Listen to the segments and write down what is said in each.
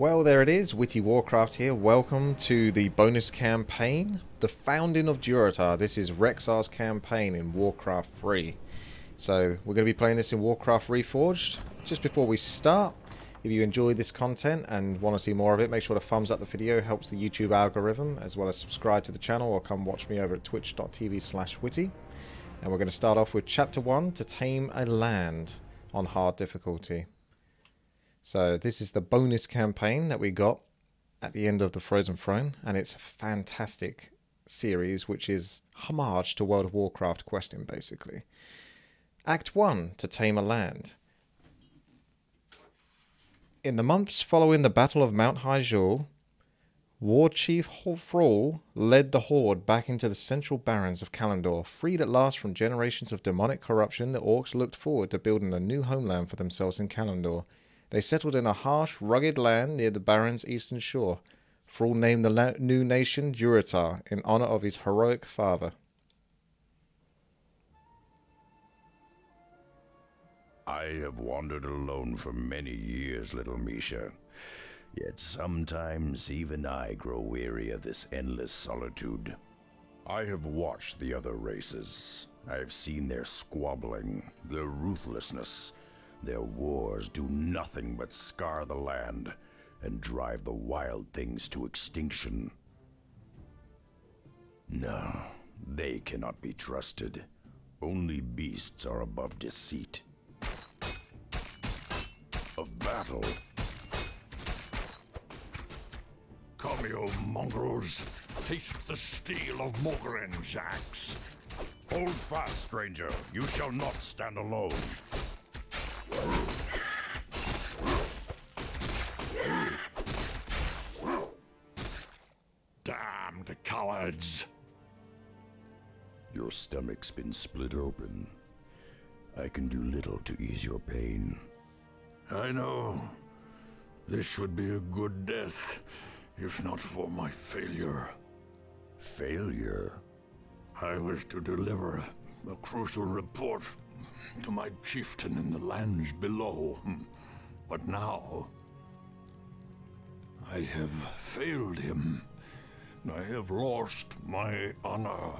Well, there it is. WTii Warcraft here. Welcome to the bonus campaign, The Founding of Durotar. This is Rexxar's campaign in Warcraft 3. So, we're going to be playing this in Warcraft Reforged. Just before we start, if you enjoyed this content and want to see more of it, make sure to thumbs up the video. helps the YouTube algorithm, as well as subscribe to the channel or come watch me over at twitch.tv slash witty. And we're going to start off with Chapter 1, To Tame a Land, on hard difficulty. So this is the bonus campaign that we got at the end of the Frozen Throne, and it's a fantastic series which is homage to World of Warcraft questing basically. Act 1 to Tame a Land. In the months following the Battle of Mount Hyjal, War Chief Thrall led the Horde back into the central barrens of Kalimdor. Freed at last from generations of demonic corruption, the Orcs looked forward to building a new homeland for themselves in Kalimdor. They settled in a harsh, rugged land near the Barren's eastern shore. Thrall named the new nation Durotar in honor of his heroic father. I have wandered alone for many years, little Misha. Yet sometimes even I grow weary of this endless solitude. I have watched the other races. I have seen their squabbling, their ruthlessness, their wars do nothing but scar the land and drive the wild things to extinction. No, they cannot be trusted. Only beasts are above deceit. Of battle? Come, you mongrels. Taste the steel of Mogrin's axe. Hold fast, stranger. You shall not stand alone. Damned cowards! Your stomach's been split open. I can do little to ease your pain. I know. This would be a good death, if not for my failure. Failure? I was to deliver a crucial report to my chieftain in the lands below. Hmm. But now, I have failed him. I have lost my honor.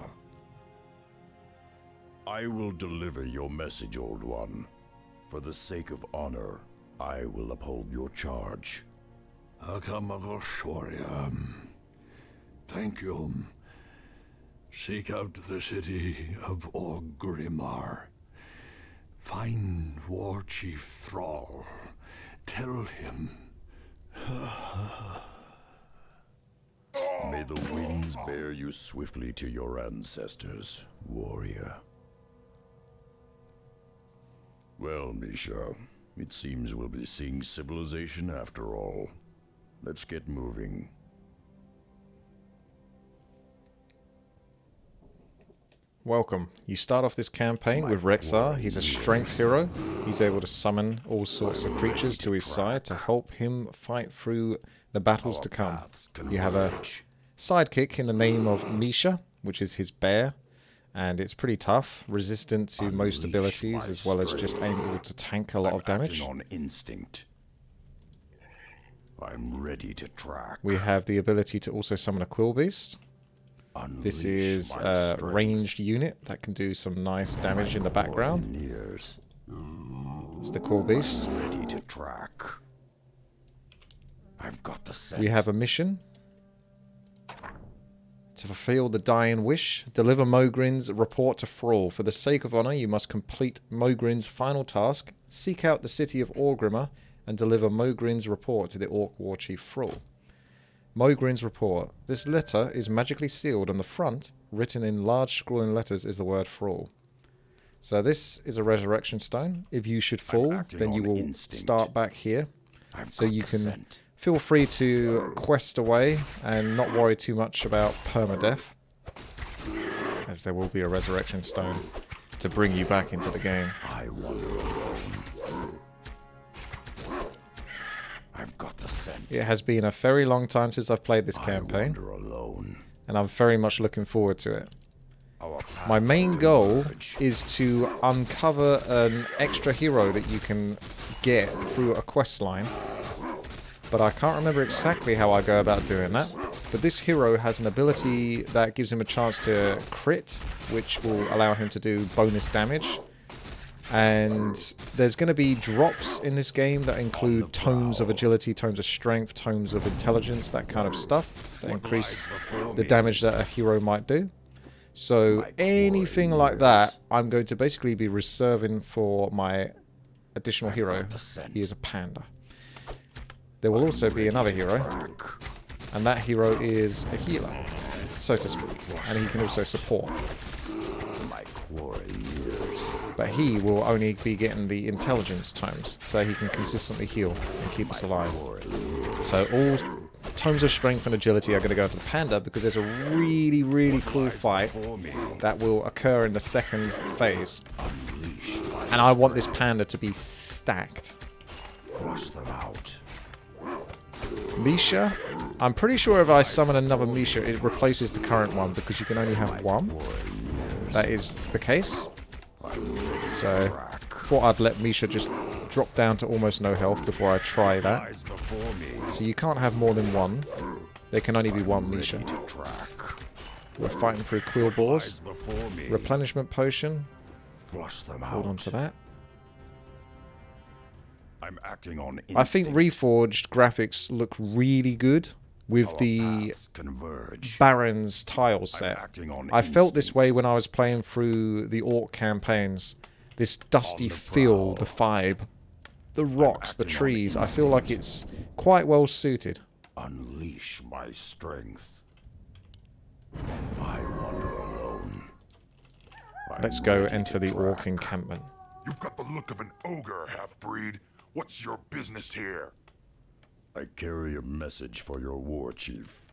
I will deliver your message, Old One. For the sake of honor, I will uphold your charge. Akamagoshoria. Thank you. Seek out the city of Orgrimmar. Find War Chief Thrall. Tell him. May the winds bear you swiftly to your ancestors, warrior. Well, Misha, it seems we'll be seeing civilization after all. Let's get moving. Welcome. You start off this campaign with Rexxar. He's a strength hero. He's able to summon all sorts of creatures to his side to help him fight through the battles to come. You have a sidekick in the name of Misha, which is his bear, and it's pretty tough, resistant to most abilities, as well as just able to tank a lot of damage. on instinct. I'm ready to track. We have the ability to also summon a Quillbeast. This is a ranged unit that can do some nice damage in the background. It's the Quillbeast. Ready to track. I've got the scent. We have a mission. To fulfill the dying wish, deliver Mogrin's report to Thrall. For the sake of honor, you must complete Mogrin's final task, seek out the city of Orgrimmar, and deliver Mogrin's report to the Orc War Chief Thrall. Mogrin's report. This letter is magically sealed on the front, written in large scrawling letters is the word Thrall. So this is a resurrection stone. If you should fall, then you will instinct. start back here. I've so you can scent. feel free to quest away and not worry too much about permadeath. As there will be a resurrection stone to bring you back into the game. I wander alone. I've got the scent. It has been a very long time since I've played this campaign. And I'm very much looking forward to it. My main goal is to uncover an extra hero that you can get through a quest line. but I can't remember exactly how I go about doing that. But this hero has an ability that gives him a chance to crit, which will allow him to do bonus damage. And there's going to be drops in this game that include tomes of agility, tomes of strength, tomes of intelligence, that kind of stuff that increase the damage that a hero might do. So anything like that, I'm going to basically be reserving for my additional hero. He is a panda. There will also be another hero, and that hero is a healer, so to speak, and he can also support. But he will only be getting the intelligence tomes, so he can consistently heal and keep us alive. So all tomes of strength and agility are going to go to the panda because there's a really, really cool fight that will occur in the second phase. And I want this panda to be stacked. Flush them out. Misha, I'm pretty sure if I summon another Misha, it replaces the current one because you can only have one. That is the case. So, thought I'd let Misha just drop down to almost no health before I try that. Eyes before me. So you can't have more than one. There can only be one Misha. We're fighting through Quilboars. Replenishment Potion. Flush them out. Hold on to that. I'm acting on I think. Reforged graphics look really good with Our the. Barrens tile set. I felt this way when I was playing through the Orc campaigns. This dusty the feel, the vibe, the rocks, the trees. I feel like it's quite well suited. Unleash my strength. I wander alone. I'm Let's go enter the Orc encampment. You've got the look of an ogre, half-breed. What's your business here? I carry a message for your war chief.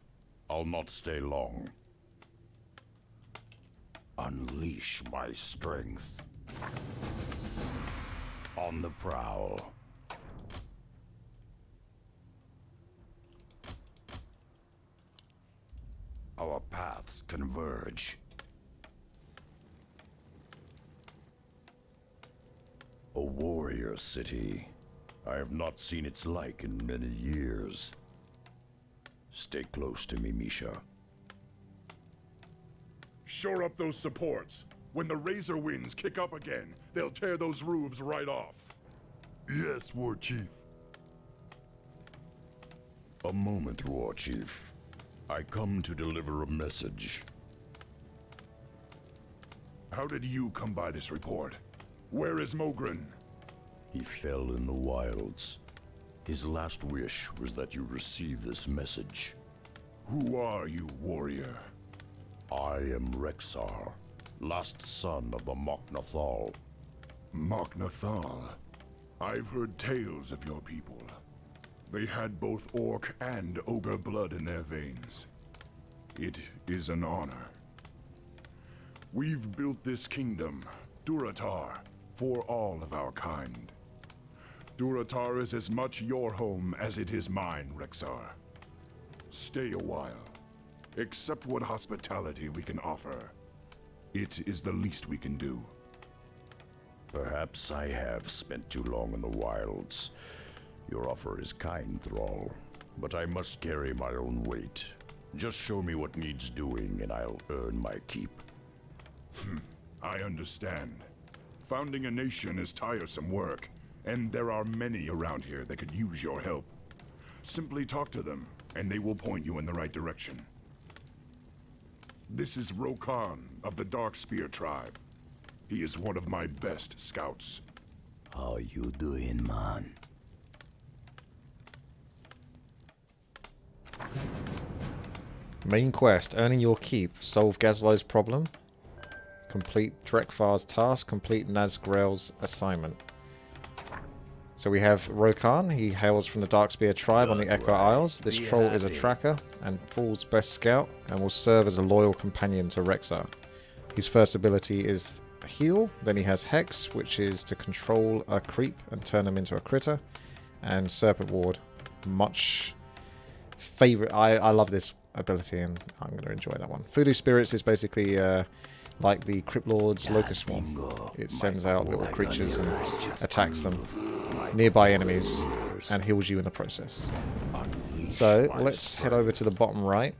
I'll not stay long. Unleash my strength. On the prowl. Our paths converge. A warrior city. I have not seen its like in many years. Stay close to me, Misha. Shore up those supports. When the Razor winds kick up again, they'll tear those roofs right off. Yes, War Chief. A moment, War Chief. I come to deliver a message. How did you come by this report? Where is Mogrin? He fell in the wilds. His last wish was that you receive this message. Who are you, warrior? I am Rexxar, last son of the Mok'Nathal. Mok'Nathal. I've heard tales of your people. They had both orc and ogre blood in their veins. It is an honor. We've built this kingdom, Durotar, for all of our kind. Durotar is as much your home as it is mine, Rexxar. Stay a while. Accept what hospitality we can offer. It is the least we can do. Perhaps I have spent too long in the wilds. Your offer is kind, Thrall, but I must carry my own weight. Just show me what needs doing, and I'll earn my keep. Hmm, I understand. Founding a nation is tiresome work, and there are many around here that could use your help. Simply talk to them, and they will point you in the right direction. This is Rokan of the Darkspear tribe. He is one of my best scouts. How you doing, man? Main quest, earning your keep. Solve Gazlo's problem. Complete Drek'Thar's task. Complete Nazgrel's assignment. So we have Rokan. He hails from the Darkspear tribe on the Echo Isles. This troll is a tracker and Fool's best scout and will serve as a loyal companion to Rexxar. His first ability is heal. Then he has Hex, which is to control a creep and turn them into a critter. And Serpent Ward. Much favorite. I, I love this ability and I'm going to enjoy that one. Voodoo Spirits is basically uh, like the Crypt Lord's Locust Swarm. It sends out little creatures and attacks them, nearby enemies, and heals you in the process. So let's head over to the bottom right.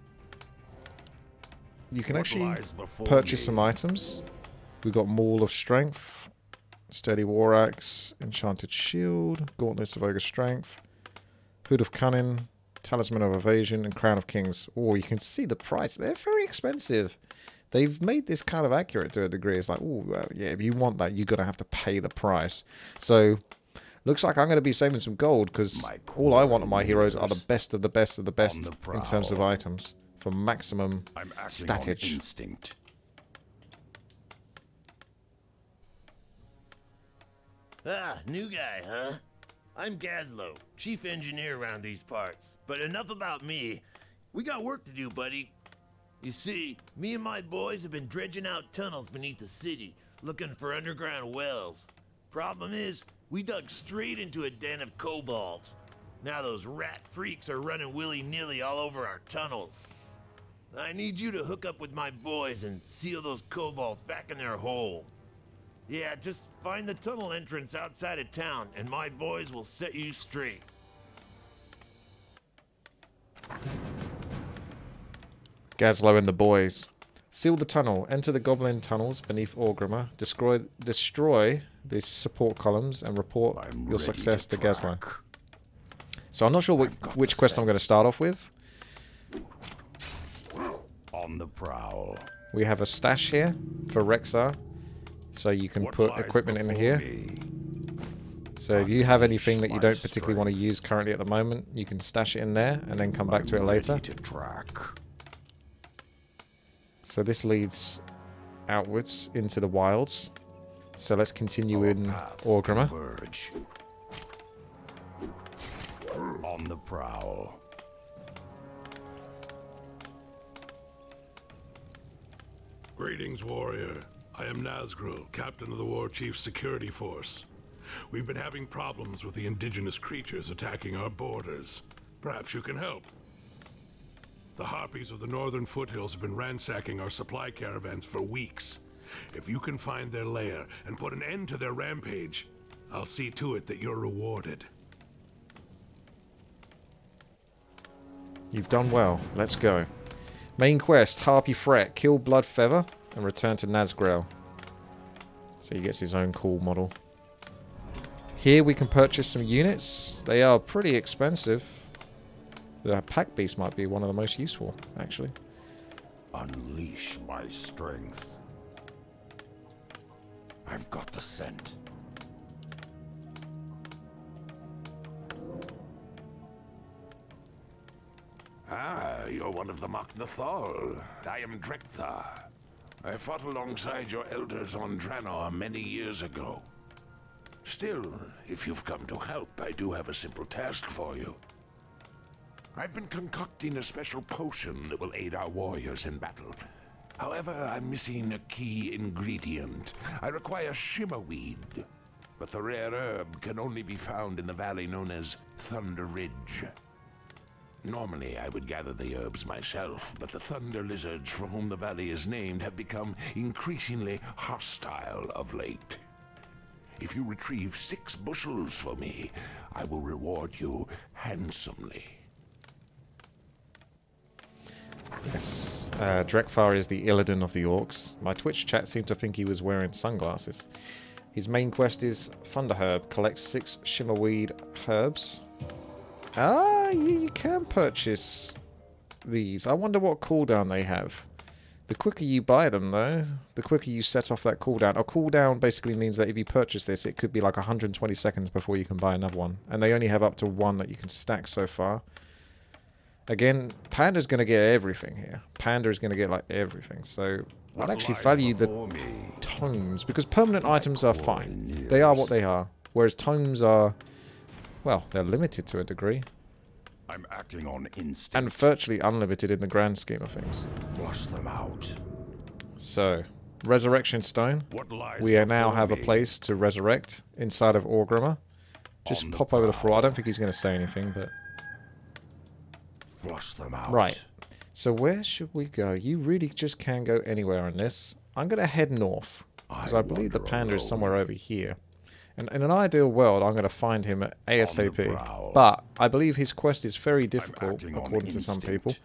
You can actually purchase some items. We've got Maul of Strength, Steady War Axe, Enchanted Shield, Gauntlets of Ogre Strength, Hood of Cunning, Talisman of Evasion, and Crown of Kings. Oh, you can see the price. They're very expensive. They've made this kind of accurate to a degree. It's like, oh, well, yeah, if you want that, you're going to have to pay the price. So, looks like I'm going to be saving some gold because all I want of my heroes are the best of the best of the best the in terms of items for maximum I'm statage. instinct. Ah, new guy, huh? I'm Gazlo, chief engineer around these parts. But enough about me. We got work to do, buddy. You see, me and my boys have been dredging out tunnels beneath the city, looking for underground wells. Problem is, we dug straight into a den of kobolds. Now those rat freaks are running willy-nilly all over our tunnels. I need you to hook up with my boys and seal those kobolds back in their hole. Yeah, just find the tunnel entrance outside of town, and my boys will set you straight. Gazlo and the boys. Seal the tunnel. Enter the goblin tunnels beneath Orgrimmar. Destroy destroy these support columns and report I'm your success to, to Gazlo. So I'm not sure which, which the quest I'm going to start off with. On the prowl. We have a stash here for Rexxar. So you can What put equipment in here. me? So if you have anything that you don't particularly want to use currently at the moment, you can stash it in there and then come back to it later. to track. So this leads outwards into the wilds. So let's continue Our in paths Orgrimmar. converge. On the prowl. Greetings, warrior. I am Nazgrel, captain of the War Chief's security force. We've been having problems with the indigenous creatures attacking our borders. Perhaps you can help. The Harpies of the northern foothills have been ransacking our supply caravans for weeks. If you can find their lair and put an end to their rampage, I'll see to it that you're rewarded. You've done well. Let's go. Main quest, Harpy Fret. Kill Blood Feather and return to Nazgrel. So he gets his own cool model. Here we can purchase some units. They are pretty expensive. The Pack Beast might be one of the most useful, actually. Unleash my strength. I've got the scent. Ah, you're one of the Mok'Nathal. I am Drek'Thar. I fought alongside your elders on Draenor many years ago. Still, if you've come to help, I do have a simple task for you. I've been concocting a special potion that will aid our warriors in battle. However, I'm missing a key ingredient. I require shimmerweed, but the rare herb can only be found in the valley known as Thunder Ridge. Normally, I would gather the herbs myself, but the thunder lizards for whom the valley is named have become increasingly hostile of late. If you retrieve six bushels for me, I will reward you handsomely. Yes. Uh, Drek'Thar is the Illidan of the Orcs. My Twitch chat seemed to think he was wearing sunglasses. His main quest is Thunderherb. Collect six Shimmerweed herbs. Ah, you, you can purchase these. I wonder what cooldown they have. The quicker you buy them, though, the quicker you set off that cooldown. A cooldown basically means that if you purchase this, it could be like 120 seconds before you can buy another one. And they only have up to one that you can stack so far. Again, Panda's going to get everything here. Panda is going to get like everything. So I'd actually value the me? tomes because permanent items are fine. They are what they are. Whereas tomes are, well, they're limited to a degree I'm acting on instinct. and virtually unlimited in the grand scheme of things. flush them out. So, Resurrection Stone. We now have a place to resurrect inside of Orgrimmar. Just pop over the floor. I don't think he's going to say anything, but Flush them out. Right. So where should we go? You really just can go anywhere on this. I'm going to head north because I, I believe the wander panda is somewhere over here. And in an ideal world, I'm going to find him at. ASAP. But I believe his quest is very difficult, according to some people.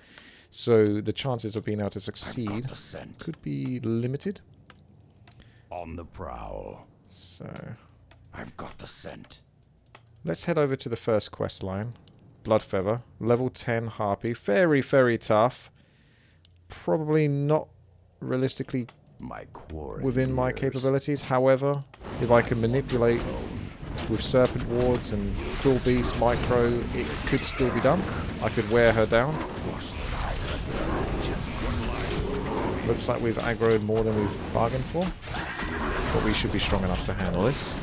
So the chances of being able to succeed got the scent. could be limited. On the prowl. So I've got the scent. let's head over to the first quest line. Bloodfeather, level 10 Harpy. Very, very tough. Probably not realistically My within my capabilities. However, if I can manipulate with Serpent Wards and Quill Beast Micro, it could still be done. I could wear her down. Looks like we've aggroed more than we've bargained for. But we should be strong enough to handle this.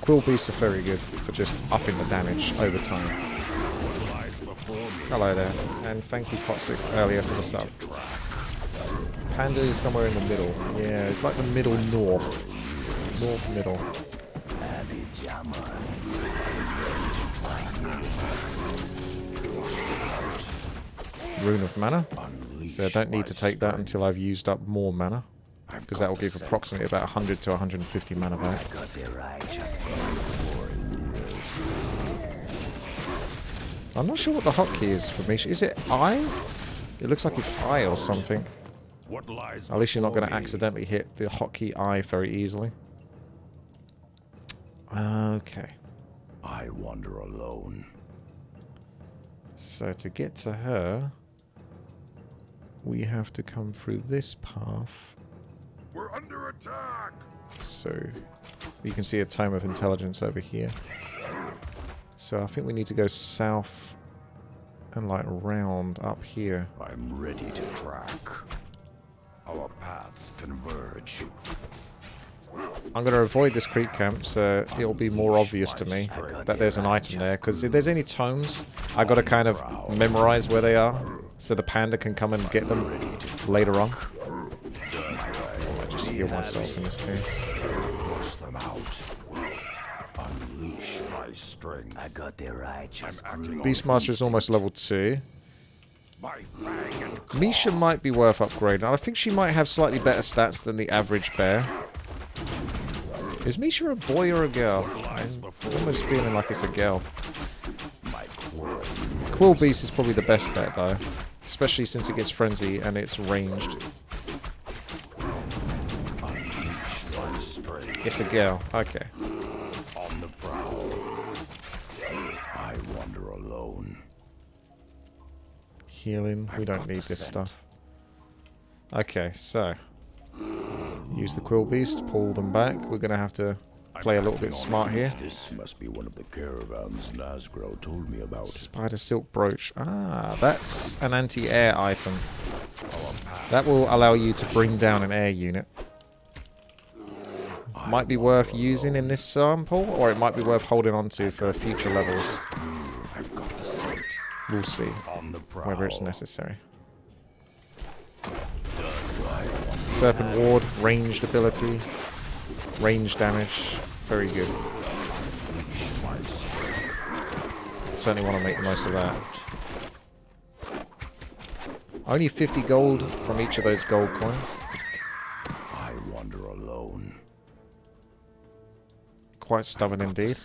Quill Beasts are very good for just upping the damage over time. Hello there, and thank you Potsick earlier for the sub. Panda is somewhere in the middle. Yeah, it's like the middle north. North middle. Rune of Mana. So I don't need to take that until I've used up more mana. Because that will give approximately about 100 to 150 mana back. I'm not sure what the hotkey is for Misha. Is it I? It looks like it's I or something. At least you're not going to accidentally hit the hotkey I very easily. Okay. I wander alone. So to get to her, we have to come through this path. We're under attack! So you can see a Tome of Intelligence over here. So I think we need to go south and like round up here. I'm ready to track. Our paths converge. I'm going to avoid this creep camp so it'll be more obvious to me that there's an item there. Because if there's any tomes, i got to kind of memorize where they are so the panda can come and get them later on. I just heal myself in this case. Force them out. Unleash my strength. I got the righteous. I'm acting on Beastmaster is almost level 2. my fang and claw. Misha might be worth upgrading. I think she might have slightly better stats than the average bear. Is Misha a boy or a girl? I'm almost feeling like it's a girl. My. Quill Beast is probably the best bet though. Especially since it gets frenzy and it's ranged. Unleash my strength. It's a girl. Okay. Prowl. I wander alone. Healing. We I've don't need this scent. stuff. Okay, so. Use the Quill Beast, pull them back. We're going to have to play a little bit smart here. This must be one of the caravans Nazgrel told me about. Spider Silk Brooch. Ah, that's an anti-air item. That will allow you to bring down an air unit. Might be worth using in this sample, or it might be worth holding on to for future levels. We'll see whether it's necessary. Serpent Ward, ranged ability, range damage, very good. Certainly want to make the most of that. Only 50 gold from each of those gold coins. Quite stubborn indeed.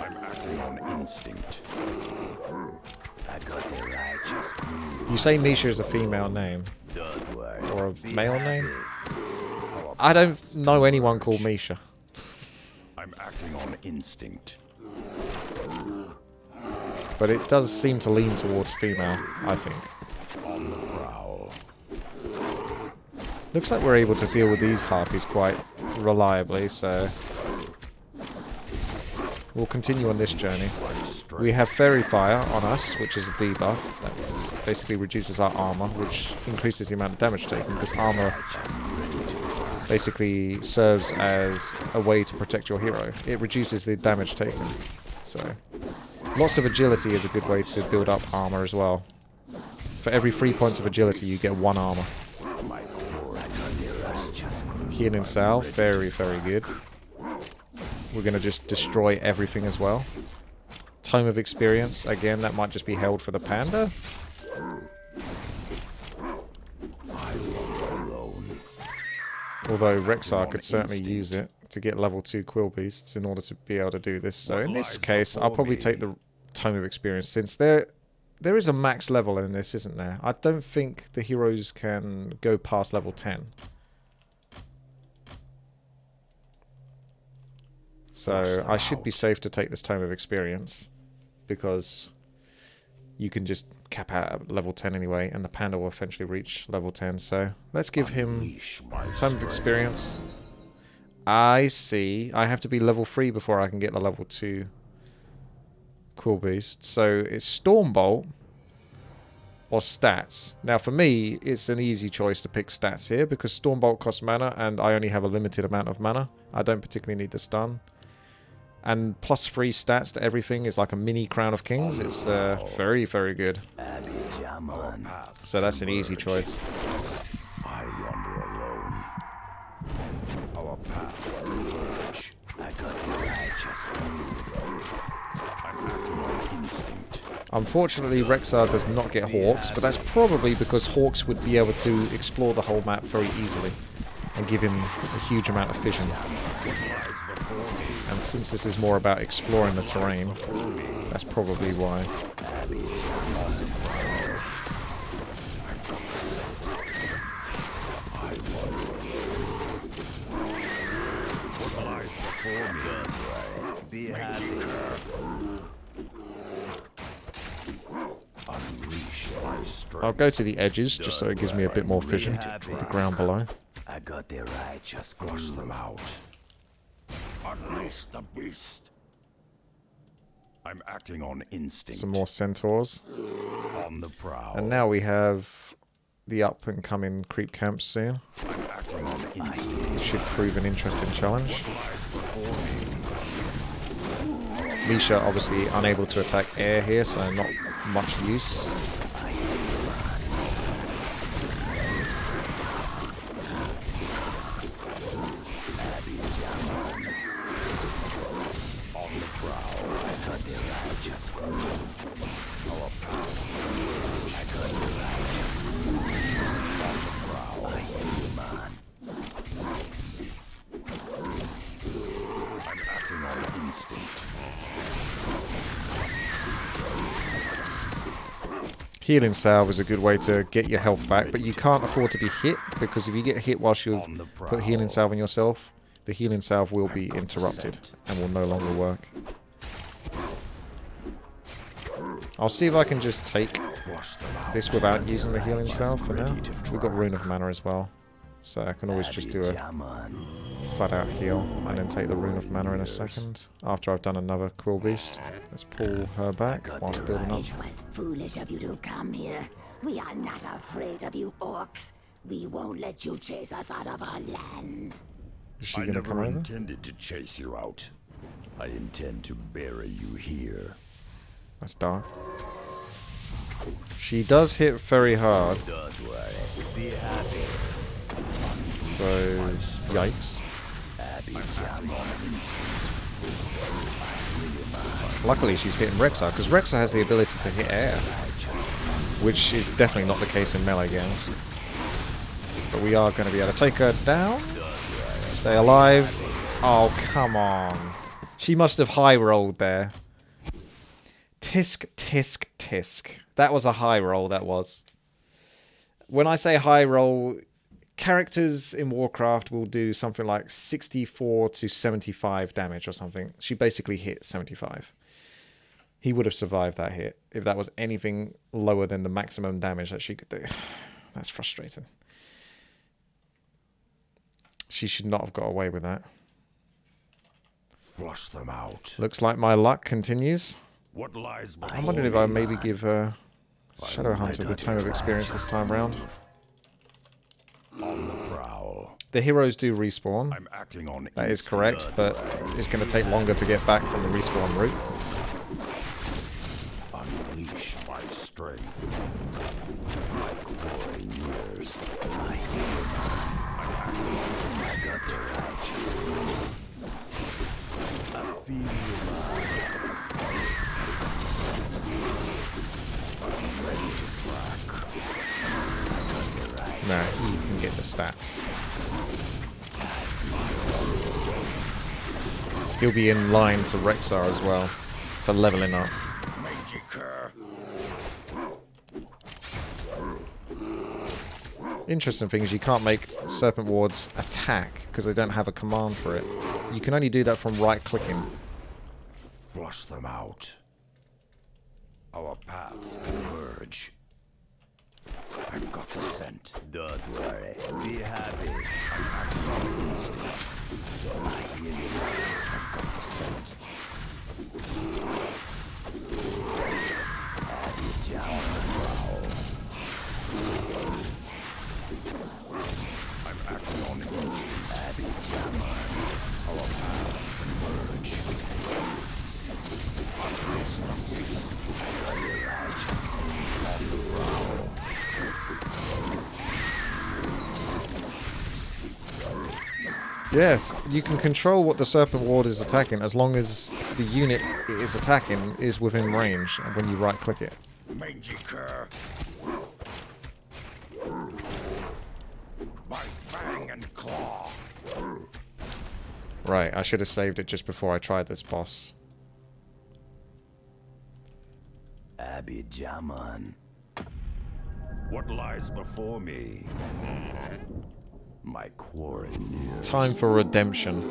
I'm acting on instinct. I got the righteous You say Misha is a female name, or a male name? I don't know anyone called Misha. I'm acting on instinct. But it does seem to lean towards female, I think. On the prowl. Looks like we're able to deal with these harpies quite reliably, so... We'll continue on this journey. We have Faerie Fire on us, which is a debuff that basically reduces our armor, which increases the amount of damage taken, because armor basically serves as a way to protect your hero. It reduces the damage taken. So, lots of agility is a good way to build up armor as well. For every three points of agility, you get one armor. Healing Salve, very, very good. We're going to just destroy everything as well. Tome of Experience, again, that might just be held for the panda. Although Rexxar could certainly use it to get level 2 quill beasts in order to be able to do this. So in this case, I'll probably take the Tome of Experience since there there is a max level in this, isn't there? I don't think the heroes can go past level 10. So I should be safe to take this Tome of Experience because you can just cap out at level 10 anyway and the panda will eventually reach level 10. So let's give him time Tome of. Experience. I see. I have to be level 3 before I can get the level 2 Quill Beast. So it's Stormbolt or stats. Now for me, it's an easy choice to pick stats here because Stormbolt costs mana and I only have a limited amount of mana. I don't particularly need the stun. And plus three stats to everything is like a mini Crown of Kings. It's uh, very, very good. So that's an easy choice. I wander alone. Our paths diverge. I got the righteous move. I'm acting on instinct. Unfortunately, Rexxar does not get Hawks, but that's probably because Hawks would be able to explore the whole map very easily and give him a huge amount of vision. Since this is more about exploring the terrain, that's probably why. I'll go to the edges just so it gives me a bit more vision to the ground below. I got the righteous Flush them out. Unleash the beast. I'm acting on instinct. Some more centaurs. on the prowl. And now we have the up and coming creep camps soon. I'm acting on instinct. Should prove an interesting challenge. Misha obviously unable to attack air here, so not much use. Healing salve is a good way to get your health back, but you can't afford to be hit because if you get hit whilst you put healing salve on yourself, the healing salve will be interrupted and will no longer work. I'll see if I can just take Flush them out. this without using the healing salve for now. We've got Rune of Mana as well, so I can always just do a flat out heal and then take the Rune of Mana in a second after I've done another Quill Beast. Let's pull her back whilst building up. It was foolish of you to come here. We are not afraid of you orcs. We won't let you chase us out of our lands. Is she I going to come never over? intended to chase you out. I intend to bury you here. That's dark. She does hit very hard, Don't worry. Be happy. So yikes. Luckily she's hitting Rexxar, because Rexxar has the ability to hit air. Which is definitely not the case in melee games. But we are going to be able to take her down. Stay alive. Oh, come on. She must have high rolled there. Tisk, tisk, tisk. That was a high roll, that was. When I say high roll, characters in Warcraft will do something like 64 to 75 damage or something. She basically hit 75. He would have survived that hit if that was anything lower than the maximum damage that she could do. That's frustrating. She should not have got away with that. Flush them out. Looks like my luck continues. What lies I'm wondering if I maybe give uh, Shadow Hunter the Tome of Experience this time round. On the prowl. The heroes do respawn. I'm acting on That is correct, but it's going to take longer to get back from the respawn route. Unleash my strength. Like years. I hear I'm acting on instinct. I feel your No, stats. he'll be in line to Rexxar as well for leveling up. Interesting thing is you can't make Serpent Wards attack because they don't have a command for it. You can only do that from right-clicking. Flush them out. Our paths converge. I've got the scent. Don't worry. Be happy. I hear you. I've got the Yes, you can control what the Serpent Ward is attacking as long as the unit it is attacking is within range when you right-click it. Mangy cur. By fang and claw. Right, I should have saved it just before I tried this boss. Abby Jaman. What lies before me? My quarry near. Time for redemption.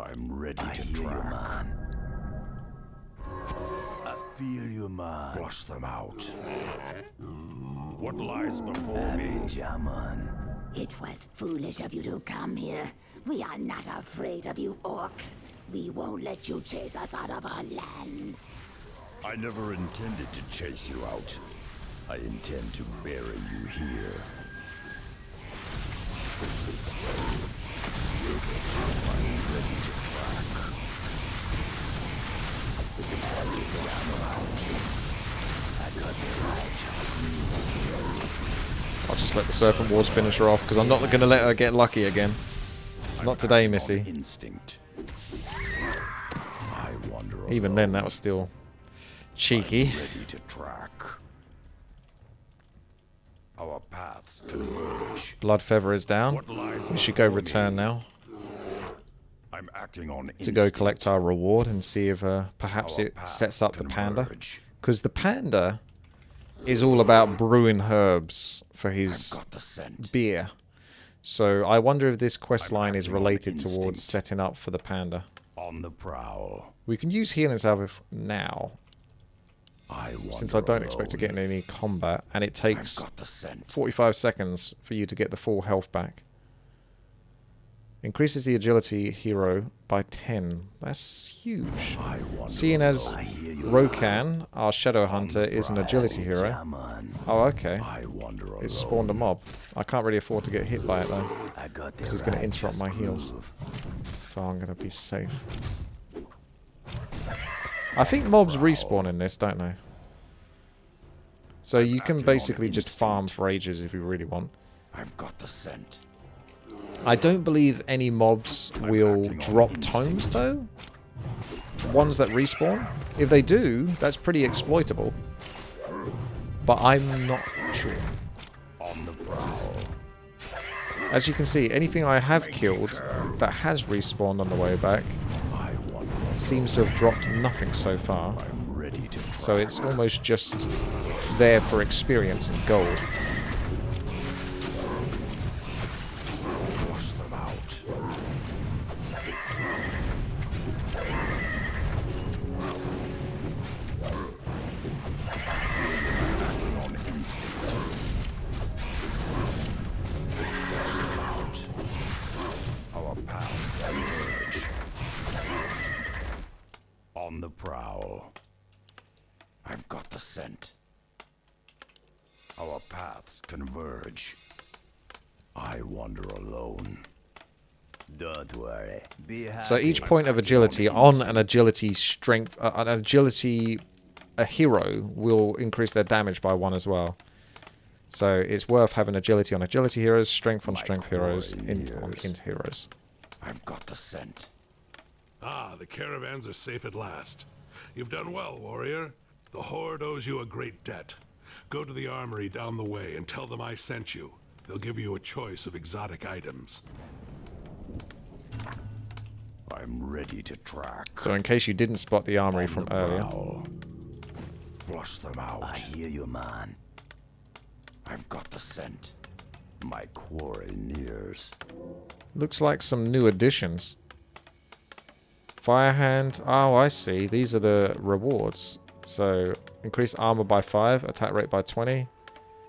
I'm ready I to hear you, man. I feel you, man. Flush them out. What lies before Abby me? Jaman. It was foolish of you to come here. We are not afraid of you orcs. We won't let you chase us out of our lands. I never intended to chase you out. I intend to bury you here. I'll just let the Serpent Wards finish her off because I'm not going to let her get lucky again. Not today, Missy. Instinct. Even then, that was still cheeky. Our paths converge. Blood Feather is down. We should go return now I'm acting on to go collect our reward and see if uh, perhaps Our it sets up the panda. Because the panda is all about brewing herbs for his got the scent. beer. So I wonder if this quest line is related towards setting up for the panda. On the prowl. We can use healing salve now, I since I don't expect to get in any combat, and it takes got the scent. 45 seconds for you to get the full health back. Increases the agility hero by 10. That's huge. Seeing as I hear you, Rokan, our shadow hunter, is an agility hero. Oh, okay. Alone. It's spawned a mob. I can't really afford to get hit by it though, I got the This is gonna interrupt my heals. so I'm gonna be safe. I think mobs respawn in this, don't they? So you can basically just farm for ages if you really want. I've got the scent. I don't believe any mobs will drop tomes though. Ones that respawn. If they do, that's pretty exploitable. But I'm not sure. On the prowl. As you can see, anything I have killed that has respawned on the way back I wander alone. Seems to have dropped nothing so far. I'm ready to track. So it's almost just there for experience and gold. I've got the scent. Our paths converge. I wander alone. Don't worry. Be happy. So each point of agility on an agility strength, uh, an agility, a hero will increase their damage by one as well. So it's worth having agility on agility heroes, strength on My strength heroes, quarry int on nears. int heroes. I've got the scent. Ah, the caravans are safe at last. You've done well, warrior. The Horde owes you a great debt. Go to the armory down the way and tell them I sent you. They'll give you a choice of exotic items. I'm ready to track. So in case you didn't spot the armory from the earlier, prowl. Flush them out. I hear you, man. I've got the scent. My quarry nears. looks like some new additions. Firehand. Oh, I see. These are the rewards. So increase armor by 5, attack rate by 20.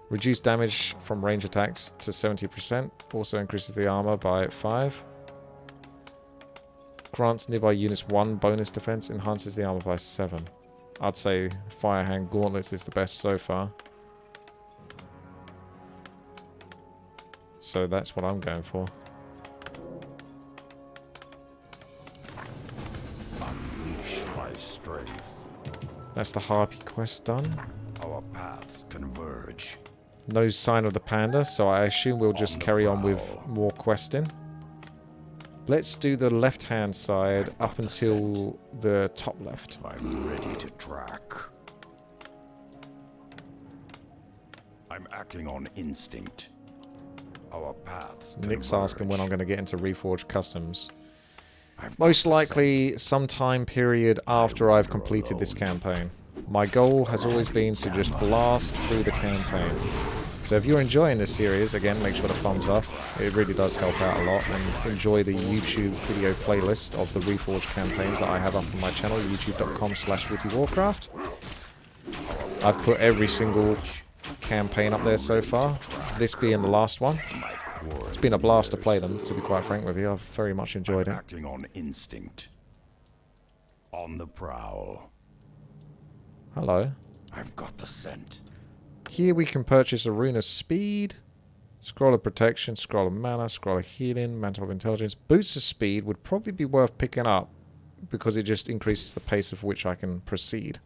Reduce damage from range attacks to 70%. Also increases the armor by 5. Grants nearby units 1 bonus defense. Enhances the armor by 7. I'd say Firehand Gauntlets is the best so far. So that's what I'm going for. That's the Harpy quest done. Our paths converge. No sign of the panda, so I assume we'll just On carry on with more questing. Let's do the left-hand side I've up until the top left. I'm ready to track. I'm acting on instinct. Our paths Nick's converge. asking when I'm going to get into Reforged Customs. Most likely some time period after I've completed this campaign. My goal has always been to just blast through the campaign. So if you're enjoying this series, again, make sure to thumbs up. It really does help out a lot. And enjoy the YouTube video playlist of the Reforged campaigns that I have up on my channel, youtube.com slash WTiiWarcraft. I've put every single campaign up there so far, this being the last one. It's been a blast to play them, to be quite frank with you. I've very much enjoyed I'm it. acting on instinct. On the prowl. Hello. I've got the scent. Here we can purchase a rune of speed, scroll of protection, scroll of mana, scroll of healing, mantle of intelligence. Boots of speed would probably be worth picking up because it just increases the pace of which I can proceed.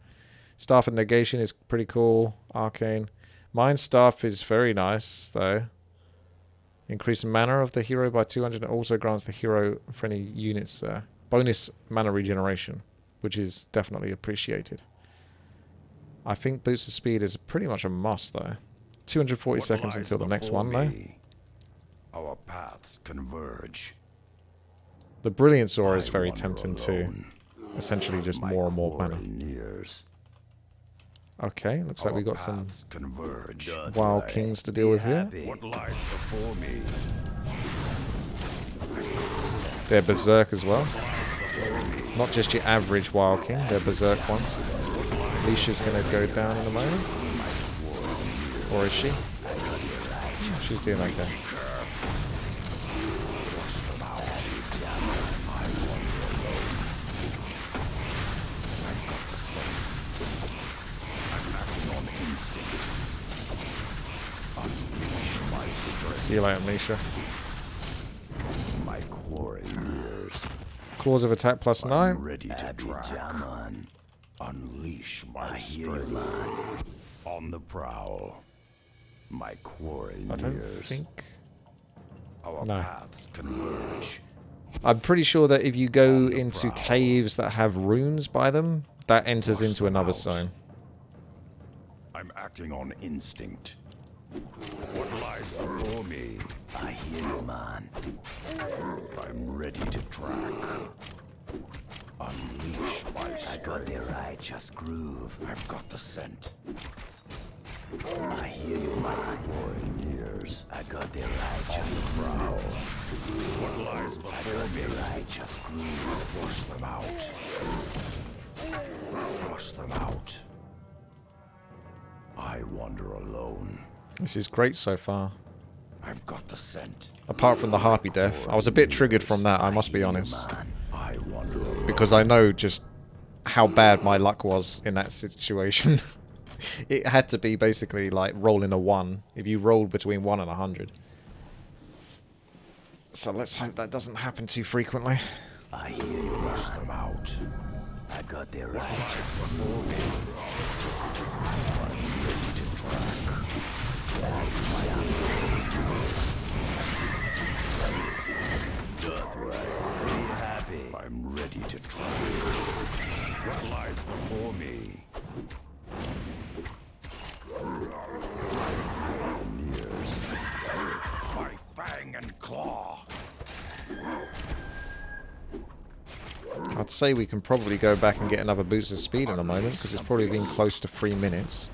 Staff of negation is pretty cool. Arcane. Mind staff is very nice though. Increase the mana of the hero by 200 and also grants the hero for any units uh, bonus mana regeneration, which is definitely appreciated. I think Boots of Speed is pretty much a must, though. 240 What seconds until the next one, though. Our paths converge. The Brilliance Aura is very tempting, too. Essentially just My more and more mana. nears. Okay, looks like Our we got some converge. Wild Kings to deal with here. What lies before me? They're Berserk as well. Not just your average Wild King, they're Berserk ones. Leisha's going to go down in a moment. Or is she? She's doing okay. See you later, Misha. My quarry nears. Claws of attack plus I'm 9. ready to track. Unleash my I strength. man. On the prowl. My quarry nears. I don't think... Our no. paths converge. I'm pretty sure that if you go into prowl. caves that have runes by them, that enters Flush into another out. zone. I'm acting on instinct. What lies before me? I hear you, man. I'm ready to track. Unleash my I got strength. the righteous groove. I've got the scent. I hear you, man. Quarry nears. I got the righteous Prowl. What lies I got me? the righteous groove. Flush them out. Flush them out. I wander alone. This is great so far. I've got the scent. Apart from the harpy death. I was a bit triggered from that, I must be honest. man. I wander alone. Because I know just how bad my luck was in that situation. it had to be basically like rolling a 1. If you rolled between 1 and a 100. So let's hope that doesn't happen too frequently. I hear you, Flush them out. I got their righteous Before me. I'm ready to track. What lies before me? Nears. My fang and claw. I'd say we can probably go back and get another boost of speed in a moment, because it's probably been close to three minutes.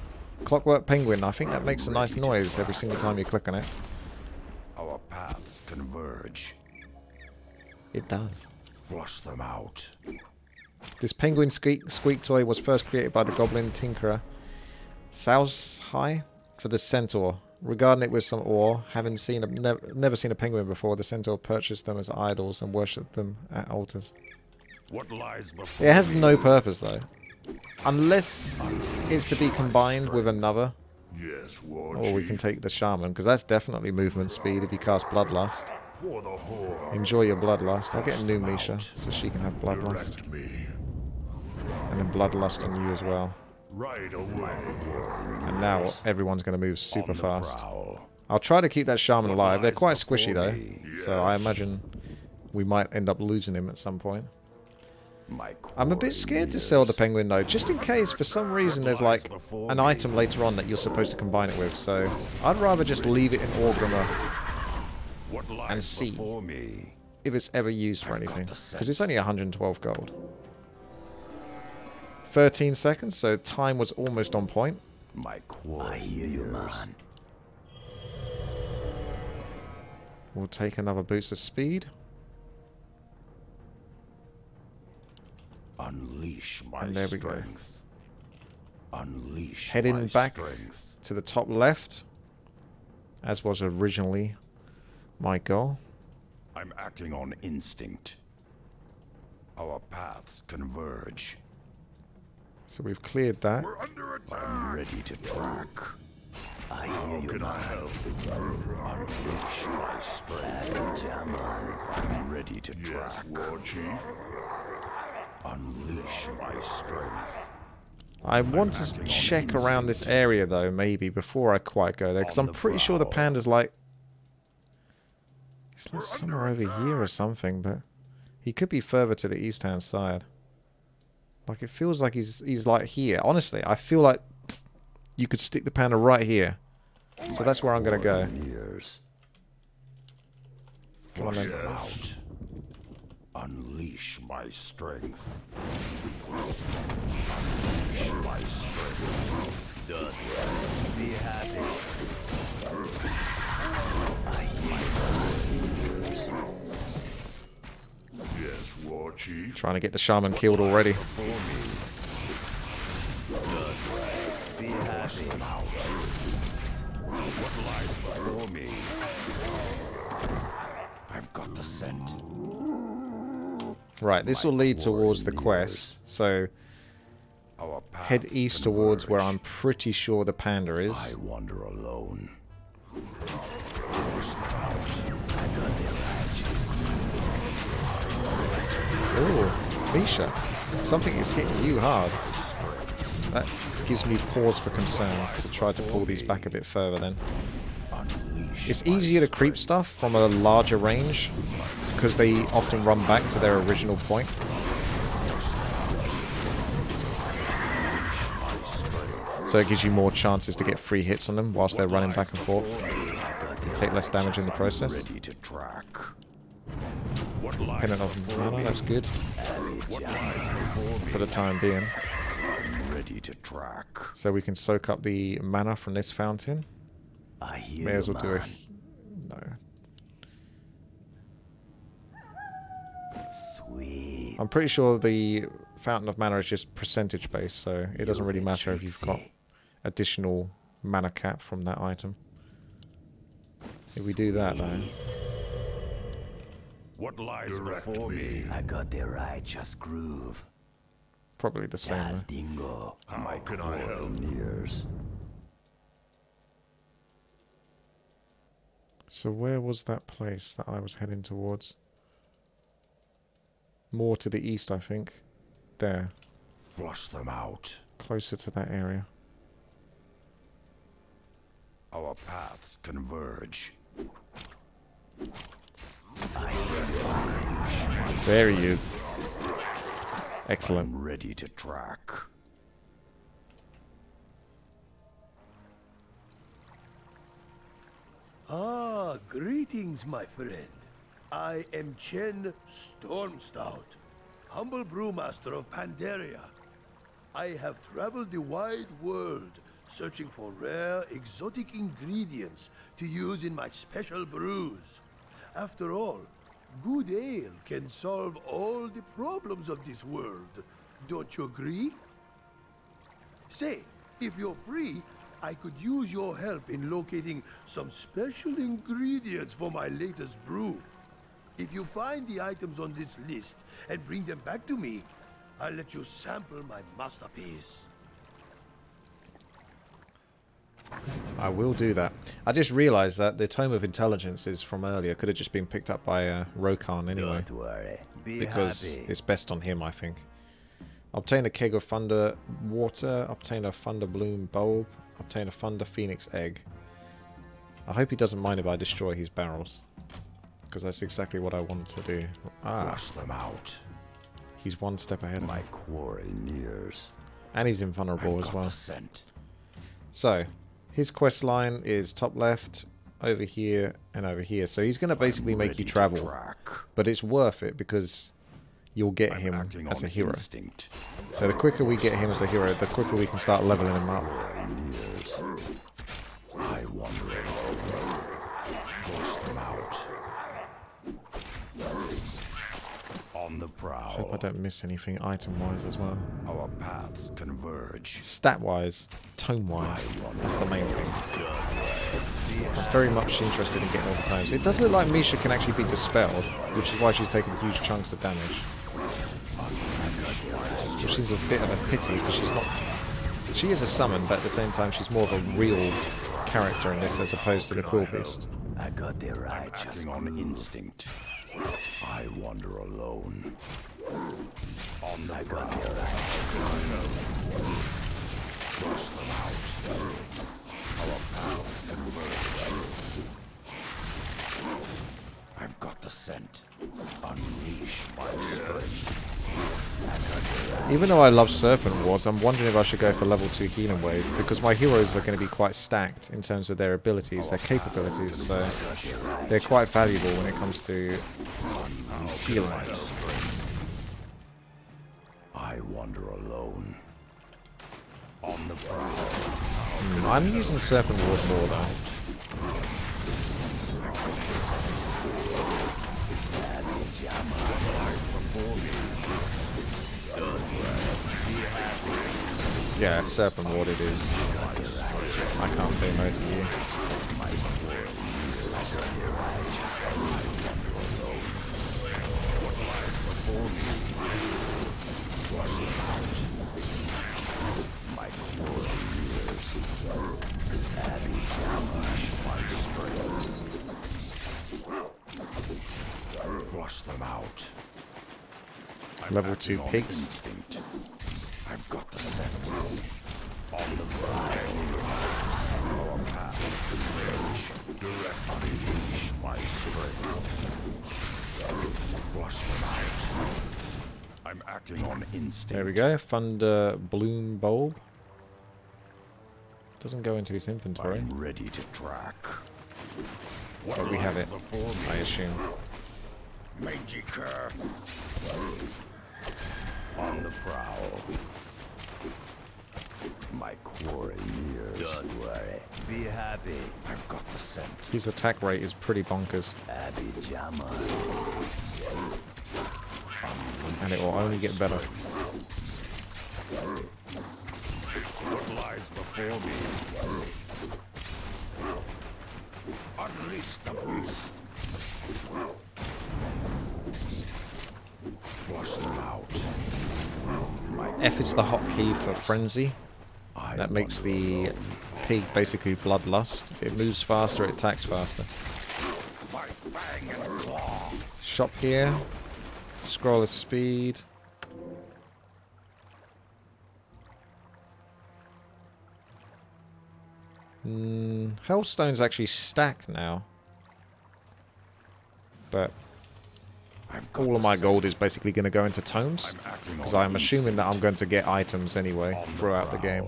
Clockwork Penguin, I think that makes a nice noise every single time you click on it. Our paths converge. It does. Flush them out. This penguin squeak, squeak toy was first created by the goblin tinkerer High for the centaur. Regarding it with some awe, having seen a, nev never seen a penguin before, the centaur purchased them as idols and worshipped them at altars. What lies before It has no purpose though. Unless it's to be combined with another, Yes, War or we can take the shaman, because that's definitely movement speed if you cast Bloodlust. For the Horde. Enjoy your Bloodlust. I'll get a new Misha, so she can have Bloodlust. And then Bloodlust on you as well. Right away. And now everyone's going to move super fast. I'll try to keep that shaman alive. They're quite squishy though, so I imagine we might end up losing him at some point. My I'm a bit scared to sell the penguin though, just in case for some reason there's like an item later on that you're supposed to combine it with. So I'd rather just leave it in Orgrimmar and see. me? if it's ever used for I've anything, because it's only 112 gold. 13 seconds, so time was almost on point. My quarry I hear you, man. We'll take another boost of speed. Unleash my And there we go. strength. Unleash Heading my back strength. to the top left, as was originally my goal. I'm acting on instinct. Our paths converge. So we've cleared that. We're under attack. I'm ready to track. I hear you, Can I help? Unleash my strength. I'm ready to Yes, track. War Chief. Unleash my strength. I want to check around this area though, maybe before I quite go there, because I'm the pretty sure the panda's like, he's like We're somewhere over here or something, but he could be further to the east hand side. Like it feels like he's he's like here. Honestly, I feel like you could stick the panda right here. So that's where I'm gonna go. Nears. Come on Flush them out. Unleash my strength. Unleash my strength. Be happy. Yes, War Chief. Trying to get the shaman killed already. Be happy. What lies before me? I've got the scent. Right, this will lead towards the quest. So head east towards where I'm pretty sure the panda is. I wander alone. Oh, Misha. Something is hitting you hard. That gives me pause for concern to try to pull these back a bit further then. It's easier to creep stuff from a larger range because they often run back to their original point. So it gives you more chances to get free hits on them whilst they're running back and forth. Take less damage in the process. Pennant of mana, that's good for the time being. So we can soak up the mana from this fountain. I hear May as you, well do it. No. Sweet. I'm pretty sure the Fountain of Mana is just percentage based, so it doesn't really a matter if you've got additional mana cap from that item. If we do that though, What lies Direct before me. me? I got the righteous groove. probably the same. As dingo. How can I help? Nears. So where was that place that I was heading towards? More to the east, I think. There, Flush them out. closer to that area. Our paths converge. There he is. Excellent. I'm ready to track. Ah, greetings, my friend. I am Chen Stormstout. humble brewmaster of Pandaria. I have traveled the wide world searching for rare, exotic ingredients to use in my special brews. After all, good ale can solve all the problems of this world. Don't you agree? Say, if you're free, I could use your help in locating some special ingredients for my latest brew. If you find the items on this list and bring them back to me, I'll let you sample my masterpiece. I will do that. I just realised that the Tome of Intelligence is from earlier. Could have just been picked up by uh, Rokhan anyway. Don't worry. Be because happy. it's best on him, I think. Obtain a keg of thunder water. Obtain a thunder bloom bulb. Obtain a thunder phoenix egg. I hope he doesn't mind if I destroy his barrels. Because that's exactly what I want to do. Ah, Flush them out. he's one step ahead My quarry nears. And he's invulnerable I've as well. scent. So, his quest line is top left, over here, and over here. So he's going to basically make you travel. But it's worth it because you'll get I'm him as a hero. instinct. So the quicker we get him as a hero, the quicker we can start leveling him up. I wander. Force them out. On the prowl. Hope I don't miss anything item-wise as well. Our paths converge. Stat-wise, tone-wise, that's the main thing. I'm very much interested in getting all the tomes. It does look like Misha can actually be dispelled, which is why she's taking huge chunks of damage. Which is a bit of a pity because she's not. She is a summon, but at the same time she's more of a real character in this as opposed to the Quill Beast. I got the righteous Acting on instinct. I wander alone. On the prowl. Flush them out. Our paths converge. I've got the scent. Unleash my strength. Even though I love Serpent Wards, I'm wondering if I should go for level 2 Healing Wave, because my heroes are going to be quite stacked in terms of their abilities, their capabilities, so they're quite valuable when it comes to healing. I wander alone. On the prowl. Hmm, I'm using Serpent Ward more though. Yeah, Serpent Ward it is. I can't say no to you. My Flush them out. I'm Level 2 pigs. Instinct. I've got the scent. On the prowl. Our paths converge. Direct unleash my strength. Flush them out. I'm acting on instinct. There we go, Thunder Bloom Bulb. Doesn't go into his inventory, I'm ready to track. but we have it, I assume. Mangy cur. On the prowl. My quarry nears. Don't worry. Eh? Be happy. I've got the scent. His attack rate is pretty bonkers, Abby Jama. and it will only get better. What lies before me? Unleash the beast. Flush them out. F is the hotkey for Frenzy. That makes the pig basically bloodlust. If it moves faster, it attacks faster. My fang and claw. Shop here. Scroll of speed. Mm, Hellstones actually stack now but all of my gold is basically going to go into tomes, because I'm assuming that I'm going to get items anyway throughout the game.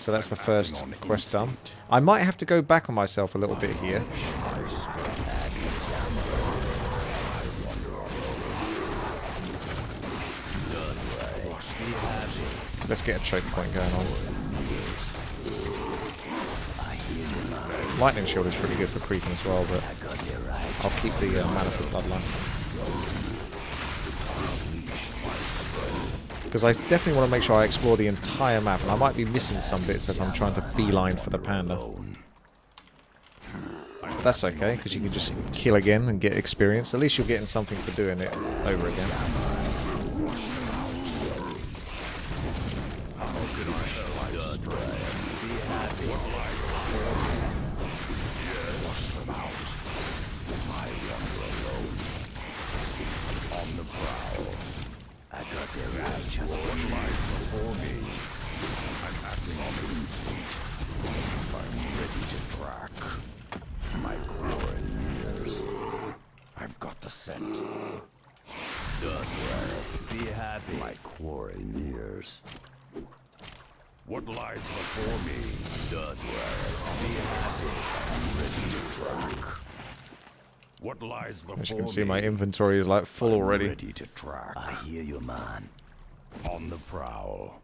So that's the first quest done. I might have to go back on myself a little bit here. Let's get a choke point going on. Lightning shield is pretty good for creeping as well, but I'll keep the uh, mana for Bloodline. Because I definitely want to make sure I explore the entire map, and I might be missing some bits as I'm trying to beeline for the panda. But that's okay, because you can just kill again and get experience. At least you're getting something for doing it over again. See, my inventory is like full I'm already. Ready to track. I hear you, man. On the prowl.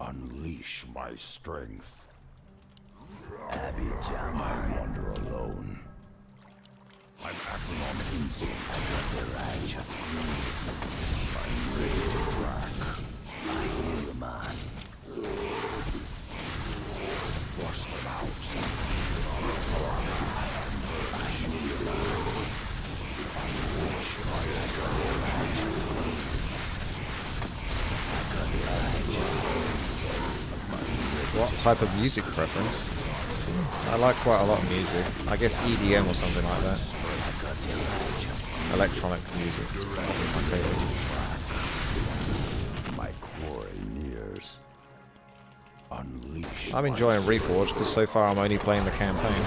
Unleash my strength. Abby Jam, I wander alone. I'm acting on instinct. I got their eye just I'm ready to track. What type of music preference? I like quite a lot of music. I guess EDM or something like that. Electronic music is probably my favourite. My quarry nears. Unleash I'm enjoying Reforged because so far I'm only playing the campaign.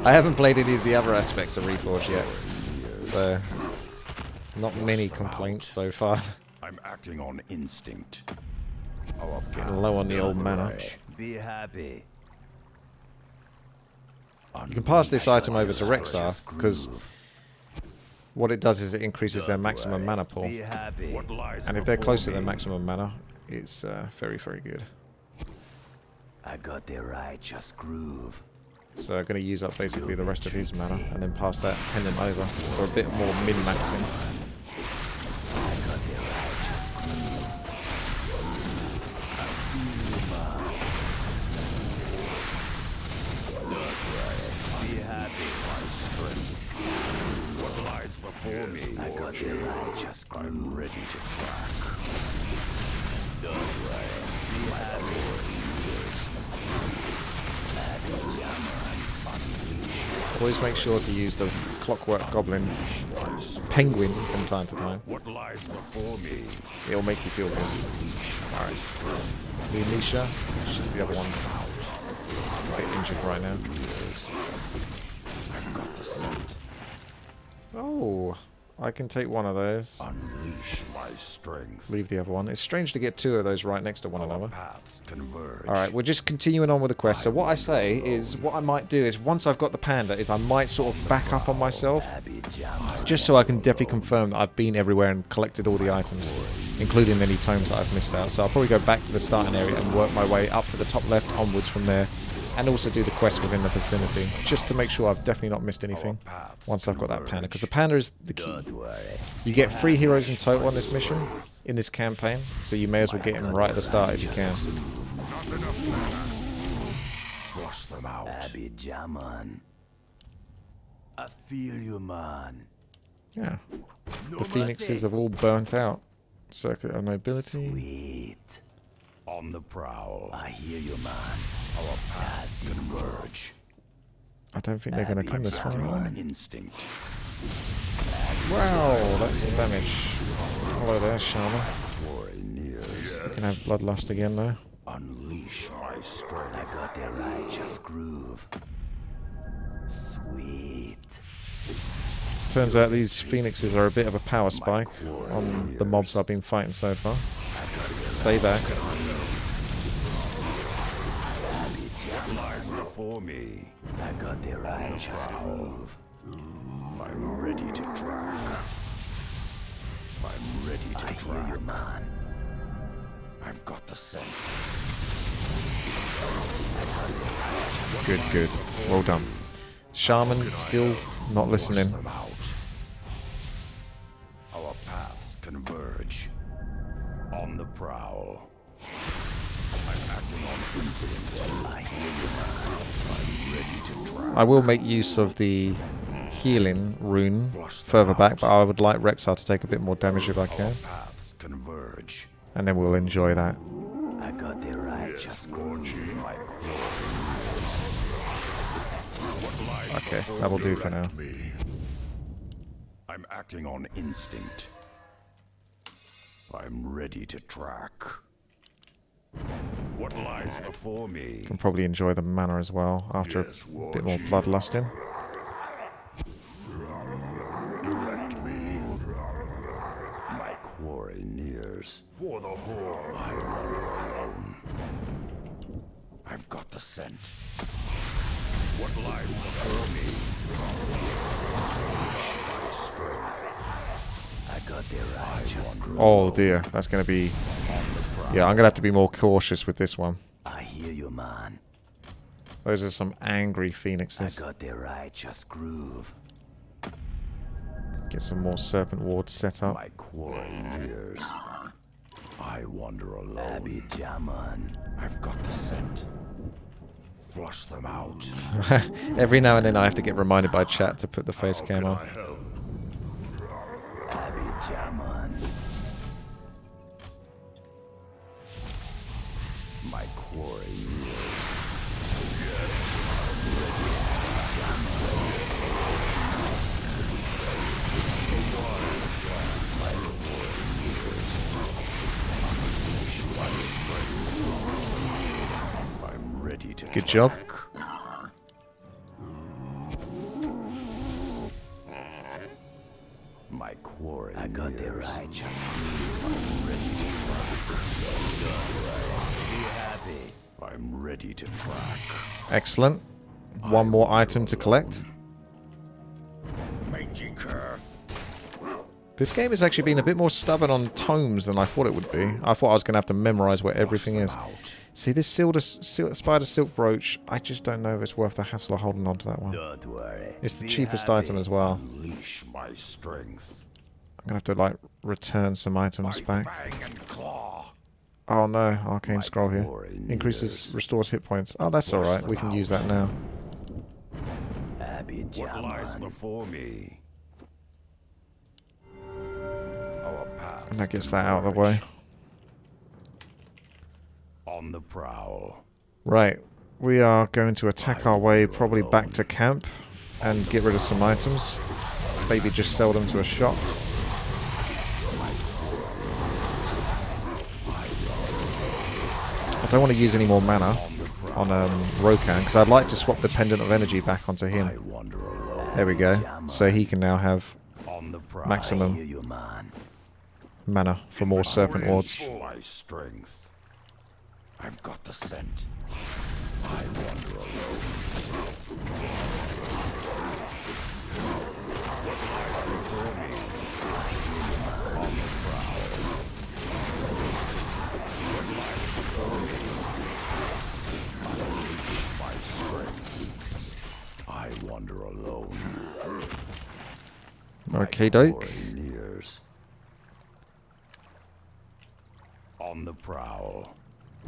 I haven't played any of the other aspects of Reforged yet. So, not many complaints so far. I'm acting on instinct. Getting low on the old mana. Be happy. You can pass this item over to Rexxar because what it does is it increases their maximum mana pool. Be happy. What lies And if they're close to their maximum mana, it's uh, very, very good. I got their righteous groove. So I'm going to use up basically the rest of his mana and then pass that pendant over for a bit more min-maxing. Before me? I got their righteous groove. I'm ready to track. Don't worry. Be. Always make sure to use the Clockwork Goblin Penguin from time to time. What lies before me? It'll make you feel good. Alright. The Anisha, the other one's a bit injured right now. I've got the scent. Oh, I can take one of those. Unleash my strength. Leave the other one. It's strange to get two of those right next to one another. Paths converge. Alright, we're just continuing on with the quest. So what I say is, what I might do is, once I've got the panda, is I might sort of back up on myself. Just so I can definitely confirm that I've been everywhere and collected all the items, including any tomes that I've missed out. So I'll probably go back to the starting area and work my way up to the top left onwards from there. And also do the quest within the vicinity, just to make sure I've definitely not missed anything once I've got that panda. Because the panda is the key. You get three heroes in total on this mission, in this campaign, so you may as well get them right at the start if you can. Flush them out. Abby I feel you, man. Yeah. The phoenixes have all burnt out. Circlet of Nobility. Sweet. On the prowl. I hear you, man. Our paths converge. I don't think they're going to come this far. Acting are on they? instinct. Wow, that's some damage. Hello there, Shaman. You can have Bloodlust again though. Unleash my strength. I got their righteous groove. Sweet. Turns out these phoenixes are a bit of a power spike on the mobs I've been fighting so far. Stay back. Before me? I got their righteous groove. Mm, I'm ready to track. I'm ready to I track. Hear you, man. I've got the scent. Good, good. Well done. Shaman still not listening. Force them out. Our paths converge. On the prowl. I'm acting on instinct. I hear you, I will make use of the healing rune further back, but I would like Rexxar to take a bit more damage if I can. converge. And then we'll enjoy that. I got the righteous groove. My Okay, that will do for now. me. I'm acting on instinct. I'm ready to track. What lies before me? Can probably enjoy the mana as well after Yes, a bit more bloodlusting. Direct me. My quarry nears. For the Horde. I alone. I've got the scent. What lies before me? My strength. I got the righteous. Oh dear, that's going to be... Yeah, I'm going to have to be more cautious with this one. I hear you, man. Those are some angry phoenixes. I got the righteous groove. Get some more serpent wards set up. My quarry nears. I wander alone. Abby Jaman. I've got the scent. Flush them out. Every now and then I have to get reminded by chat to put the face cam Can on. Abby Jaman. Good job. My quarry I got the nears. righteous groove. Be happy. I'm ready to track. Excellent. One more item to collect. Mangy cur. This game has actually been a bit more stubborn on tomes than I thought it would be. I thought I was going to have to memorize where everything is. Out. See, this silver, sil spider silk brooch, I just don't know if it's worth the hassle of holding on to that one. Don't worry. It's the Be cheapest happy. item as well. Unleash my strength. I'm going to have to, like, return some items My back. claw. Oh no, oh, arcane My scroll here. Increases, nears. restores hit points. Oh, that's alright. We them can use that now. Abby What lies before me? Our paths And that gets that out of the way. On the prowl. Right. We are going to attack our way probably back to camp and get rid of some items. Maybe just sell them to a shop. I don't want to use any more mana on um, Rokhan because I'd like to swap the Pendant of Energy back onto him. There we go. So he can now have On the prowl. I maximum hear you, man. mana for more Serpent Wards. Unleash my strength. I've got the scent. I wander alone. My strength. I wander alone. Okay, doke. Nears. On the prowl. Don't worry. Be happy.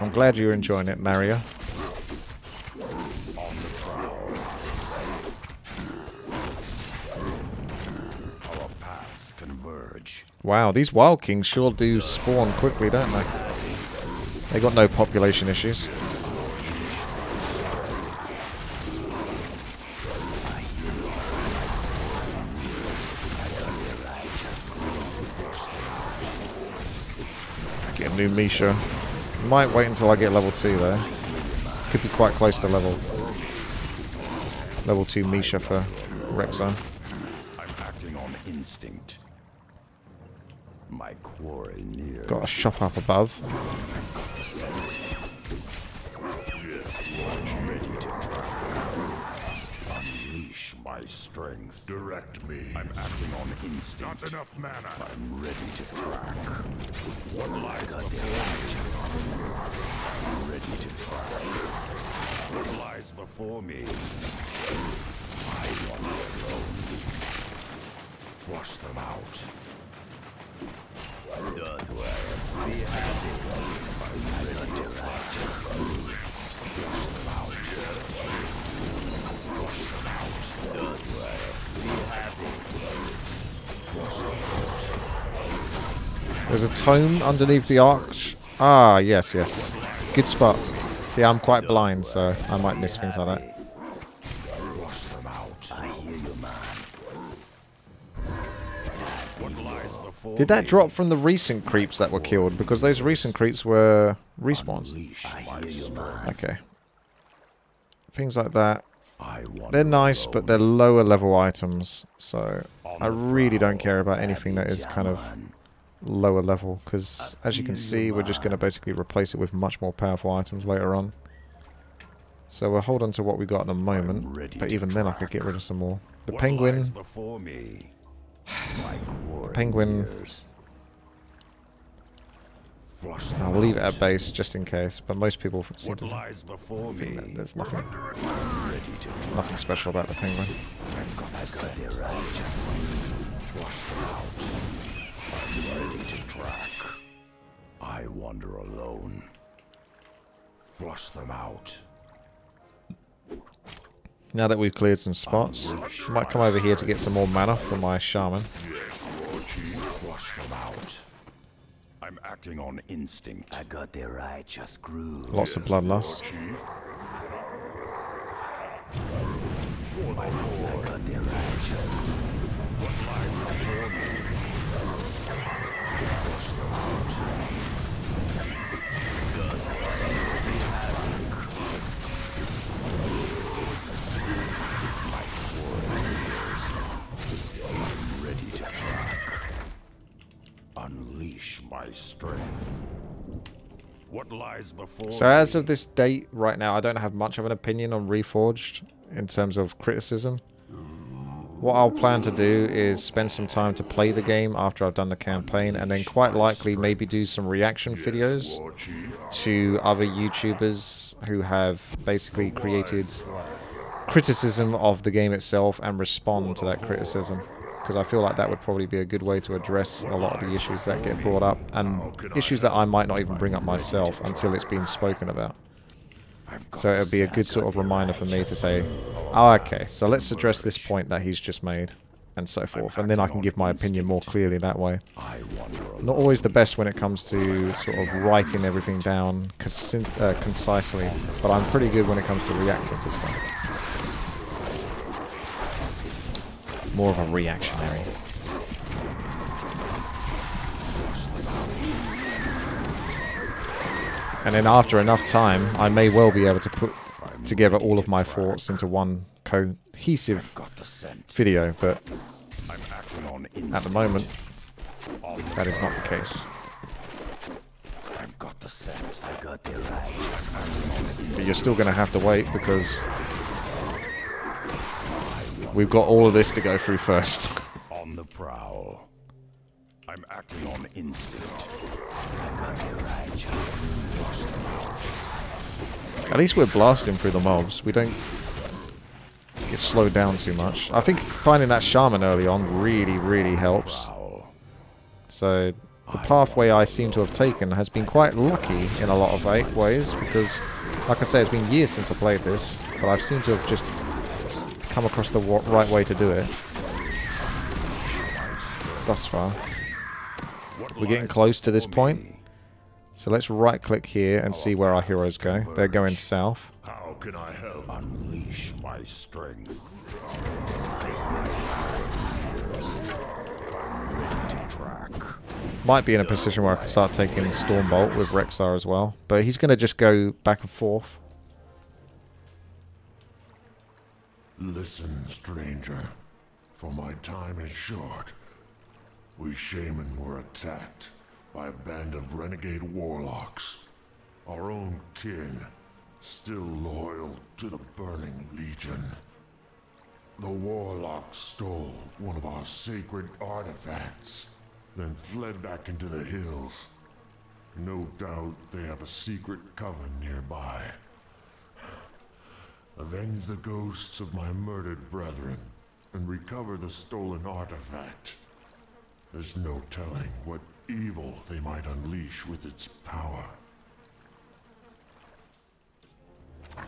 I'm glad you're enjoying it, Mario. On the prowl. Our paths converge. Wow, these Wild Kings sure do spawn quickly, don't they? They got no population issues. Get a new Misha. Might wait until I get level 2 though. Could be quite close to level level 2 Misha for Rexxar. I'm acting on instinct. My quarry near. Got a shop up above. My strength. Direct me. I'm acting on instinct. Not enough mana. I'm ready to track. What lies I'm ready to track. What lies before me? I want alone. Flush them out. Don't worry. Be happy. I'm ready to track. Just move. Flush them out. Flush There's a tome underneath the arch. Ah, yes, yes. Good spot. See, I'm quite blind, so I might miss things like that. Did that drop from the recent creeps that were killed? Because those recent creeps were respawns. Okay. Things like that. They're nice, but they're lower level items, so I really don't care about anything that is kind of lower level, because uh, as you can see, we're just going to basically replace it with much more powerful items later on. So we'll hold on to what we got at the moment, but even then I could get rid of some more. The What penguin, lies before me? My quarry penguin- Flush I'll leave it at base just in case, but most people seem to lies before me? think that there's nothing, Ready to nothing special about the penguin. Ready to track. I wander alone. Flush them out. Now that we've cleared some spots, I might come over here to get some more mana for my shaman. Yes, Flush them out. I'm acting on instinct. I got their righteous groove. Lots of bloodlust. I got their righteous groove. What my strength. What lies before So as of this date, right now, I don't have much of an opinion on Reforged in terms of criticism. What I'll plan to do is spend some time to play the game after I've done the campaign, and then quite likely maybe do some reaction videos to other YouTubers who have basically created criticism of the game itself and respond to that criticism. Because I feel like that would probably be a good way to address a lot of the issues that get brought up, and issues that I might not even bring up myself until it's been spoken about. So it would be a good sort of reminder for me to say, oh, okay, so let's address this point that he's just made, and so forth. And then I can give my opinion more clearly that way. I wander alone. Not always the best when it comes to sort of writing everything down concis- uh, concisely, but I'm pretty good when it comes to reacting to stuff. More of a reactionary. And then after enough time, I may well be able to put together all of my thoughts into one cohesive video, but at the moment, that is not the case. I've got the scent. I got the But you're still going to have to wait because we've got all of this to go through first. on the prowl. I'm acting on instinct. I got the righteous. Flush them out. At least we're blasting through the mobs. We don't get slowed down too much. I think finding that shaman early on really, really helps. So the pathway I seem to have taken has been quite lucky in a lot of ways because, like I say, it's been years since I played this, but I've seemed to have just come across the wa- right way to do it thus far. We're getting close to this point. So let's right click here and see where our heroes go. They're going south. How can I help? Unleash my strength. I'm ready to track. Might be in a position where I can start taking Stormbolt with Rexxar as well. But he's going to just go back and forth. Listen, stranger, for my time is short. we shaman were attacked by a band of renegade warlocks. Our own kin, still loyal to the Burning Legion. The warlocks stole one of our sacred artifacts, then fled back into the hills. No doubt they have a secret coven nearby. Avenge the ghosts of my murdered brethren and recover the stolen artifact. There's no telling what evil they might unleash with its power.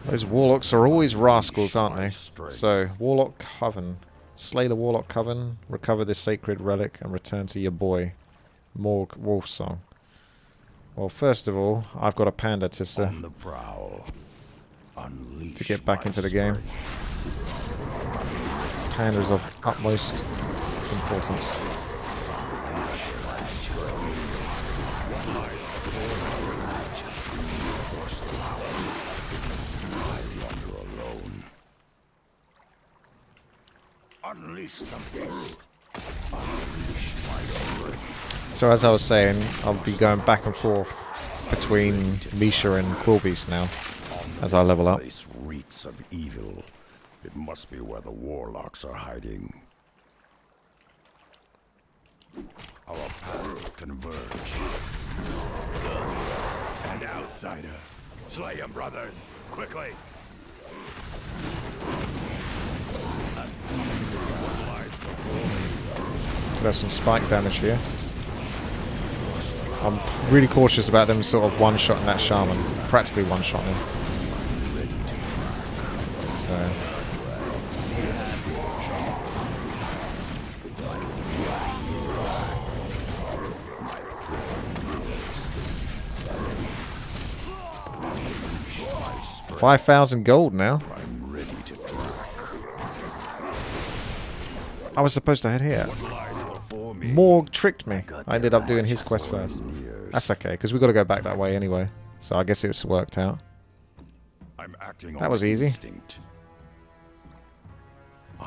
Those warlocks are always rascals, aren't they? So, Warlock Coven. Slay the Warlock Coven, recover this sacred relic, and return to your boy, Morg Wolfsong. Well, first of all, I've got a panda to, s- On the prowl. To get back into the game. Panda is of utmost importance. Wander alone. Unleash the beast. Unleash my strength. So as I was saying, I'll be going back and forth between Misha and Quillbeast now, as I level up. This place reeks of evil. It must be where the warlocks are hiding. Our paths converge. An outsider. Slay him, brothers. Quickly. Could have some spike damage here. I'm really cautious about them sort of one-shotting that shaman. Practically one-shotting him. So... Five thousand gold now. I'm ready to track. I was supposed to head here. Lies before me. Morg tricked me. I ended up doing his quest first. That's okay, because we've got to go back that way anyway. So I guess it's worked out. I'm acting That was easy.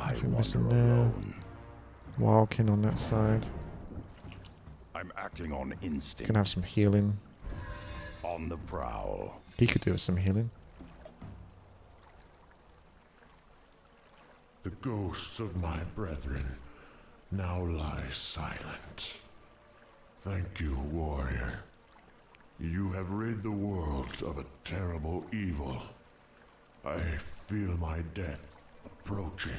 Instinct. I Nothing wander missing there. alone. Wildkin on that side. I'm acting on instinct. Can have some healing. On the prowl. He could do with some healing. The ghosts of my brethren now lie silent. Thank you, warrior. You have rid the world of a terrible evil. I feel my death approaching.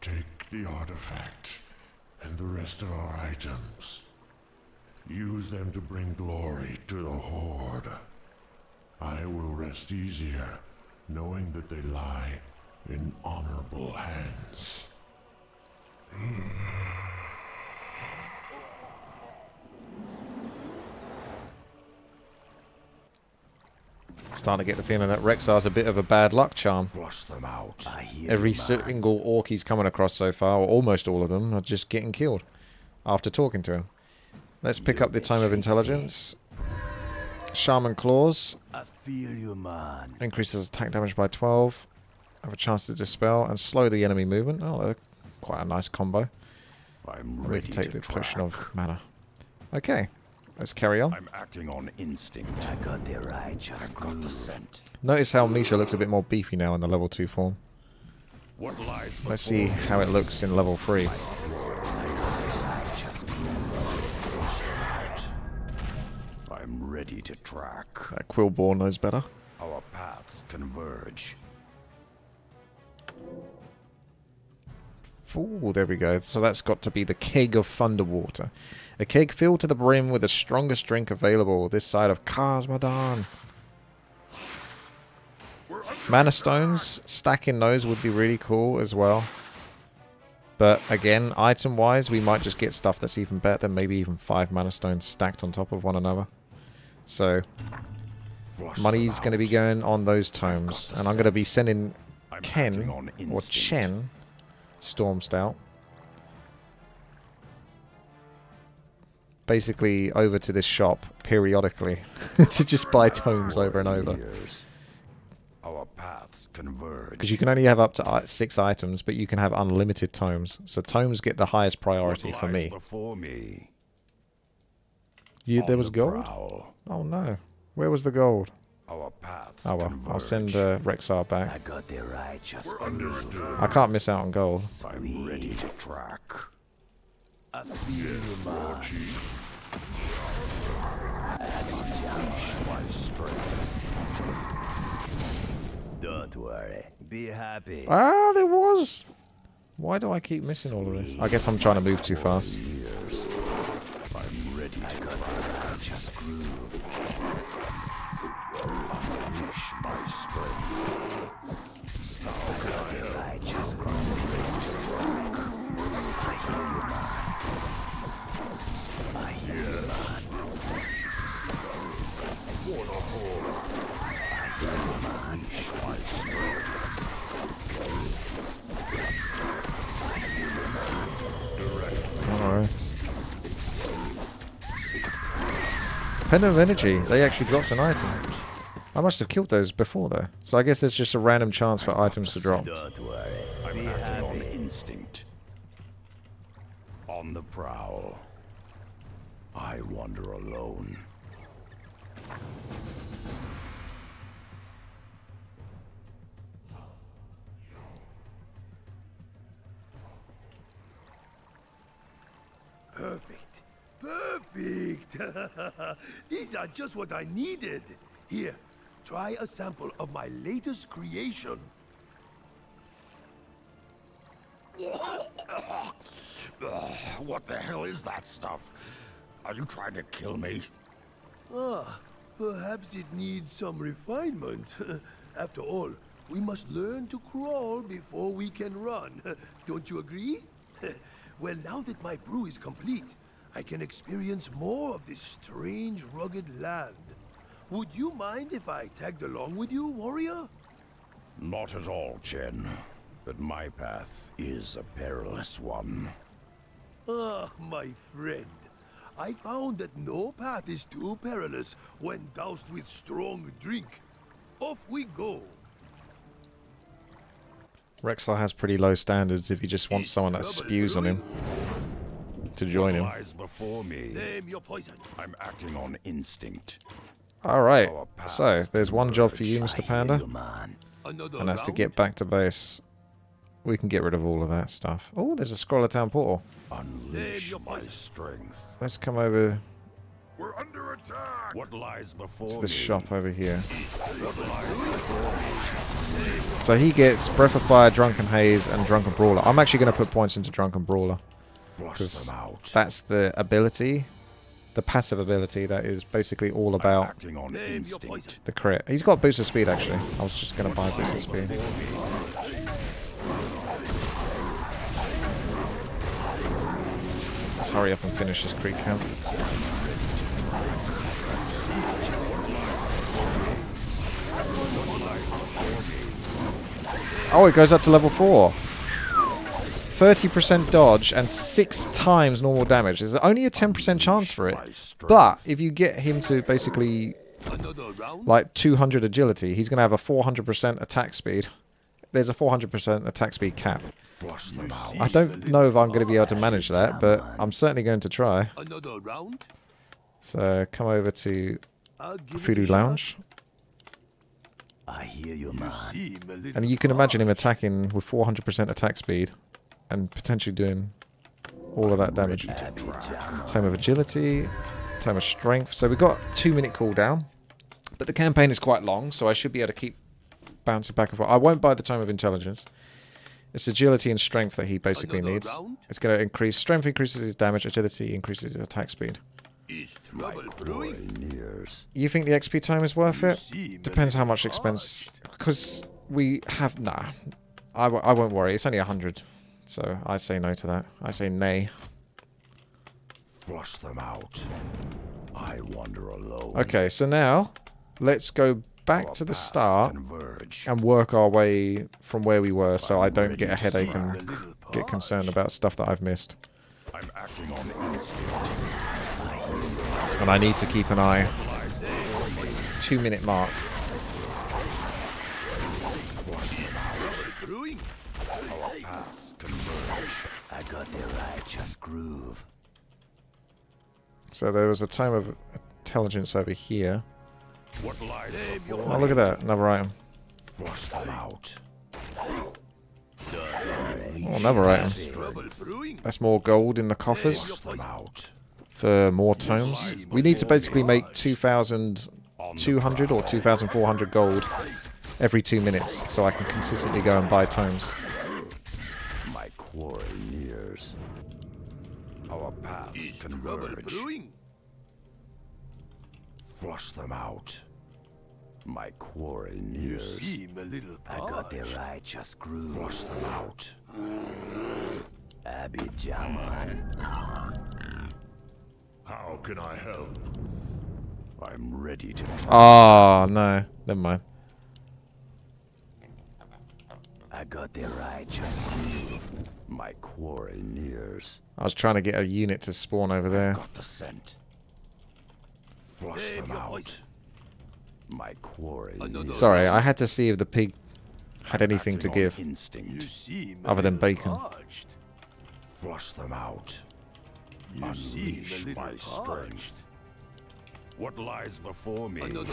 Take the artifact and the rest of our items. Use them to bring glory to the Horde. I will rest easier knowing that they lie in honorable hands. Starting to get the feeling that Rexxar's a bit of a bad luck charm. Flush them out. Every single orc he's coming across so far, or almost all of them, are just getting killed after talking to him. Let's pick up the Tome of Intelligence. Shaman Claws I feel you, man. increases attack damage by 12. Have a chance to dispel and slow the enemy movement. Oh, quite a nice combo. I'm And we can take to the track. potion of mana. Okay, let's carry on. I'm acting on instinct. I got the right just I've got the scent. Notice how Misha looks a bit more beefy now in the level 2 form. What lies Let's see how it looks in level 3. I just I'm ready to track. That Quilboar knows better. Our paths converge. Ooh, there we go. So that's got to be the keg of Thunderwater. A keg filled to the brim with the strongest drink available this side of Khaz Modan. Mana stones, stacking those would be really cool as well. But again, item wise, we might just get stuff that's even better than maybe even five mana stones stacked on top of one another. So money's going to be going on those tomes, and I'm going to be sending Ken or. Chen Storm basically over to this shop periodically to just buy tomes over and over. Our paths converge. Because you can only have up to six items, but you can have unlimited tomes. So tomes get the highest priority for me. Me. You, there was the gold? prowl, Oh no. Where was the gold? Our paths Oh well, converge. I'll send uh, Rexxar I back. got the righteous We're under attack. I can't miss out on gold. I'm ready to track. I feel you, man. My strength. Don't worry. Be happy. Ah, there was! Why do I keep missing all of this? I guess I'm trying to move too fast. Pen of Energy. They actually dropped an item. I must have killed those before though. So I guess there's just a random chance for items to drop. Be acting on instinct. On the prowl. I wander alone. Perfect. These are just what I needed. Here, try a sample of my latest creation. What the hell is that stuff? Are you trying to kill me? Ah, perhaps it needs some refinement. After all, we must learn to crawl before we can run. Don't you agree? well, now that my brew is complete, I can experience more of this strange, rugged land. Would you mind if I tagged along with you, warrior? Not at all, Chen. But my path is a perilous one. Ah, my friend. I found that no path is too perilous when doused with strong drink. Off we go. Rexxar has pretty low standards if he just wants someone that spews on him to join him. Lies before me. Name your poison. I'm acting on instinct. Alright, so there's one job for you, Mr. Panda, you, man. Another and that's to get back to base. We can get rid of all of that stuff. Oh, there's a Scroll of Town portal. Unleash my strength. Let's come over We're under attack. What lies before to me? the shop over here. What lies before me? So he gets Breath of Fire, Drunken Haze, and Drunken Brawler. I'm actually going to put points into Drunken Brawler. Flush them out. that's the ability, the passive ability that is basically all about acting on instinct. the crit. He's got boost of speed actually. I was just going to buy boost of speed. Let's hurry up and finish this creep camp. Oh, it goes up to level 4. 30% dodge and 6 times normal damage. There's only a 10% chance for it. But if you get him to basically like 200 agility, he's going to have a 400% attack speed. There's a 400% attack speed cap. Flush them out. I don't know if I'm going to be able to manage that, but I'm certainly going to try. So come over to I'll give it a Voodoo shot. Lounge. I hear you, man. Seem a little And you can imagine him attacking with 400% attack speed and potentially doing all of that damage. Tome of agility, tome of strength. So we've got two minute cooldown, but the campaign is quite long, so I should be able to keep bouncing back and forth. I won't buy the tome of intelligence. It's agility and strength that he basically Another needs. round? It's going to increase strength, increases his damage, agility increases his attack speed. Is trouble brewing? Nears. You think the XP tome is worth it? Depends how much expense. Because we have nah. I, w- I won't worry. It's only a hundred, so I say no to that. I say nay. Flush them out. I wander alone. Okay, so now let's go back Our to the start Converge. and work our way from where we were, so I don't get a headache and get concerned about stuff that I've missed. I'm acting on instinct. And I need to keep an eye. Two minute mark. The righteous groove. So there was a tome of intelligence over here. What lies Name your before Oh, look at that. Another item. Flush them out. Oh, another item. That's more gold in the coffers Flush them out. for more tomes. We need to basically make 2,200 or 2,400 gold every two minutes so I can consistently go and buy tomes. My quarry paths Is converge. Flush them out. My quarry You nears. seem a little I got the parched. righteous groove. Flush them out. Abidjaman. How can I help? I'm ready to try. Oh, no. Never mind. I got the righteous groove. My quarry nears. I was trying to get a unit to spawn over there. Got the scent. Flush Name them out. poison. My quarry Another nears. Sorry, I had to see if the pig had anything to give. Instinct. You seem a Other than bacon. parched. Flush them out. You seem Unleash a my parched. strength. What lies before me? Another.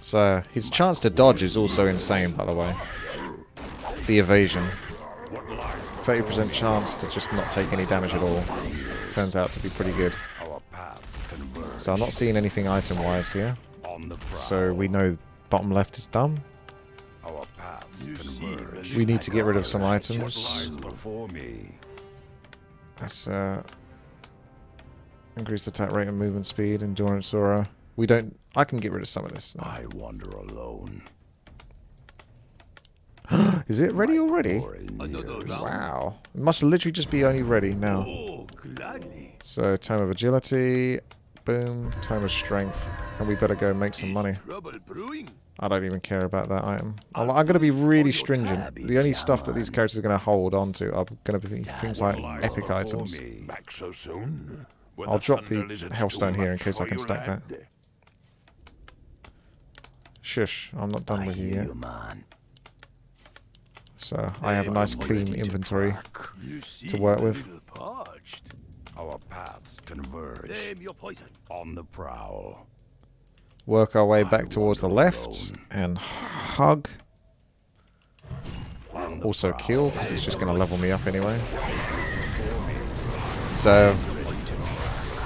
So, his chance to dodge is also insane, by the way. The evasion. What lies before 30% chance to just not take any damage at all. Turns out to be pretty good. So I'm not seeing anything item-wise here. So we know bottom left is converge. We need to get rid of some items. Let's uh, increase attack rate and movement speed, endurance aura. We don't... I can get rid of some of this. now. I wander alone. Is it ready already? Quarry Another nears. round. Wow. It must literally just be only ready now. Oh. So, tome of Agility. Boom. Tome of Strength. And we better go make some money. I don't even care about that item. I'm, I'm going to be really stringent. The only stuff that these characters are going to hold on to are going to be things like epic items. me. Back so soon? Were I'll drop the Thunder Hellstone here in case I can stack that. lad? Shush, I'm not done with you hear yet. You, man. So I have a nice clean inventory. to work with. parched. Our paths converge. Name your poison. On the prowl. Work our way I back towards the left alone. and hug. Also prowl. kill because it's just going to level me up anyway. So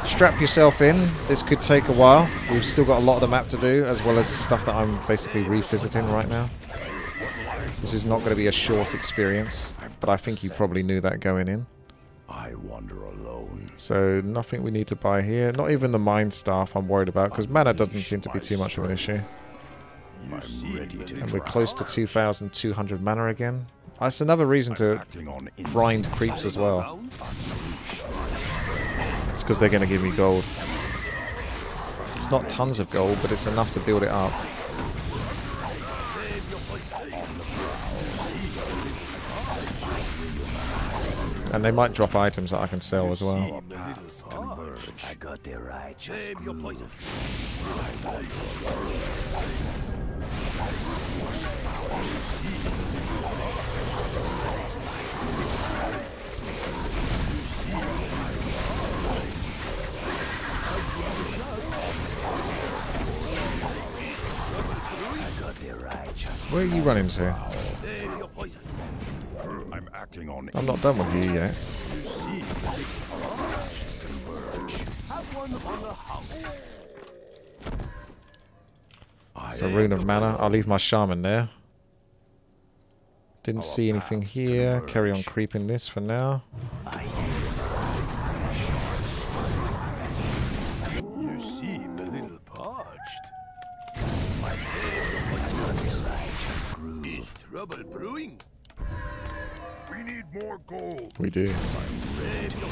strap yourself in. This could take a while. We've still got a lot of the map to do as well as stuff that I'm basically revisiting right now. This is not going to be a short experience, but I think you probably knew that going in. I wander alone. So nothing we need to buy here. Not even the mind staff I'm worried about because mana doesn't seem to be too much of an issue. I'm ready a to And we're close to 2,200 mana again. Ah, That's another reason to grind creeps as well. It's because they're going to give me gold. It's not tons of gold, but it's enough to build it up. And they might drop items that I can sell as well. Seem a little ah, parched. I got the righteous Name your poison. groove. I got the righteous Where are you running to? Acting on I'm not done with you yet. You seem a. Have one on the house. So Rune of Mana. I'll leave my Shaman there. Didn't see anything here. Carry on creeping this for now. You seem We need more gold. We do. Name your.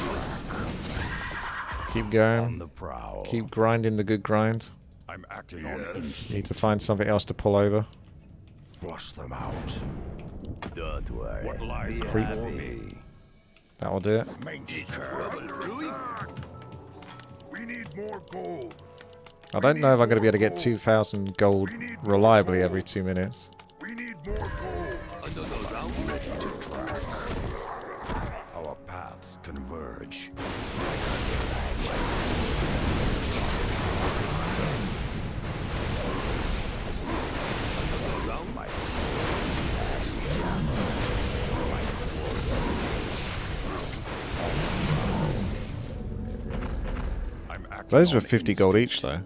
Keep on going. the prowl. Keep grinding the good grind. I'm acting on Need to find something else to pull over. Flush them out. Don't worry. What lies Be before me? That'll do it. Mangy Trouble? We need more gold. I don't know if I'm going to be able to get 2,000 gold reliably every two minutes. We need more gold. Another round Ready to track. Our paths converge. round. My I'm acting Those were 50 gold each, though.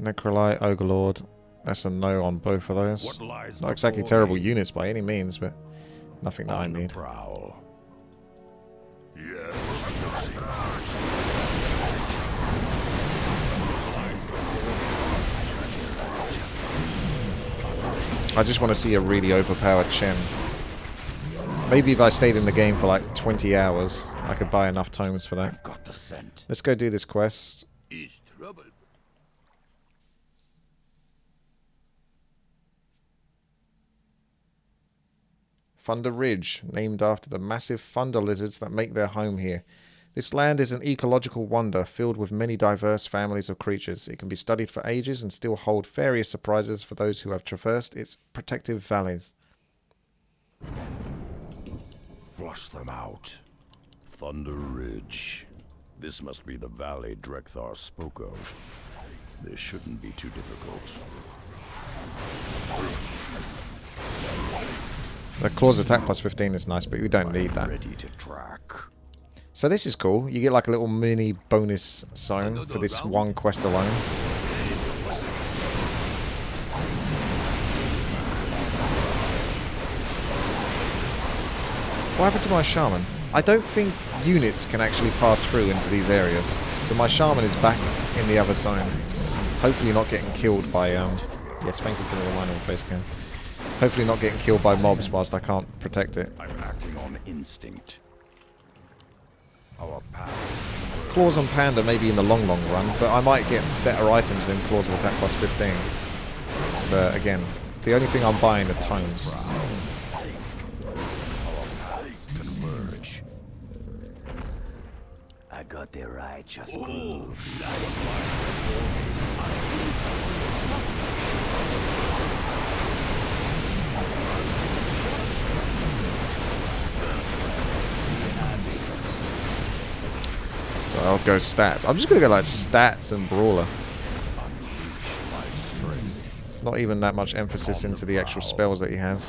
Necrolyte, Ogre Lord. That's a no on both of those. Not exactly terrible me? units by any means, but nothing that I On need. prowl. I just want to see a really overpowered Chen. Maybe if I stayed in the game for like 20 hours, I could buy enough tomes for that. Got the scent. Let's go do this quest. Is trouble. Thunder Ridge, named after the massive thunder lizards that make their home here. This land is an ecological wonder filled with many diverse families of creatures. It can be studied for ages and still hold various surprises for those who have traversed its protective valleys. Flush them out. Thunder Ridge. This must be the valley Drek'Thar spoke of. This shouldn't be too difficult. The claws attack plus 15 is nice, but we don't need that. Ready to track. So this is cool. You get like a little mini bonus zone for this one quest alone. What happened to my shaman? I don't think units can actually pass through into these areas. So my shaman is back in the other zone. Hopefully not getting killed by um yes, thank you for the reminder on face cam. Hopefully not getting killed by mobs whilst I can't protect it. I'm acting on instinct. Our paths. Claws on Panda maybe in the long, long run, but I might get better items than Claws of Attack plus 15. So, again, the only thing I'm buying are tomes. paths converge. I got the righteous groove. Oh. So I'll go stats. I'm just going to go like stats and Brawler. Not even that much emphasis into the actual spells that he has.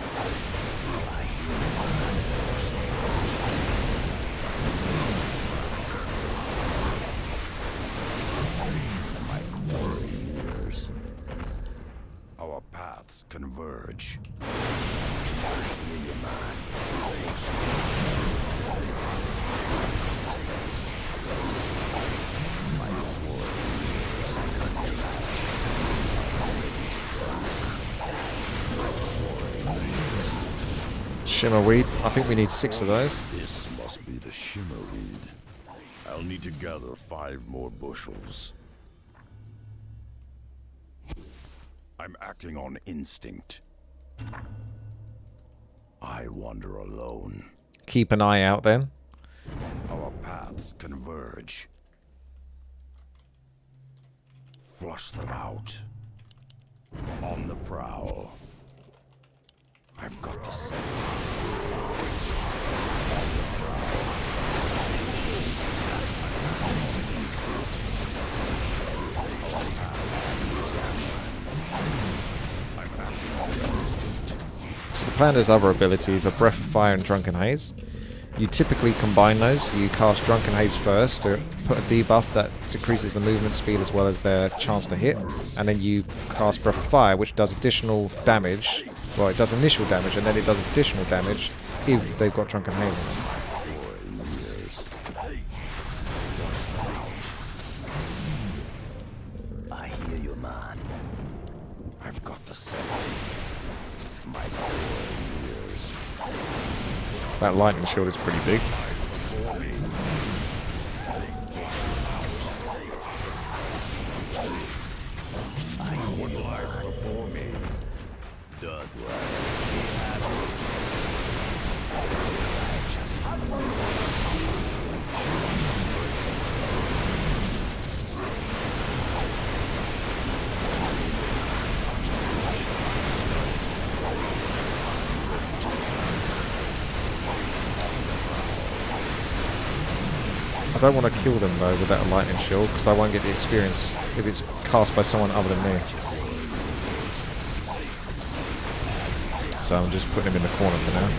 Our paths converge. Shimmer Weed. I think we need six of those. This must be the shimmerweed. I'll need to gather five more bushels. I'm acting on instinct. I wander alone. Keep an eye out then. Our paths converge. Flush them out. On the prowl. I've got the scent. So the Panda's other abilities are Breath of Fire and Drunken Haze. You typically combine those, you cast Drunken Haze first to put a debuff that decreases the movement speed as well as their chance to hit, and then you cast Breath of Fire, which does additional damage. Well, it does initial damage, and then it does additional damage if they've got Drunken Haze. I hear you, man. I've got the scent. My warriors. That lightning shield is pretty big. Don't want to kill them though with that lightning shield because I won't get the experience if it's cast by someone other than me. So I'm just putting him in the corner for now.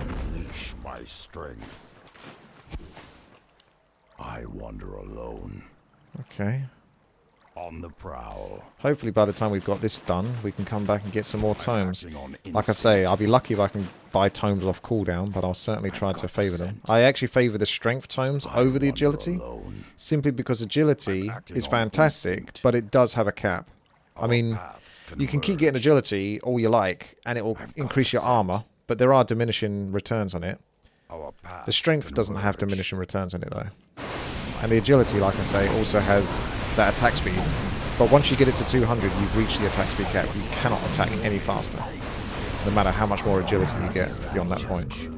Unleash my strength. I wander alone, Okay. On the prowl. Hopefully by the time we've got this done, we can come back and get some more tomes. Like I say, I'll be lucky if I can buy tomes off cooldown, but I'll certainly try to favour them. I actually favour the strength tomes I over the agility, simply because agility is fantastic, instinct. but it does have a cap. I mean, you can keep getting agility all you like, and it will I've increase your armour, but there are diminishing returns on it. The strength doesn't have diminishing returns on it though. And the agility, like I say, also has that attack speed. But once you get it to 200, you've reached the attack speed cap. You cannot attack any faster. No matter how much more agility you get beyond that point.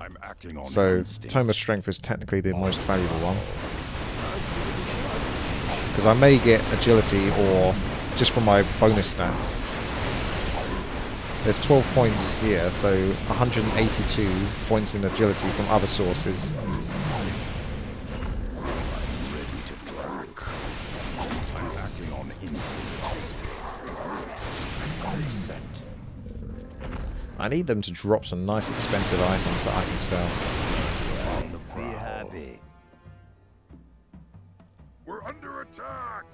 I'm acting on So, of Strength is technically the most valuable one. Because I may get agility or just from my bonus stats. There's 12 points here, so 182 points in agility from other sources. I need them to drop some nice expensive items that I can sell. On the prowl. Be happy. We're under attack!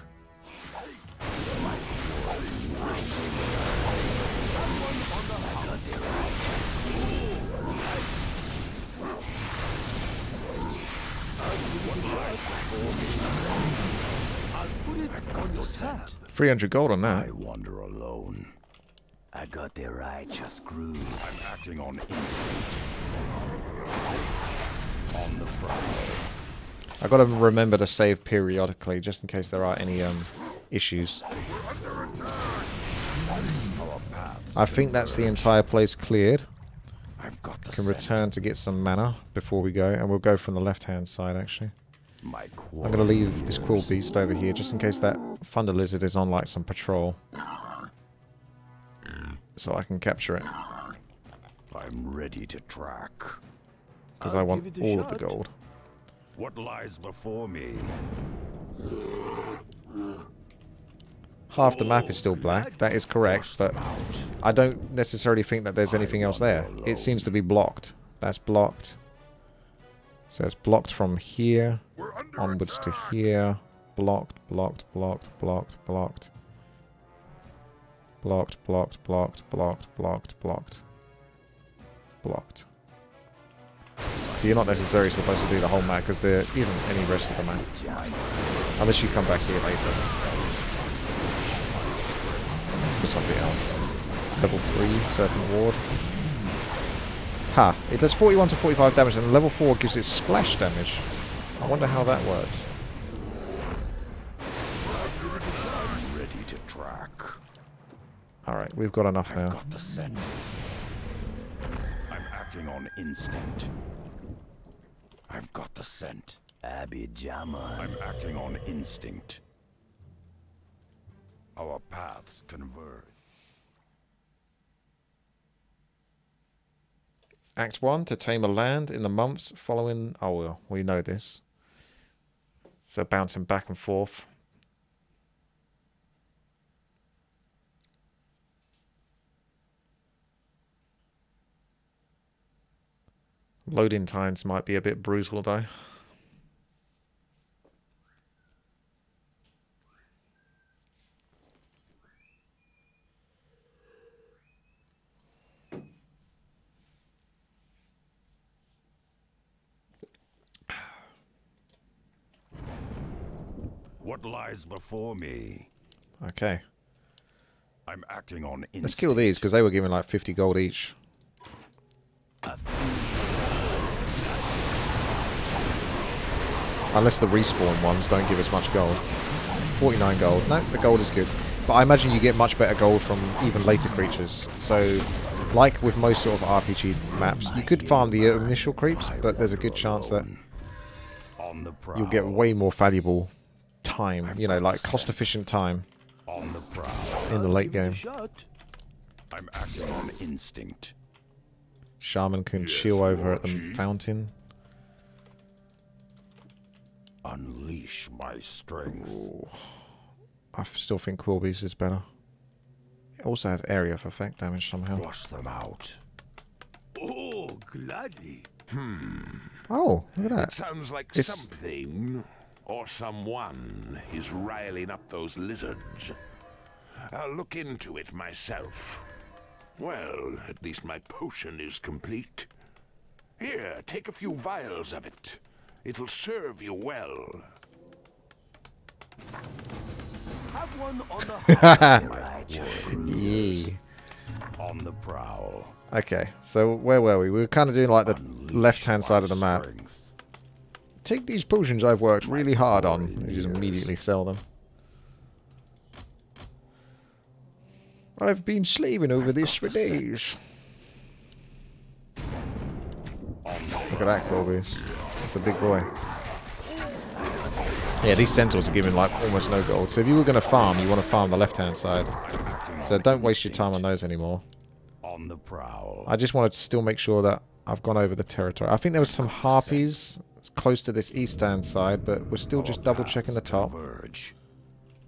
On your scent. 300 gold on that. I wander alone. I got the righteous groove. I'm acting on instinct. On the prowl. i got to remember to save periodically, just in case there are any um, issues. I think that's the entire place cleared. I've got the Can scent. return to get some mana before we go, and we'll go from the left-hand side, actually. My I'm going to leave this Quill Beast over here, just in case that Thunder Lizard is on, like, some patrol. So I can capture it, I'm ready to track. because I'll want give it a all of the gold. What lies before me? Half the map is oh, still black, that is correct, but I don't necessarily think that there's anything else there. It seems to be blocked. That's blocked. So it's blocked from here onwards to here. Blocked, blocked, blocked, blocked, blocked. Blocked, blocked, blocked, blocked, blocked, blocked. Blocked. So you're not necessarily supposed to do the whole map because there isn't any rest of the map. Unless you come back here later. For something else. Level 3, Serpent Ward. Ha! It does 41 to 45 damage and level 4 gives it splash damage. I wonder how that works. Alright, we've got enough I've now. got the scent. I'm acting on instinct. I've got the scent. Abby Jama. I'm acting on instinct. Our paths converge. Act 1 to tame a land in the months following. Oh, well, we know this. So bouncing back and forth. Loading times might be a bit brutal though. What lies before me? Okay. I'm acting on instinct. Let's kill these because they were giving like 50 gold each. Unless the respawn ones don't give us much gold. 49 gold. No, the gold is good. But I imagine you get much better gold from even later creatures. So, like with most sort of RPG maps, you could farm the initial creeps, but there's a good chance that on the prowl. you'll get way more valuable time. You know, like cost-efficient time on the prowl. in the late give it a game. I'm acting on instinct. Shaman can chill over at the fountain. Unleash my strength. I still think Quilby's is better. It also has area of effect damage somehow. Flush them out. Oh, gladly. Hmm. Oh, look at that. It that. sounds like It's- something or someone is riling up those lizards. I'll look into it myself. Well, at least my potion is complete. Here, take a few vials of it. It'll serve you well. Have one on the Yee. On the prowl. Okay, so where were we? We were kind of doing like the left-hand side of the map. Take these potions I've worked really hard on. and You just immediately sell them. I've been slaving over this for days. Look at that, Corbius. That's a big boy. Yeah, these centaurs are giving like almost no gold. So if you were going to farm, you want to farm the left-hand side. So don't waste your time on those anymore. On the prowl. I just wanted to still make sure that I've gone over the territory. I think there was some harpies close to this eastern side, but we're still just oh, double checking the top, Converge.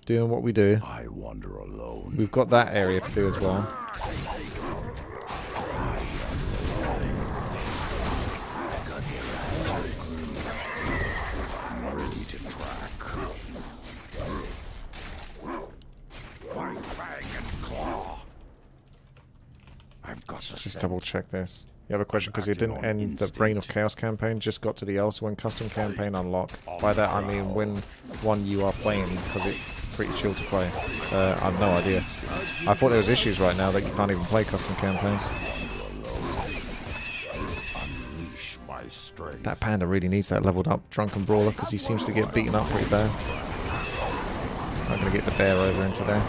doing what we do. I wander alone. We've got that area to do as well. Got the Just double check this. You have a question because it didn't end the Reign of. Chaos campaign, just got to the Elsewhere custom campaign unlock. By that I mean when one you are playing because it's pretty chill to play. Uh, I've no idea. I thought there was issues right now that you can't even play custom campaigns. Unleash my strength. That panda really needs that leveled up drunken brawler because he seems to get beaten up pretty bad. I'm gonna get the bear over into there.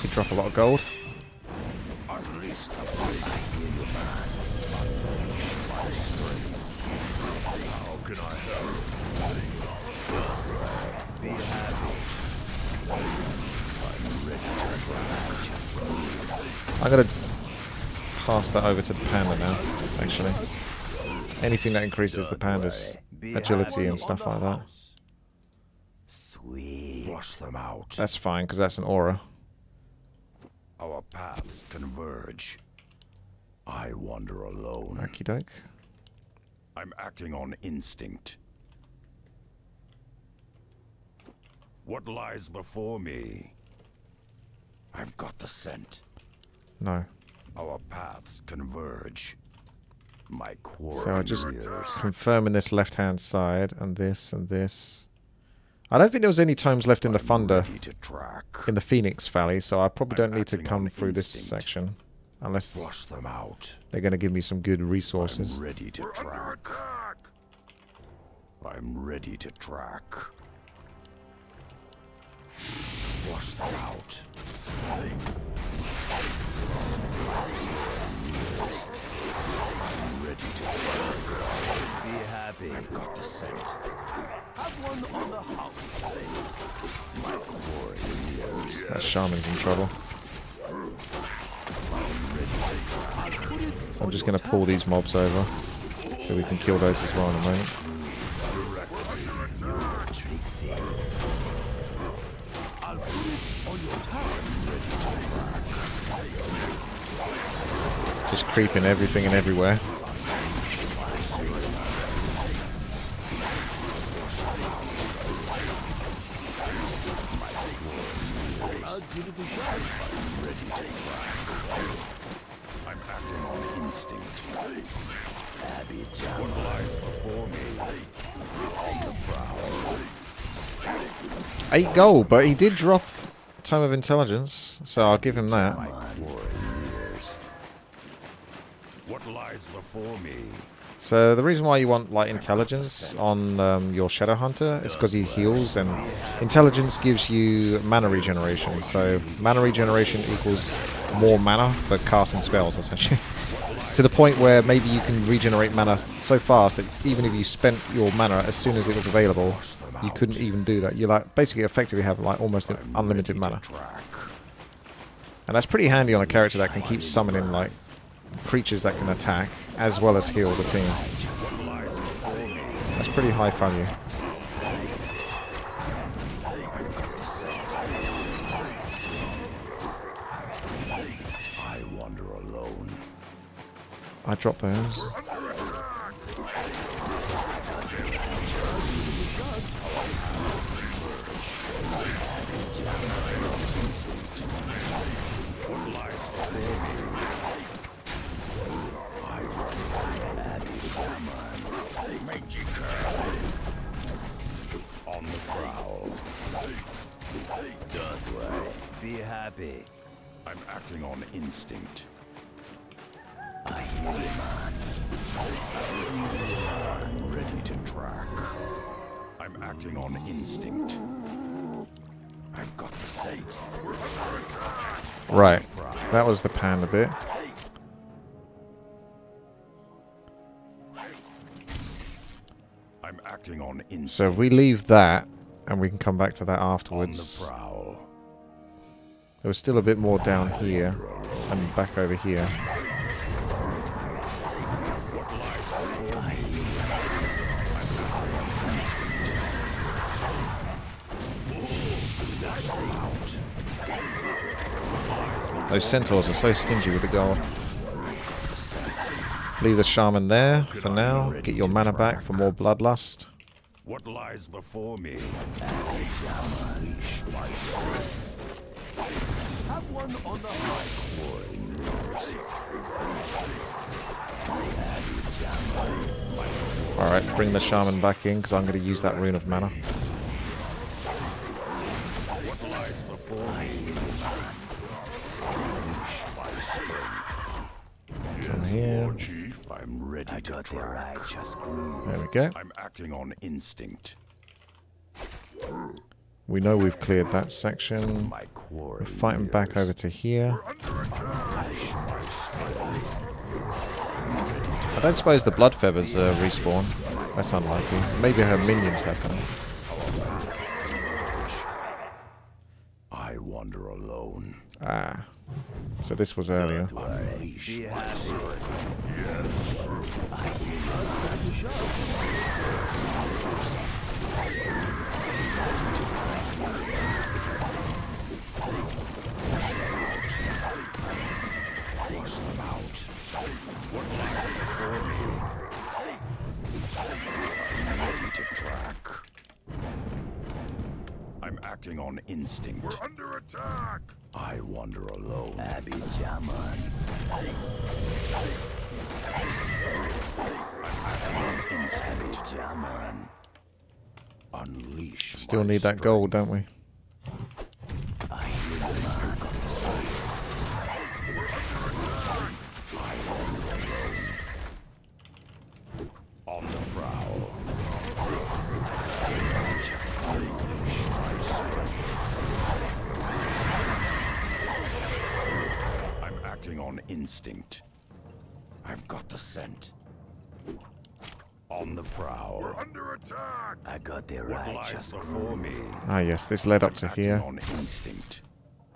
Could drop a lot of gold. Unleash the beast. Unleash my strength. How can I help? I'm gonna pass that over to the panda now, actually. Anything that increases the panda's agility and stuff like that. Sweet. Flush them out. That's fine, because that's an aura. Our paths converge. I wander alone. Okie doke. I'm acting on instinct. What lies before me? I've got the scent. No. Our paths converge. My quarry So I just confirming this left hand side and this and this. I don't think there was any times left in the I'm Thunder ready to track. in the Phoenix Valley, so I probably I'm don't need to come on through this section. Unless Flush them out. they're going to give me some good resources. I'm ready to track. I'm ready to track. Flush them out. I'm ready to track. Be happy. I've got the scent. That shaman's in trouble. So I'm just going to pull these mobs over so we can kill those as well in a moment. Just creeping everything and everywhere. Gold, but he did drop Tome of Intelligence, so I'll give him that. My quarry ears. What lies before me? So the reason why you want like intelligence on um, your Shadow Hunter is because he heals, and intelligence gives you mana regeneration. So mana regeneration equals more mana for casting spells, essentially. to the point where maybe you can regenerate mana so fast that even if you spent your mana as soon as it was available, you couldn't even do that. You like basically effectively have like almost an unlimited mana. And that's pretty handy on a character that can keep summoning like creatures that can attack as well as heal the team. That's pretty high value. I dropped those. Happy. I'm acting on instinct. I hear you, man. I'm ready to track. I'm acting on instinct. I've got the scent. Right. That was the pan a bit. I'm acting on instinct. So if we leave that and we can come back to that on the afterwards. There was still a bit more down here and back over here. Those centaurs are so stingy with the gold. Leave the shaman there for now. Get your mana back for more bloodlust. What lies before me? Have one on the high. Alright, bring the shaman back in because I'm going to use that rune of mana. What lies before me? Come here. I'm ready to got track. There we go. I'm acting on instinct. We know we've cleared that section. We're fighting back over to here. I don't suppose the blood feathers uh, respawn. That's unlikely. Maybe her minions have them. I wander alone. Ah. So this was earlier. Unleash acting on instinct. We're under attack. I wander alone. Abby Jaman. Instinct. Jaman. Unleash. Still my need that gold, don't we? Instinct. I've got the scent. On the prowl. We're under attack. I got the What lies righteous before me? Ah yes, this led up to here. on instinct.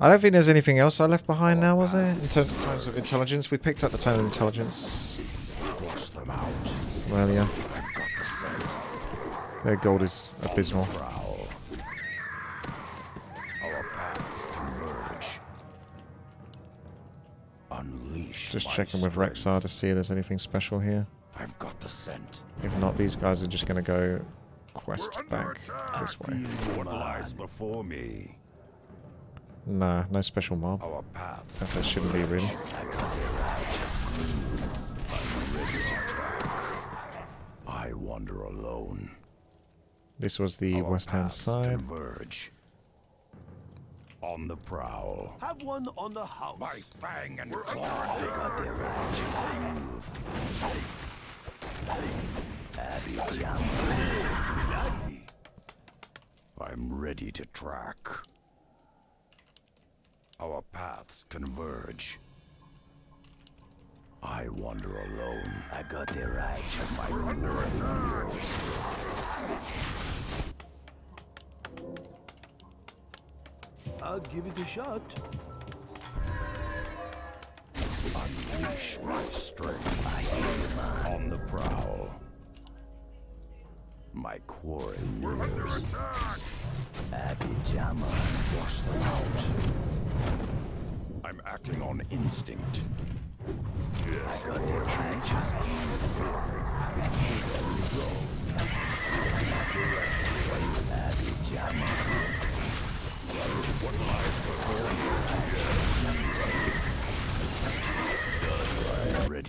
I don't think there's anything else I left behind now, was there? In terms of tomes of intelligence? We picked up the tome of intelligence Flush them out. earlier. I've got the scent. Their gold is abysmal. Just my checking with. Rexxar to see if there's anything special here. I've got the scent. If not, these guys are just going to go quest back this way. What lies before me? Nah, no special mob. Our paths. As there shouldn't be, really. I got the. I'm ready to track. I wander alone. This was the Our west hand side. Converge. On the prowl. Have one on the house. My fang and claw. They got the righteous groove. Abby Jaman. I'm ready to track. Our paths converge. I wander alone. I got the righteous I'll give it a shot. Unleash my strength. I on the prowl. My quarry nears. Abijama. Flush them out. I'm acting on instinct. I got the righteous Abijama.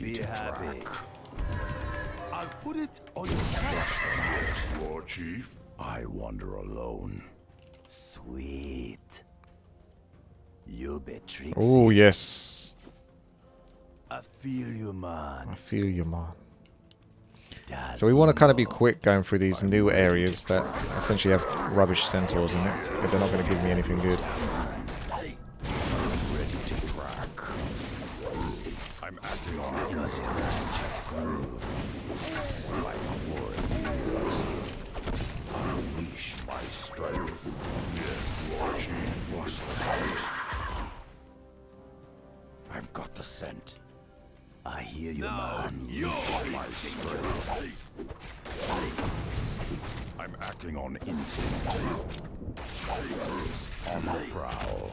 Be to happy. track. I'll put it on your Flush. Yes, Lord Chief. I wander alone. Sweet. You be tricksy. Oh, yes. I feel you, man. I feel you, man. Does So we want to kind of be quick going through these new areas that essentially have rubbish centaurs in it, but they're not going to give me anything good. Ready to track. I'm acting on Got the righteous groove. my quarry Unleash my strength. Yes, Lord Chief. Flush them out. I've got the scent. I hear you, man. Unleash my strength. I'm acting on instinct. On the prowl.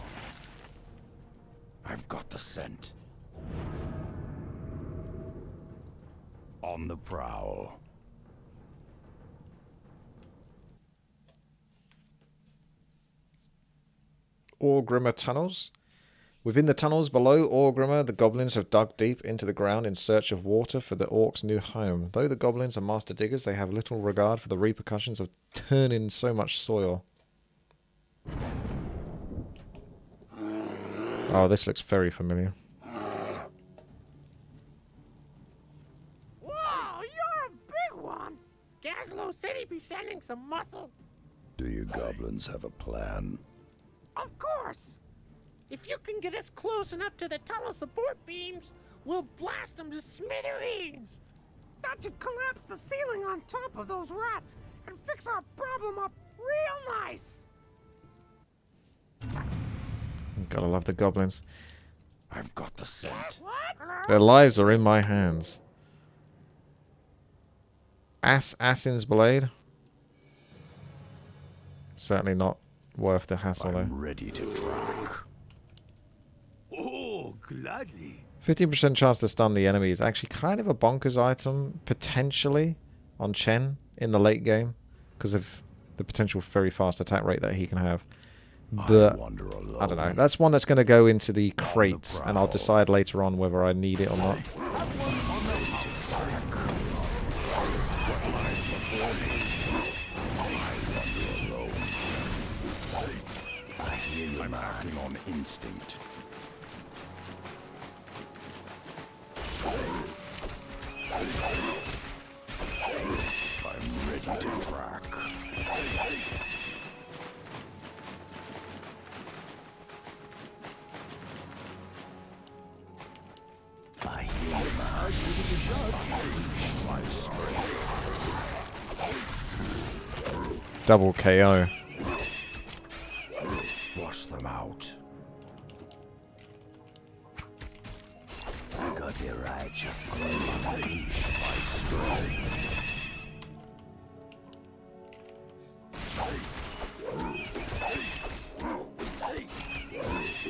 I've got the scent. On the prowl. Orgrimmar tunnels. Within the tunnels below Orgrimmar, the goblins have dug deep into the ground in search of water for the orcs' new home. Though the goblins are master diggers, they have little regard for the repercussions of turning so much soil. Oh, this looks very familiar. Whoa, you're a big one! Gazlowe said he'd be sending some muscle. Do you goblins have a plan? Of course! If you can get us close enough to the tunnel support beams, we'll blast them to smithereens! That should collapse the ceiling on top of those rats and fix our problem up real nice! Gotta love the goblins. I've got the scent. What? Their lives are in my hands. Ass Assassin's Blade. Certainly not worth the hassle though. I'm ready to track. Gladly. 15% chance to stun the enemy is actually kind of a bonkers item, potentially, on Chen in the late game, because of the potential very fast attack rate that he can have. But, alone. I don't know. That's one that's going to go into the crate, and I'll decide later on whether I need it or not. Double KO. Flush them out. I got the righteous groove. Unleash my strength.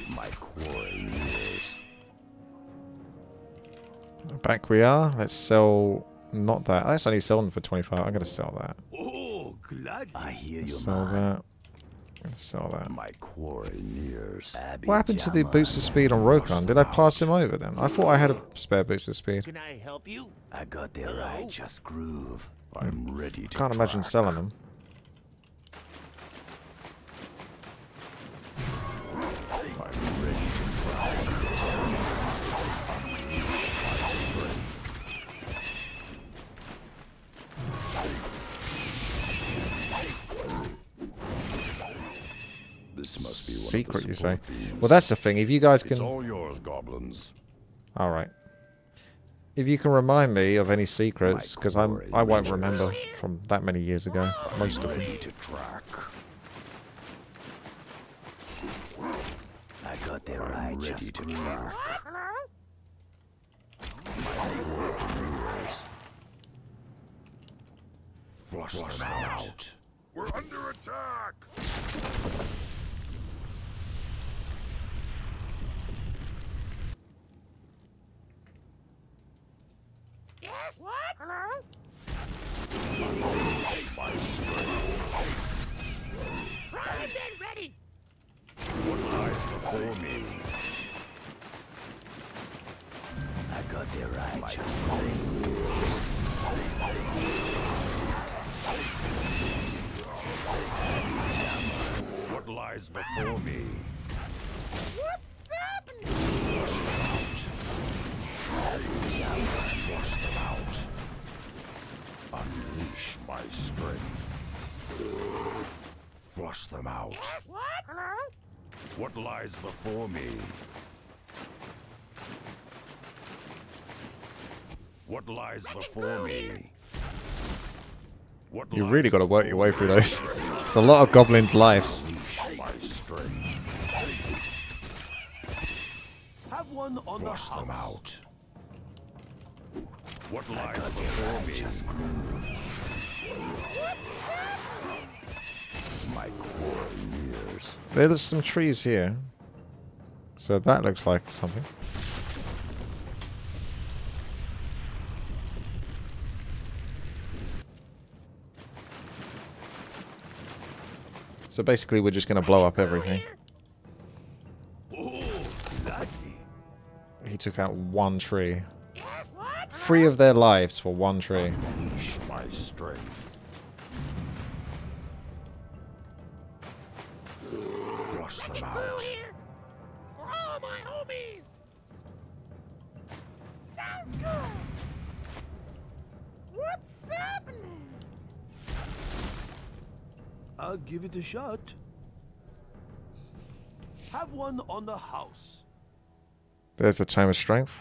My quarry. Back we are. Let's sell... Not that. That's only selling for 25. I'm going to sell that. I hear you, Sell man. that. Gonna Sell that. My quarry nears. What happened to the Abijama. boost of speed on Rokhan? Did I pass him over then? I thought I had a spare boost of speed. Can I help you? I got the righteous groove. I'm ready to Can't imagine selling them. Secret, you say? beams. Well, that's the thing. If you guys It's can... all yours, goblins. Alright. if you can remind me of any secrets, because I'm I won't remember from that many years ago. Most of them. To track. I got there I'm right, ready just to groove. track. Hello? Flush, them out. We're under attack! Yes? What? Hello? Primed and ready! What lies before me? I got there right, just groove. What lies before me? What's happening? Flush them out. Unleash my strength. Flush them out. Yes? What? Hello? What lies before me? What lies before me? What You really got to work your way through those. It's a lot of goblins' lives. me? My strength. Have one on the Flush them out. What lies before me? Just groove. My. There's some trees here. So that looks like something. So basically we're just going to blow up everything. Oh, he took out one tree. Yes? What? Three of their lives for one tree. Unleash my strength. Flush them Crew out. here! For all my homies! Sounds good! What's happening? I'll give it a shot. Have one on the house. There's the time of Strength.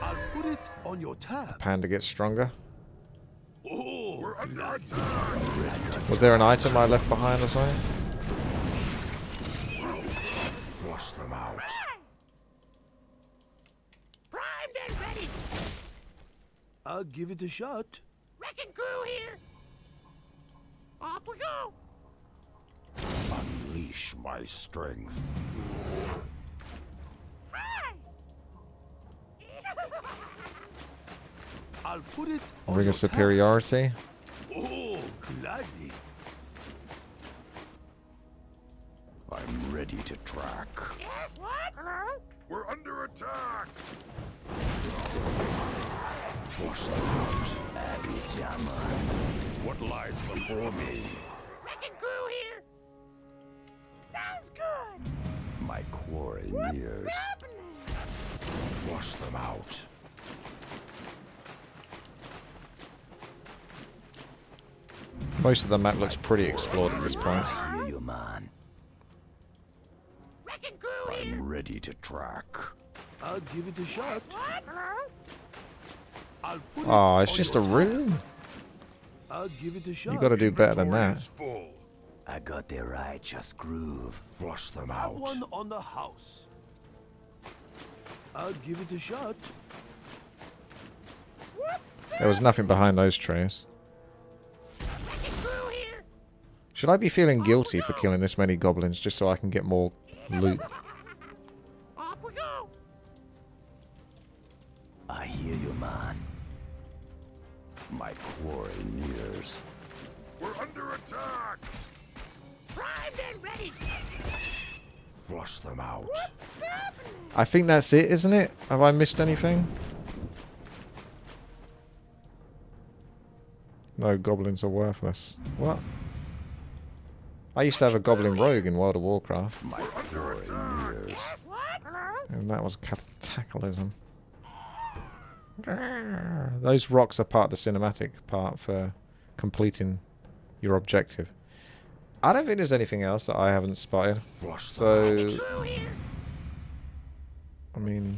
I'll put it on your tab. Panda gets stronger. Oh, We're under attack! Was there an item I left behind or something? Flush them out. Primed and ready! I'll give it a shot. Wrecking crew here! Off we go! Unleash my strength. Right! I'll put it on Ring of Superiority. Oh, gladly. I'm ready to track. yes? What? Hello? We're under attack! Flush them out. What lies before me? Wrecking crew here! Sounds good! My quarry What's nears. happening? Flush them out. Most of the map looks pretty explored at this point. Hear you, man. Wrecking crew here! I'm ready to track. I'll give it a shot. Yes? What? Hello? I'll put Oh, it's just a room. I'll give it a shot. You got to do better than Inventory that. is full. I got there right, just groove. Flush them out. one on the house. I'll give it a shot. There was nothing behind those trees. Should I be feeling oh, guilty for killing this many goblins just so I can get more loot? Off we go! I hear you, man. My quarry nears. We're under attack! Primed and ready! Flush them out. I think that's it, isn't it? Have I missed anything? No, goblins are worthless. What? I used to have a goblin rogue in World of Warcraft, My. Yes? And that was cataclysm. Those rocks are part of the cinematic part for completing your objective. I don't think there's anything else that I haven't spotted. So, I mean,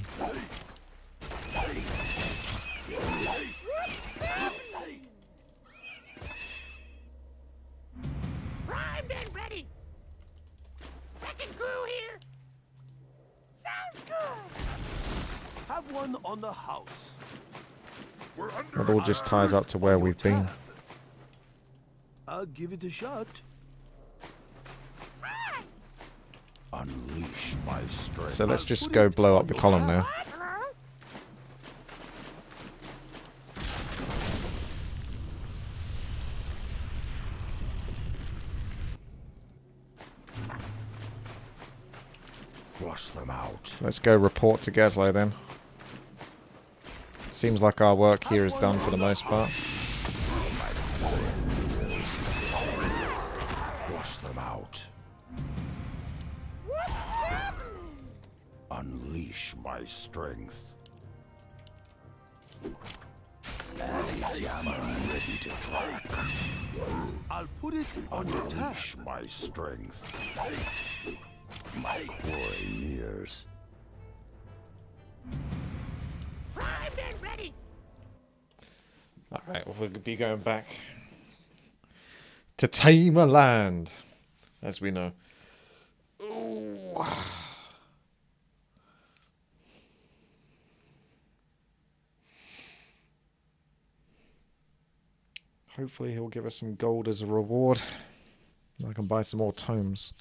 Have one on the house. We're under It all just ties up to where we've been. I'll give it a shot. Unleash my strength. So let's just go blow up the column now. Flush them out. Let's go report to Gazlowe then. Seems like our work here is done for the most part. Flush them out. Unleash my strength. Ready to. I'll put it on tap. Unleash my strength. My quarry nears. Primed and ready. Alright, well, we'll be going back to Tamer Land, as we know. Ooh. Hopefully he'll give us some gold as a reward. I can buy some more tomes.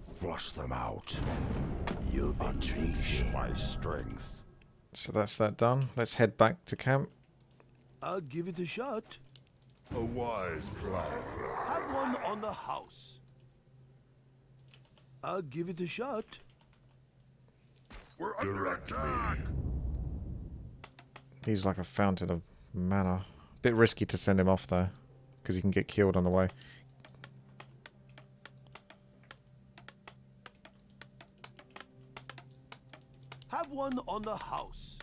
Flush them out. You unleash my strength. So that's that done. Let's head back to camp. I'll give it a shot. A wise plan. Have one on the house. I'll give it a shot. We're under attack. He's like a fountain of mana. Bit risky to send him off though, because he can get killed on the way. One on the house.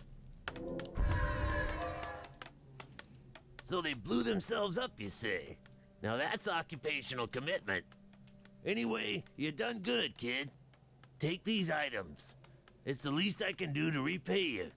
So they blew themselves up, you say? Now that's occupational commitment. Anyway, you done good, kid. Take these items. It's the least I can do to repay you.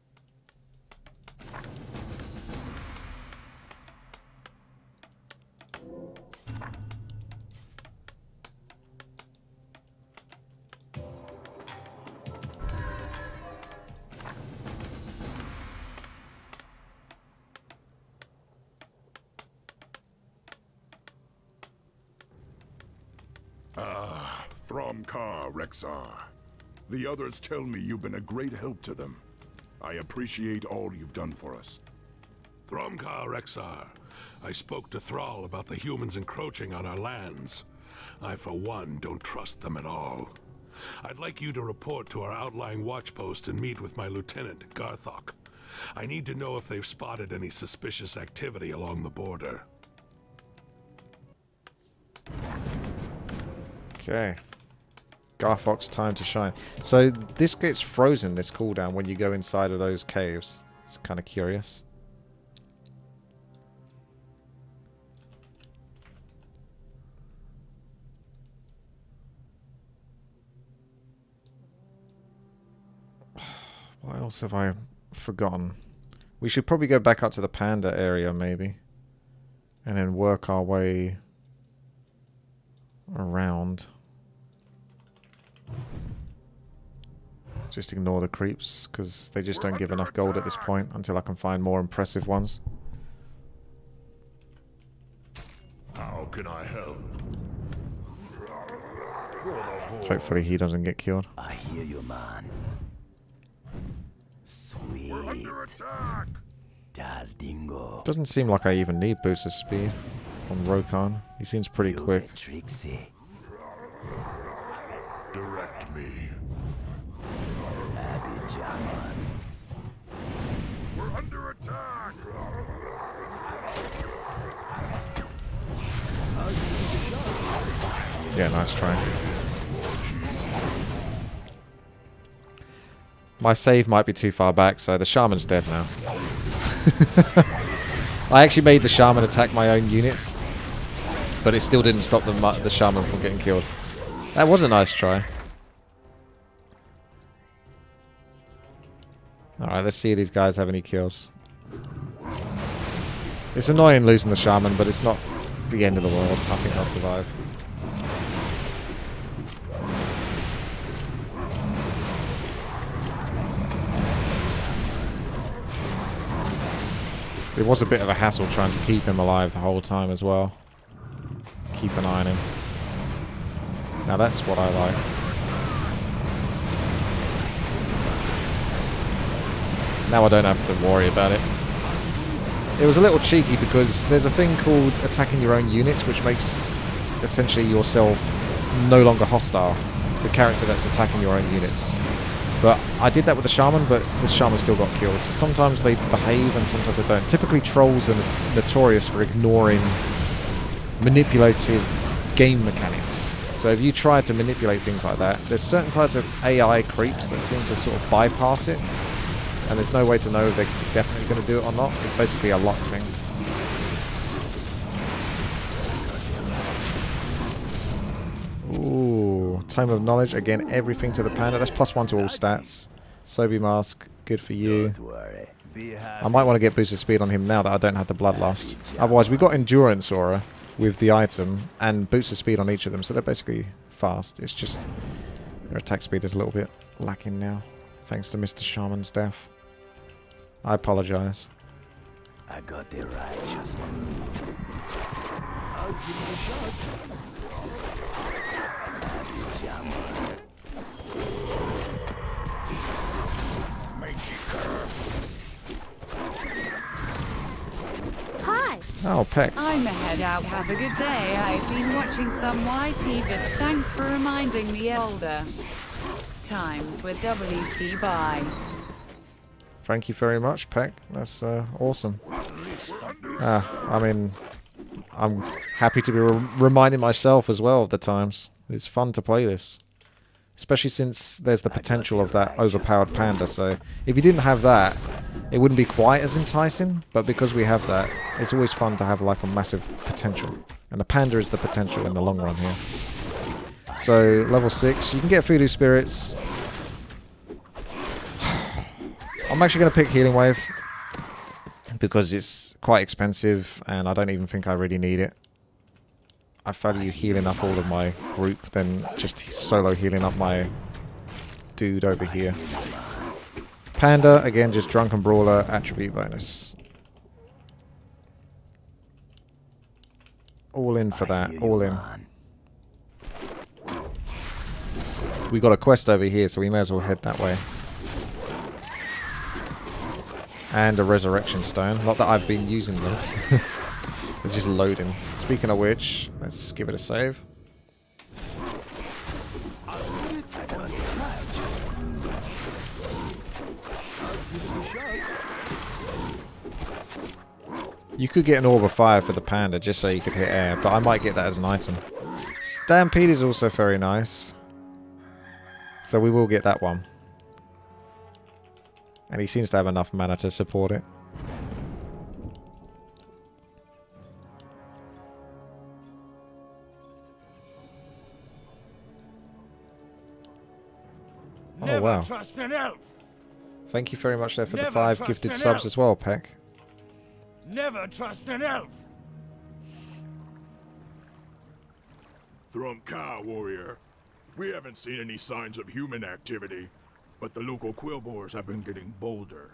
Throm-Ka, Rexxar. The others tell me you've been a great help to them. I appreciate all you've done for us. Throm-Ka Rexxar. I spoke to Thrall about the humans encroaching on our lands. I, for one, don't trust them at all. I'd like you to report to our outlying watchpost and meet with my lieutenant, Garthok. I need to know if they've spotted any suspicious activity along the border. Okay. Garfox time to shine. So this gets frozen, this cooldown, when you go inside of those caves. It's kind of curious. What else have I forgotten? We should probably go back up to the panda area, maybe. And then work our way around. Just ignore the creeps, because they just don't give enough gold at this point until I can find more impressive ones. How can I help? Hopefully he doesn't get killed. I hear you, man. Sweet. We're under attack. Das Dingo. Doesn't seem like I even need booster speed on Rokhan. He seems pretty quick. Trixie. Direct me. Abijama. We're under attack. Yeah, nice try. My save might be too far back, so the shaman's dead now. I actually made the shaman attack my own units, but it still didn't stop the, the shaman from getting killed. That was a nice try. Alright, let's see if these guys have any kills. It's annoying losing the shaman, but it's not the end of the world. I think I'll survive. It was a bit of a hassle trying to keep him alive the whole time as well. Keep an eye on him. Now that's what I like. Now I don't have to worry about it. It was a little cheeky because there's a thing called attacking your own units which makes essentially yourself no longer hostile. The character that's attacking your own units. But I did that with the shaman, but the shaman still got killed. So sometimes they behave and sometimes they don't. Typically trolls are notorious for ignoring manipulative game mechanics. So if you try to manipulate things like that, there's certain types of AI creeps that seem to sort of bypass it. And there's no way to know if they're definitely going to do it or not. It's basically a luck thing. Ooh, Tome of Knowledge. Again, everything to the panda. That's plus one to all stats. Sobi Mask, good for you. I might want to get boosted speed on him now that I don't have the Bloodlust. Otherwise, we got Endurance Aura with the item and boosts the speed on each of them, so they're basically fast. It's just their attack speed is a little bit lacking now, thanks to Mr. Shaman's death. I apologize. I got the righteous groove. I'll give it a shot. Oh, Peck. I'm a head out. Have a good day. I've been watching some YT vids. Thanks for reminding me older times with WC by. Thank you very much, Peck. That's uh, awesome. Ah, I mean, I'm happy to be re reminding myself as well of the times. It's fun to play this. Especially since there's the potential of that overpowered panda, so if you didn't have that, it wouldn't be quite as enticing, but because we have that, it's always fun to have like a massive potential. And the panda is the potential in the long run here. So, level 6, you can get Voodoo Spirits. I'm actually going to pick Healing Wave because it's quite expensive and I don't even think I really need it. I value healing up all of my group than just solo healing up my dude over here. Panda, again, just Drunken Brawler, attribute bonus. All in for that, all in. We got a quest over here, so we may as well head that way. And a resurrection stone. Not that I've been using them. it's just loading. Speaking of which, let's give it a save. You could get an Orb of Fire for the Panda just so you could hit air, but I might get that as an item. Stampede is also very nice. So we will get that one. And he seems to have enough mana to support it. Oh wow. Trust an elf. Thank you very much there for the five gifted subs elf. as well, Peck. Never trust an elf. Throm-Ka, warrior. We haven't seen any signs of human activity, but the local Quilboars have been getting bolder.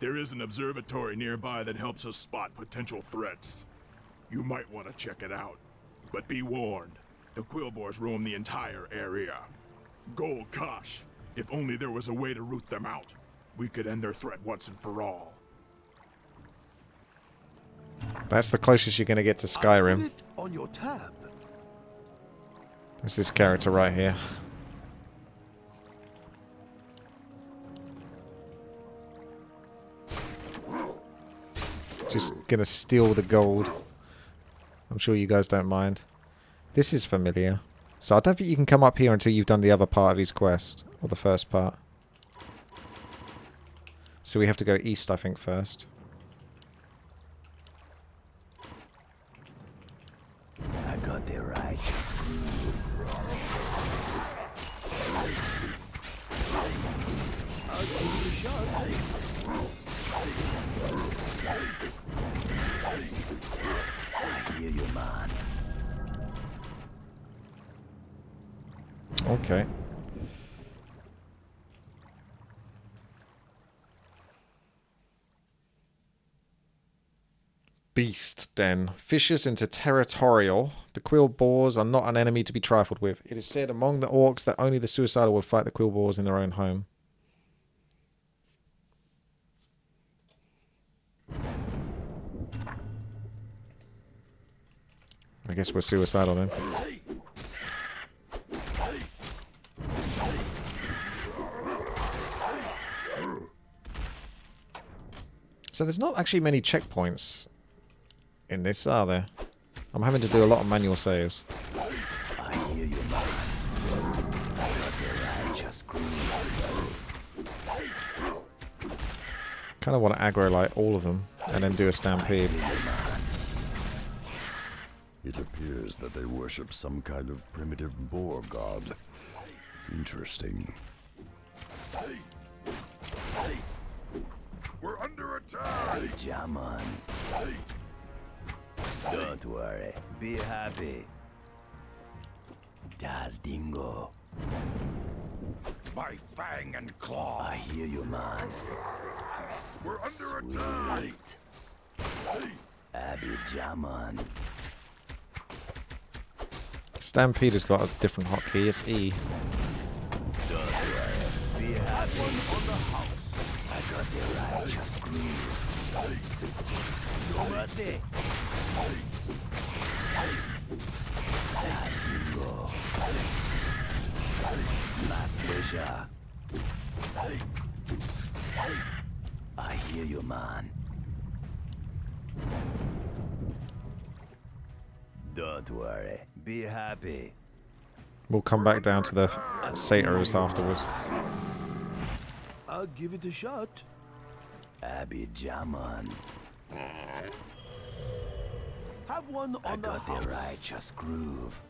There is an observatory nearby that helps us spot potential threats. You might want to check it out. But be warned, the Quilboars roam the entire area. Gold Kosh, if only there was a way to root them out, we could end their threat once and for all. That's the closest you're going to get to Put Skyrim. it on your tab. It's this character right here. Just gonna steal the gold. I'm sure you guys don't mind. This is familiar. So I don't think you can come up here until you've done the other part of his quest. Or the first part. So we have to go east, I think, first. I got the righteous Okay. beast den. Vicious into territorial. The quilboars are not an enemy to be trifled with. It is said among the orcs that only the suicidal would fight the quilboars in their own home. I guess we're suicidal then. So there's not actually many checkpoints in this, are there? I'm having to do a lot of manual saves. I hear you, man. Kind of want to aggro like all of them and then do a stampede. It appears that they worship some kind of primitive boar god. Interesting. We're under attack! Jaman. Don't worry. Be happy. Das Dingo. By fang and claw. I hear you, man. We're under attack! Sweet. Abby Jaman. Stampede has got a different hotkey. It's E. Don't worry. Be happy. On the house. I got the righteous groove. No mercy. Das Dingo. My pleasure. I hear you, man. Don't worry. Be happy. We'll come back down to the satyrs afterwards. I'll give it a shot. Abby Jaman. Have one on I the got house. the righteous groove.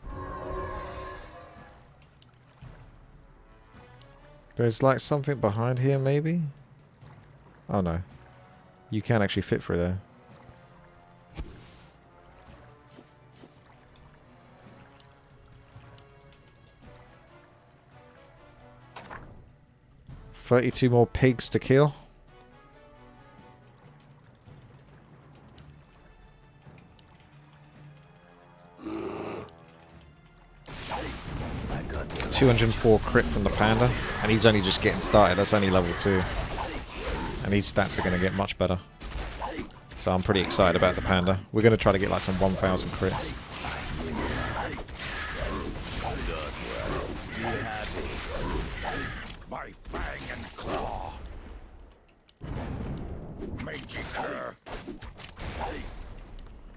There's like something behind here, maybe? Oh no. You can't actually fit through there. Thirty-two more pigs to kill. 204 crit from the panda, and he's only just getting started. That's only level 2. And these stats are going to get much better. So I'm pretty excited about the panda. We're going to try to get like some 1000 crits.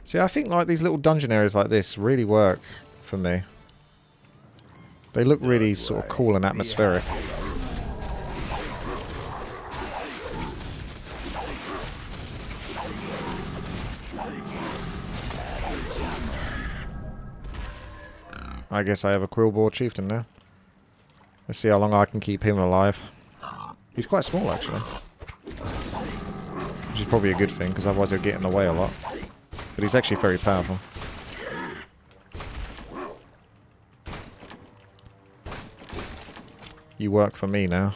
See, I think like these little dungeon areas like this really work for me. They look really sort of cool and atmospheric. I guess I have a Quilboar Chieftain now. Let's see how long I can keep him alive. He's quite small, actually. Which is probably a good thing, because otherwise he'll get in the way a lot. But he's actually very powerful. You work for me now.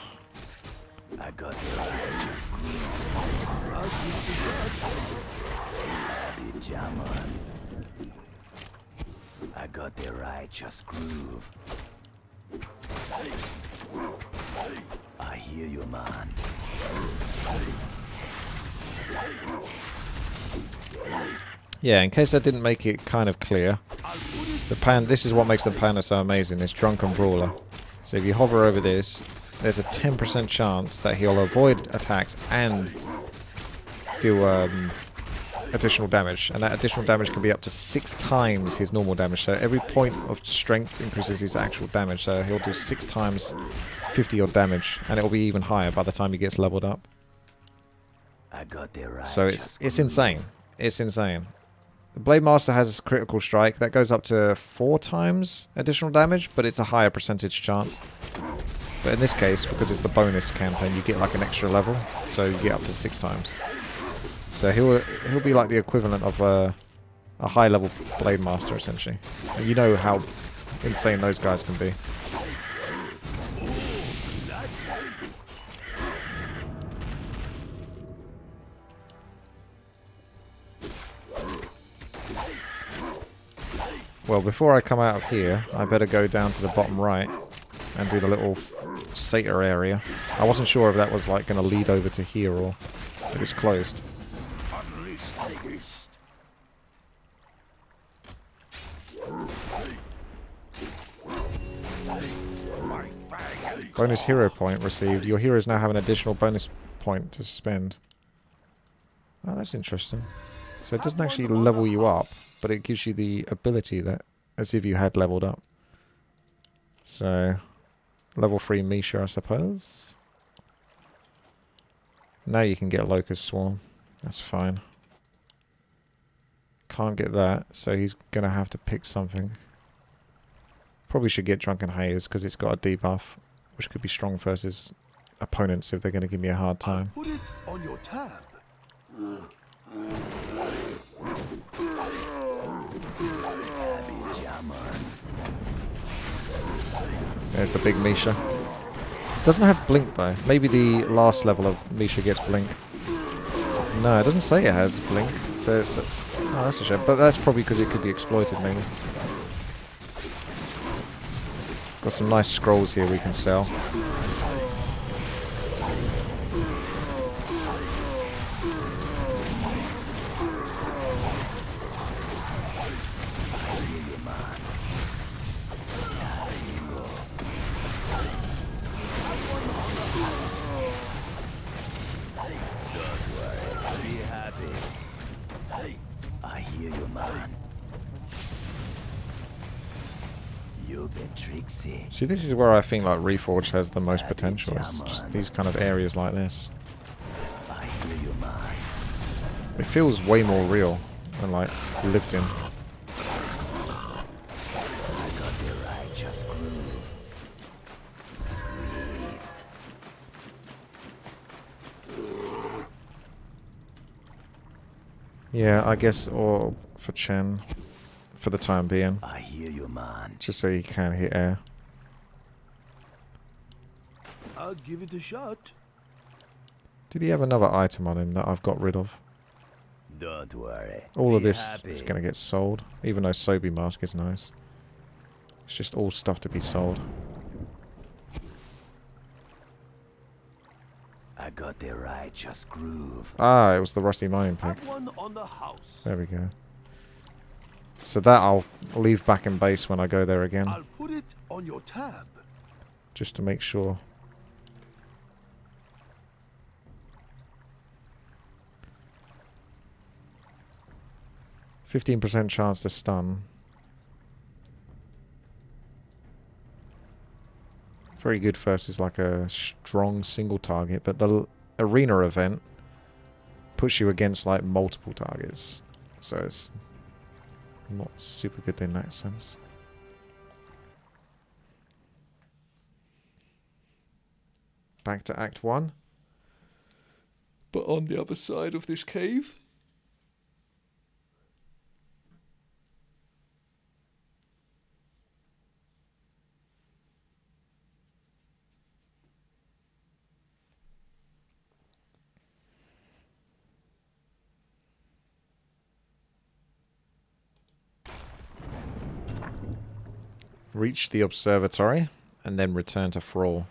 I got the righteous groove. I'll give it a shot. Abby Jaman. I got the righteous groove. I hear you, man. Yeah, in case I didn't make it kind of clear, the pan. This is what makes the panda so amazing. This drunken brawler. So if you hover over this, there's a 10% chance that he'll avoid attacks and do um, additional damage, and that additional damage can be up to six times his normal damage. So every point of strength increases his actual damage. So he'll do six times 50 odd damage, and it will be even higher by the time he gets leveled up. I got the righteous So it's it's insane. It's insane. The Blade Master has critical strike that goes up to four times additional damage, but it's a higher percentage chance. But in this case, because it's the bonus campaign, you get like an extra level, so you get up to six times. So he'll he'll be like the equivalent of a a high level Blade Master essentially. You know how insane those guys can be. Well, before I come out of here, I better go down to the bottom right and do the little satyr area. I wasn't sure if that was like going to lead over to here or if it's closed. Bonus hero point received. Your heroes now have an additional bonus point to spend. Oh, that's interesting. So it doesn't actually level you up, but it gives you the ability that as if you had leveled up. So, level 3 Misha, I suppose. Now you can get Locust Swarm. That's fine. Can't get that, so he's going to have to pick something. Probably should get Drunken Haze because it's got a debuff, which could be strong versus opponents if they're going to give me a hard time. Put it on your tab. Mm. There's the big Misha. Doesn't have Blink though. Maybe the last level of Misha gets Blink. No, it doesn't say it has Blink. Says, oh, that's a shame. But that's probably because it could be exploited maybe. Got some nice scrolls here we can sell. Is where I think like Reforged has the most potential. It's just these kind of areas like this. I hear you, man. It feels way more real than like lived in. I got the righteous groove. Sweet. Yeah, I guess, or for Chen, for the time being. I hear you, man. Just so he can hit air. I'll give it a shot. Did he have another item on him that I've got rid of? Don't worry. All of this happy. is going to get sold, even though Sobi Mask is nice. It's just all stuff to be sold. I got the righteous groove. Ah, it was the Rusty Mining Pick. One on the house. There we go. So that I'll leave back in base when I go there again, I'll put it on your tab. just to make sure. Fifteen percent chance to stun. Very good versus like a strong single target, but the arena event puts you against like multiple targets, so it's not super good in that sense. Back to Act 1. But on the other side of this cave. Reach the observatory and then return to Thrall.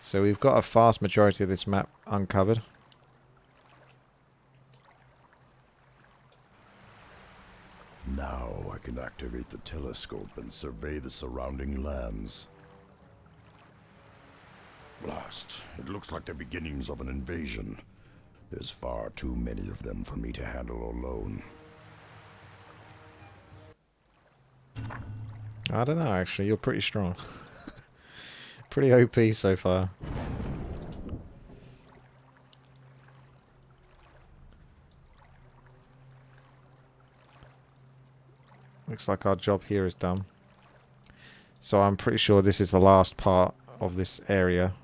So we've got a vast majority of this map uncovered. Now I can activate the telescope and survey the surrounding lands. Blast. It looks like the beginnings of an invasion. There's far too many of them for me to handle alone. I don't know, actually. You're pretty strong. pretty OP so far. Looks like our job here is done. So I'm pretty sure this is the last part of this area.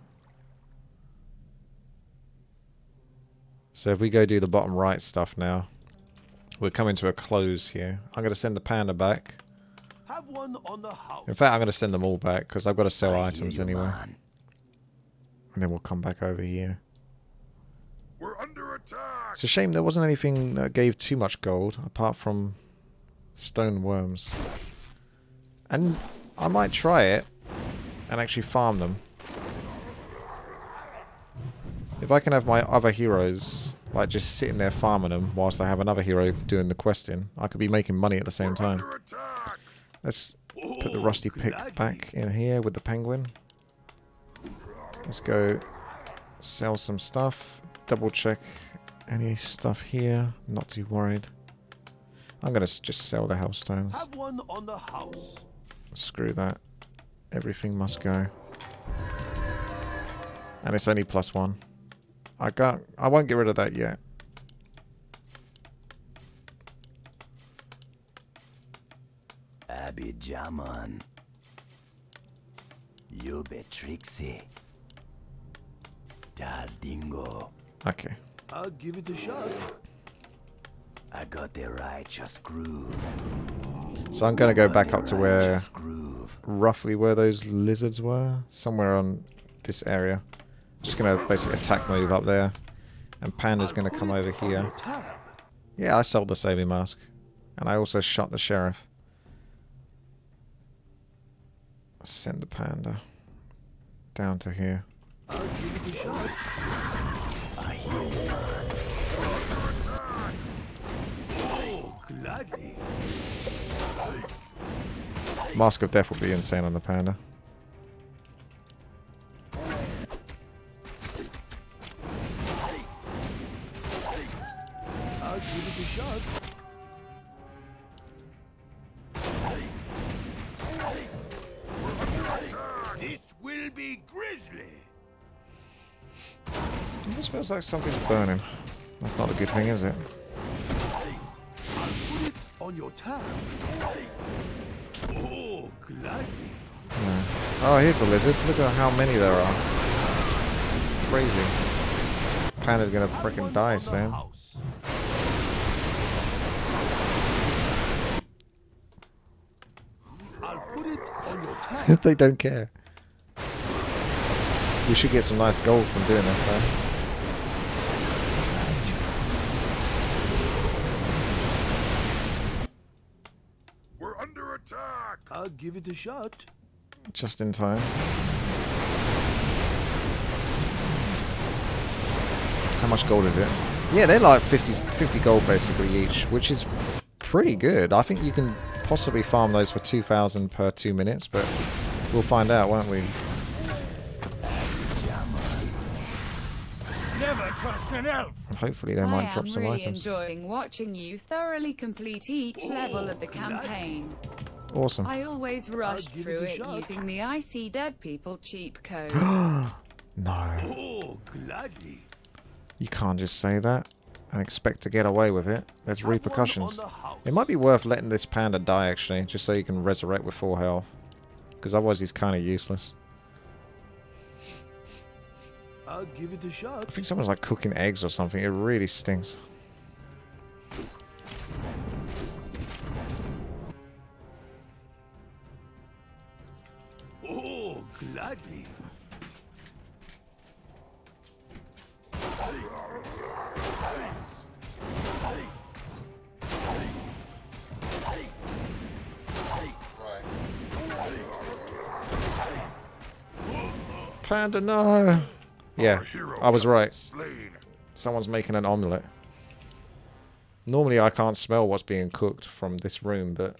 So if we go do the bottom right stuff now, we're coming to a close here. I'm going to send the panda back. Have one on the house. In fact, I'm going to send them all back because I've got to sell I items you, anyway. man. And then we'll come back over here. We're under attack. It's a shame there wasn't anything that gave too much gold apart from stone worms. And I might try it and actually farm them. If I can have my other heroes like just sitting there farming them whilst I have another hero doing the questing, I could be making money at the same time. Let's put the rusty pick back in here with the penguin. Let's go sell some stuff. Double check any stuff here. Not too worried. I'm going to just sell the hellstones. Have one on the house. Screw that. Everything must go. And it's only plus one. I can't. I won't get rid of that yet. Abby Jaman. Yobe Trixie. Das Dingo. Okay. I'll give it a shot. I got the righteous groove. So I'm going to go back up to where groove. roughly where those lizards were, somewhere on this area. Just going to basically attack move up there, and Panda's going to come over here. Yeah, I sold the saving mask, and I also shot the sheriff. Send the panda down to here. Mask of Death will be insane on the panda. Like something's burning. That's not a good thing, is it? I'll put it on your tab. Oh, gladly. Yeah. Oh, here's the lizards. Look at how many there are. Crazy. Panda's gonna freaking die soon. House. I'll put it on your tab. they don't care. We should get some nice gold from doing this, though. We're under attack! I'll give it a shot. Just in time. How much gold is it? Yeah, they're like 50, 50 gold basically each, which is pretty good. I think you can possibly farm those for 2,000 per two minutes, but we'll find out, won't we? An elf. Hopefully they I might am drop some really items. enjoying watching you thoroughly complete each level of the campaign. Awesome. I always rush give it through it using the I See Dead People cheat code. No. Oh, gladly. You can't just say that and expect to get away with it. There's Have repercussions. the. It might be worth letting this panda die, actually, just so you can resurrect with full health. Because otherwise he's kind of useless. I'll give it a shot. I think someone's like cooking eggs or something. It really stinks. Gladly. Panda, no! Yeah, I was right. Someone's making an omelette. Normally I can't smell what's being cooked from this room, but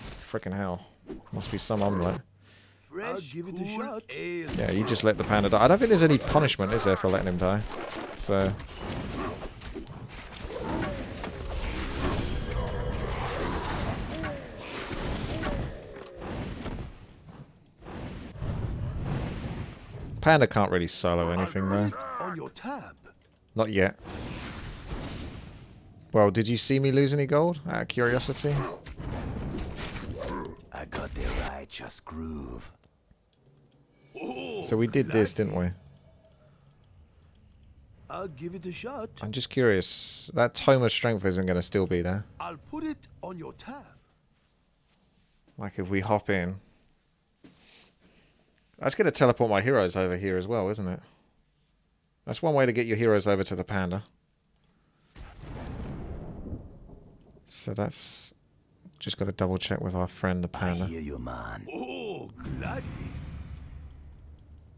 freaking hell. Must be some omelette. I'll give it a shot. Ale. Yeah, you just let the panda die. I don't think there's any punishment, is there, for letting him die? So, Panda can't really solo anything, though. On your tab. Not yet. Well, did you see me lose any gold? Out of curiosity? I got the righteous groove. So we did this, didn't we? I'll give it a shot. I'm just curious. That tome of strength isn't going to still be there. I'll put it on your tab. Like if we hop in. That's going to teleport my heroes over here as well, isn't it? That's one way to get your heroes over to the panda. So that's Just got to double check with our friend the panda. I panda. hear you, man. Oh, gladly.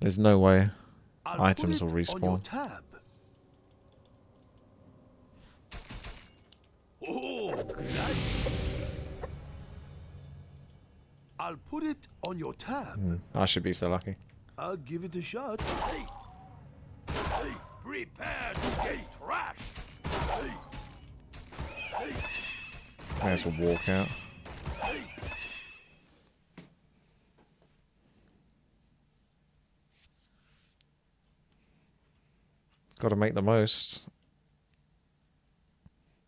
There's no way I'll items will it on your respawn. tab. Oh, gladly. I'll put it on your tab. Hmm, I should be so lucky. I'll give it a shot. Hey, prepare to get trashed. May as well walk out. Got to make the most.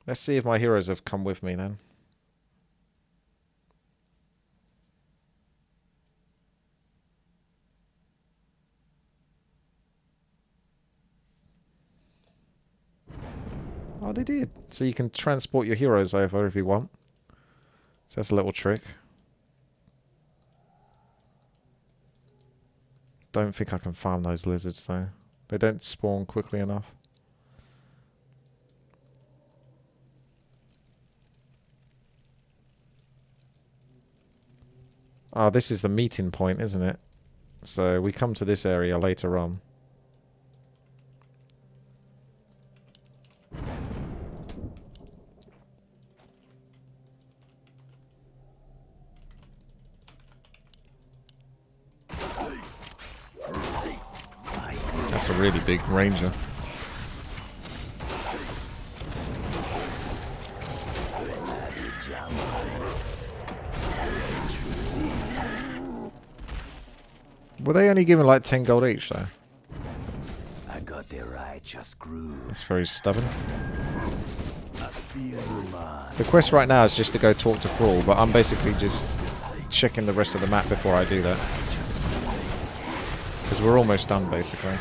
Let's see if my heroes have come with me then. Oh, they did. So you can transport your heroes over if you want. So that's a little trick. Don't think I can farm those lizards though. They don't spawn quickly enough. Oh, this is the meeting point, isn't it? So we come to this area later on. That's a really big ranger. Were they only given like 10 gold each though? I got the righteous groove. That's very stubborn. I feel you, man. The quest right now is just to go talk to Thrall, but I'm basically just checking the rest of the map before I do that. Because we're almost done basically.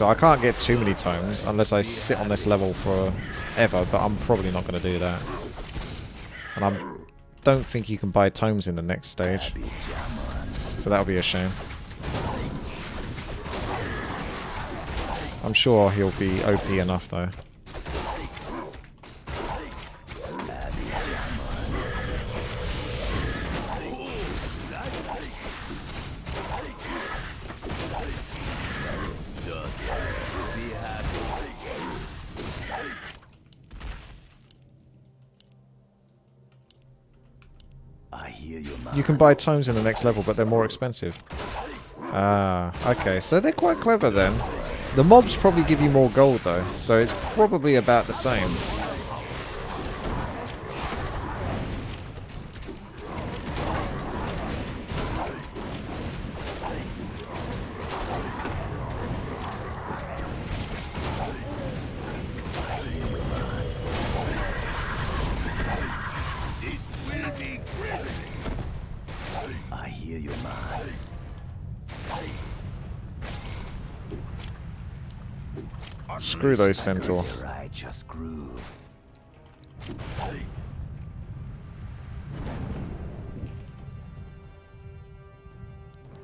So I can't get too many tomes unless I sit on this level forever, but I'm probably not going to do that. And I don't think you can buy tomes in the next stage. So that'll be a shame. I'm sure he'll be OP enough though. You, can buy tomes in the next level, but they're more expensive. Ah, okay. So they're quite clever then. The mobs probably give you more gold though, so it's probably about the same. Screw those centaur.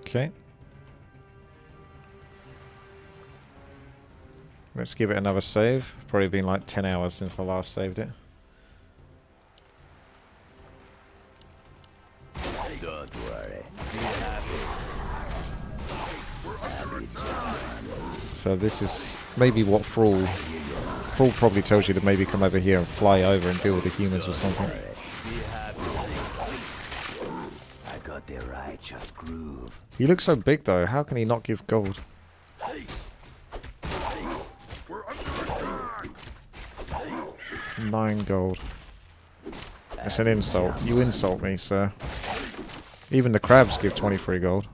Okay. Let's give it another save. Probably been like 10 hours since I last saved it. So this is maybe what Thrall... Thrall probably tells you to maybe come over here and fly over and deal with the humans or something. Be happy. I got the righteous groove. He looks so big though, how can he not give gold? Nine gold. It's an insult. You insult me, sir. Even the crabs give 23 gold,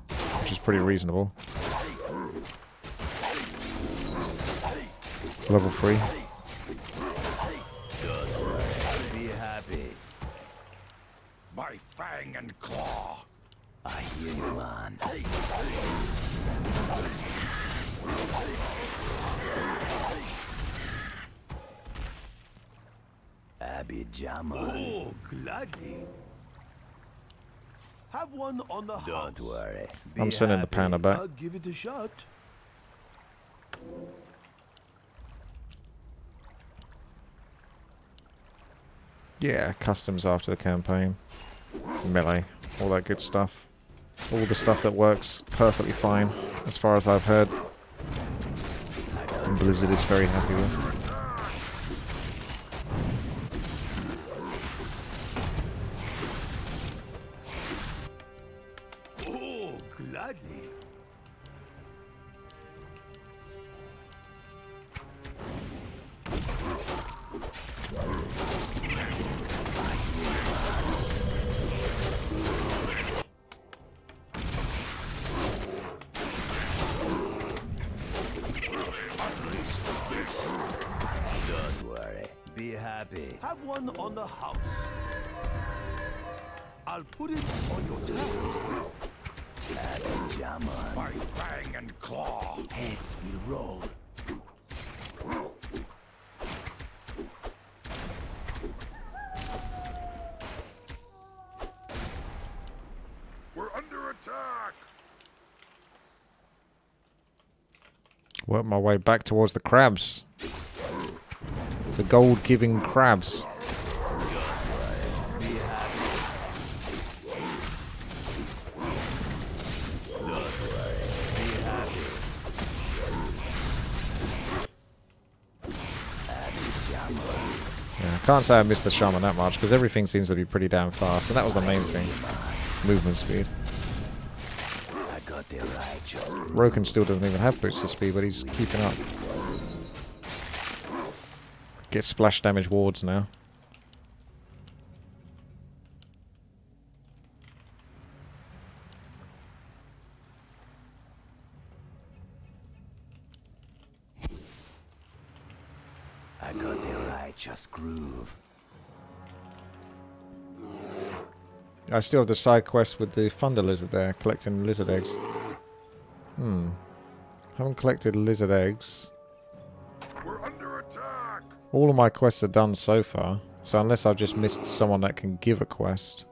which is pretty reasonable. Level 3. Don't. Be happy. My fang and claw. I hear you, man. Abby Jaman. Oh, gladly. Have one on the Don't house. worry. Be I'm sending the happy. panda back. I'll give it a shot. Yeah, customs after the campaign. Melee, all that good stuff. All the stuff that works perfectly fine, as far as I've heard. And Blizzard is very happy with. Back towards the crabs. The gold giving crabs. Can't say I missed the shaman that much because everything seems to be pretty damn fast, and that was the main thing. Movement speed. Rokhan still doesn't even have boots of speed, but he's keeping up. Get splash damage wards now. I got the righteous groove. I still have the side quest with the thunder lizard there, collecting lizard eggs. Hmm. Haven't collected lizard eggs. We're under attack. All of my quests are done so far, so unless I've just missed someone that can give a quest.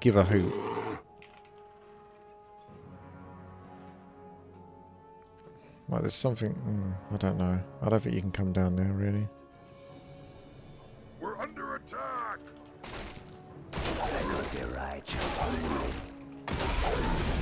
Give a hoot. Like there's something... hmm, I don't know. I don't think you can come down there, really. We're under attack. I got the righteous groove. We're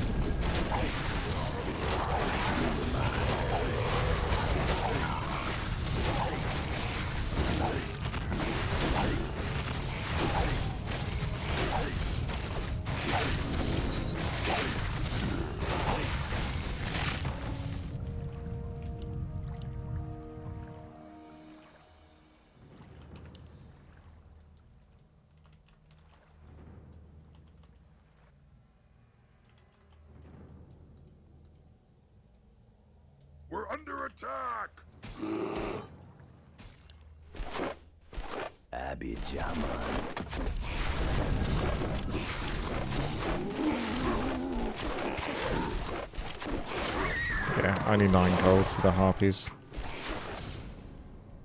only 9 gold for the harpies.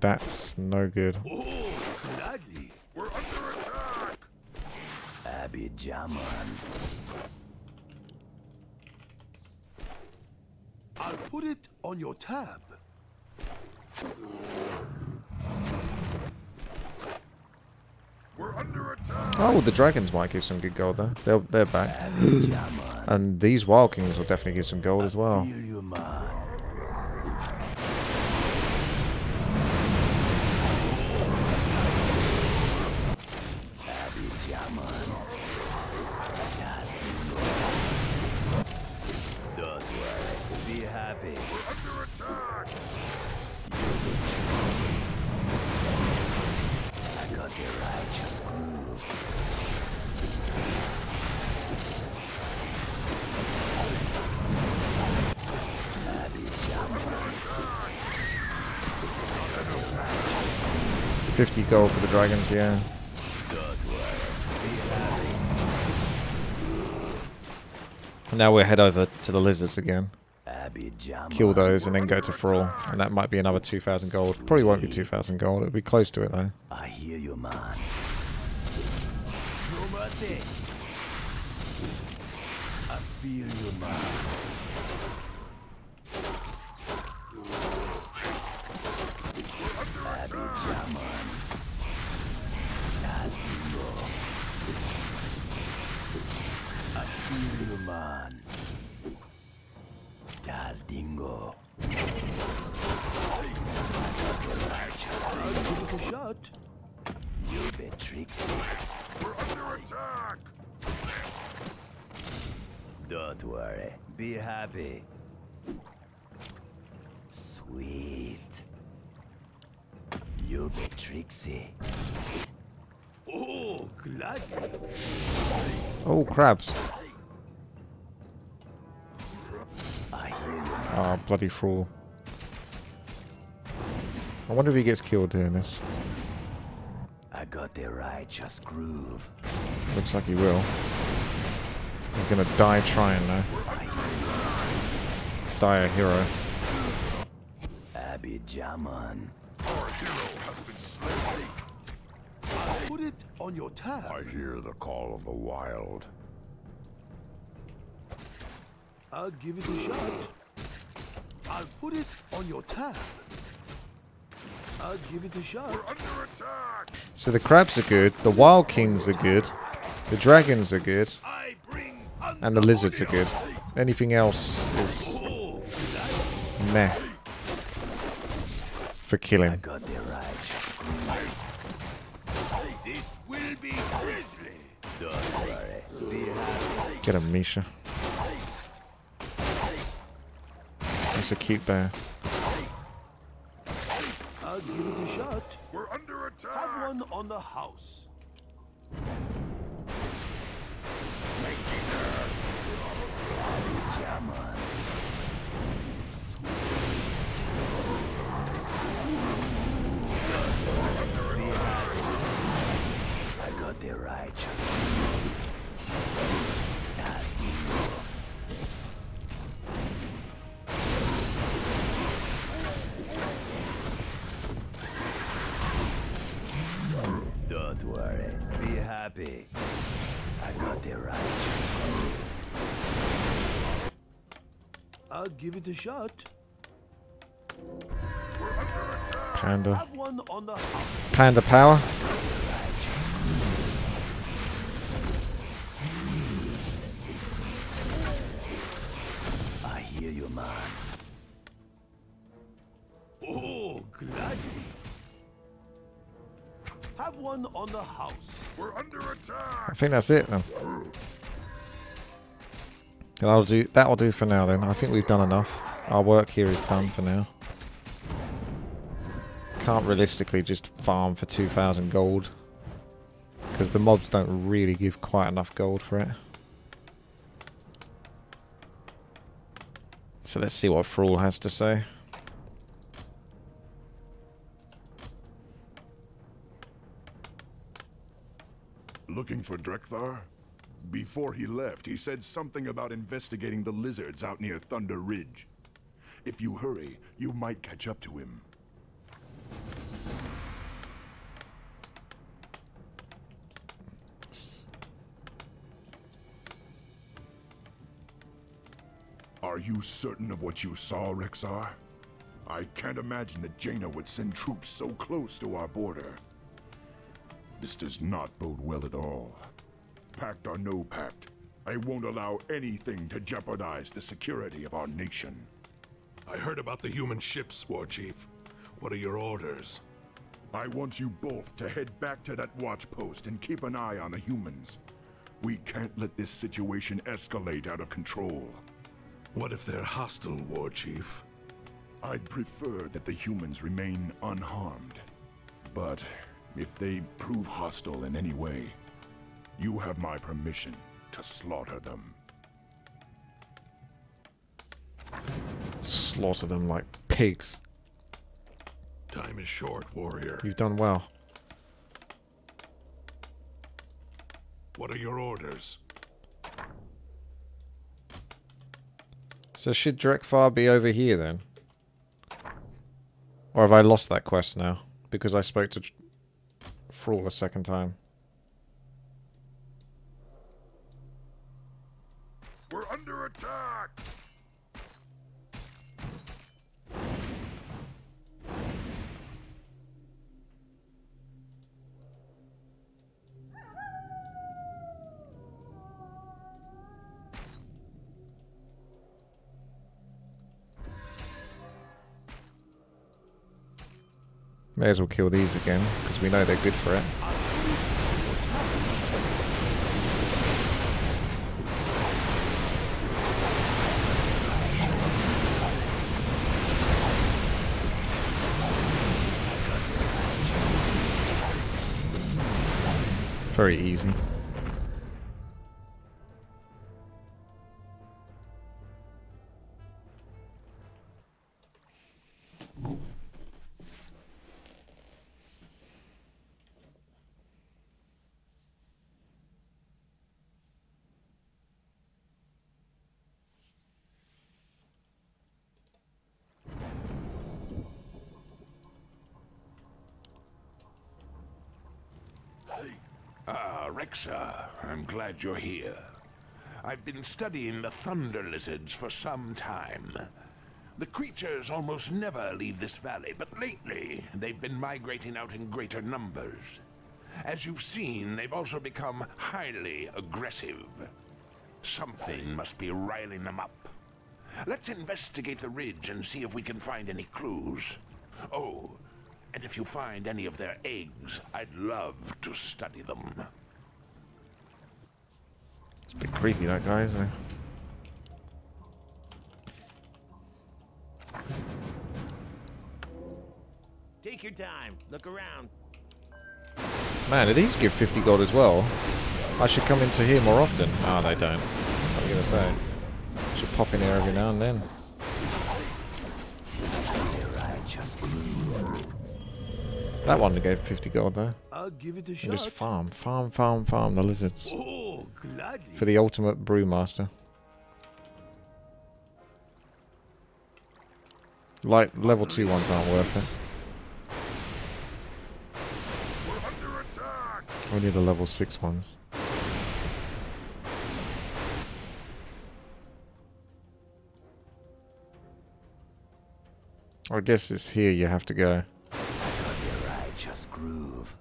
That's no good. Oh, gladly. We're under attack. Abby Jamon. I'll put it on your tab. We're under attack. Oh, the dragons might give some good gold there. They're, they're back. And these wild kings will definitely give some gold as well. Dragons, yeah. Don't worry. Be happy. Now we'll head over to the lizards again. Kill those and then go to Thrall. And that might be another 2,000 gold. Probably won't be 2,000 gold. It'll be close to it though. I hear you, man. No mercy. I feel you, man. Shot. You bet Trixie. We're under attack! Don't worry. Be happy. Sweet. You bet Trixie. Oh, gladly. Oh, crabs. I hear you. Oh, bloody fool. I wonder if he gets killed doing this. I got the righteous groove. Looks like he will. He's gonna die trying though. Die a hero. Abby Jaman. Our hero has been slain. Put it on your tab. I hear the call of the wild. I'll give it a shot. I'll put it on your tab. I'll give it a shot. We're under attack! So the crabs are good, the wild kings are good, the dragons are good, and the lizards are good. Anything else is meh for I killing. got the righteous groove. This will be grisly. Don't worry. Be happy. Get him, Misha. That's a cute bear. I'll give it a shot. We're under attack! Have one on the house. Jaman. Sweet. I got the righteous happy. I got the righteous groove. I'll give it a shot. Panda. One on the house. Panda power. I hear you, man. Oh, gladly. Have one on the house. We're under I think that's it then. That'll do. That'll do for now then. I think we've done enough. Our work here is done for now. Can't realistically just farm for 2,000 gold. Because the mobs don't really give quite enough gold for it. So let's see what Thrall has to say. Looking for Drek'Thar? Before he left, he said something about investigating the lizards out near Thunder Ridge. If you hurry, you might catch up to him. Are you certain of what you saw, Rexxar? I can't imagine that Jaina would send troops so close to our border. This does not bode well at all. Pact or no pact, I won't allow anything to jeopardize the security of our nation. I heard about the human ships, War Chief. What are your orders? I want you both to head back to that watch post and keep an eye on the humans. We can't let this situation escalate out of control. What if they're hostile, War Chief? I'd prefer that the humans remain unharmed. But if they prove hostile in any way, you have my permission to slaughter them. Slaughter them like pigs. Time is short, warrior. You've done well. What are your orders? So should Drekfar be over here then? Or have I lost that quest now? Because I spoke to Thrall a second time. We're under attack! May as well kill these again, because we know they're good for it. Very easy. Glad you're here. I've been studying the Thunder Lizards for some time. The creatures almost never leave this valley, but lately they've been migrating out in greater numbers. As you've seen, they've also become highly aggressive. Something must be riling them up. Let's investigate the ridge and see if we can find any clues. Oh, and if you find any of their eggs, I'd love to study them. It's a bit creepy, that guy, isn't it? Take your time. Look around. Man, do these give 50 gold as well? I should come into here more often. Ah, they don't. What am I going to say? Should pop in here every now and then. That one gave 50 gold though. I'll give it a And shot. just farm, farm, farm, farm the lizards. Oh, gladly. For the ultimate brewmaster. Like, level 2 ones aren't worth it. Only the level 6 ones. I guess it's here you have to go. Righteous groove.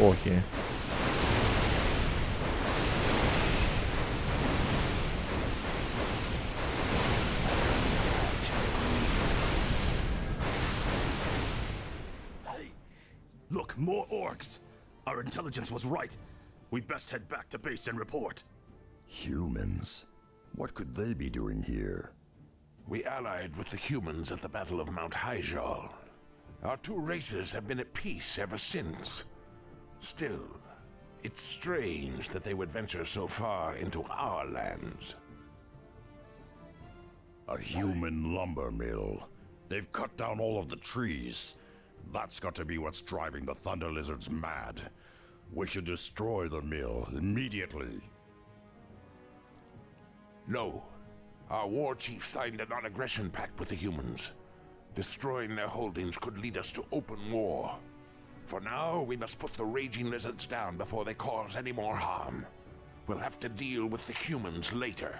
Or here. Look, more orcs. Our intelligence was right. We best head back to base and report. Humans? What could they be doing here? We allied with the humans at the Battle of Mount Hyjal. Our two races have been at peace ever since. Still, it's strange that they would venture so far into our lands. A human lumber mill. They've cut down all of the trees. That's got to be what's driving the Thunder Lizards mad. We should destroy the mill immediately. No. Our war chief signed a non-aggression pact with the humans. Destroying their holdings could lead us to open war. For now, we must put the raging lizards down before they cause any more harm. We'll have to deal with the humans later.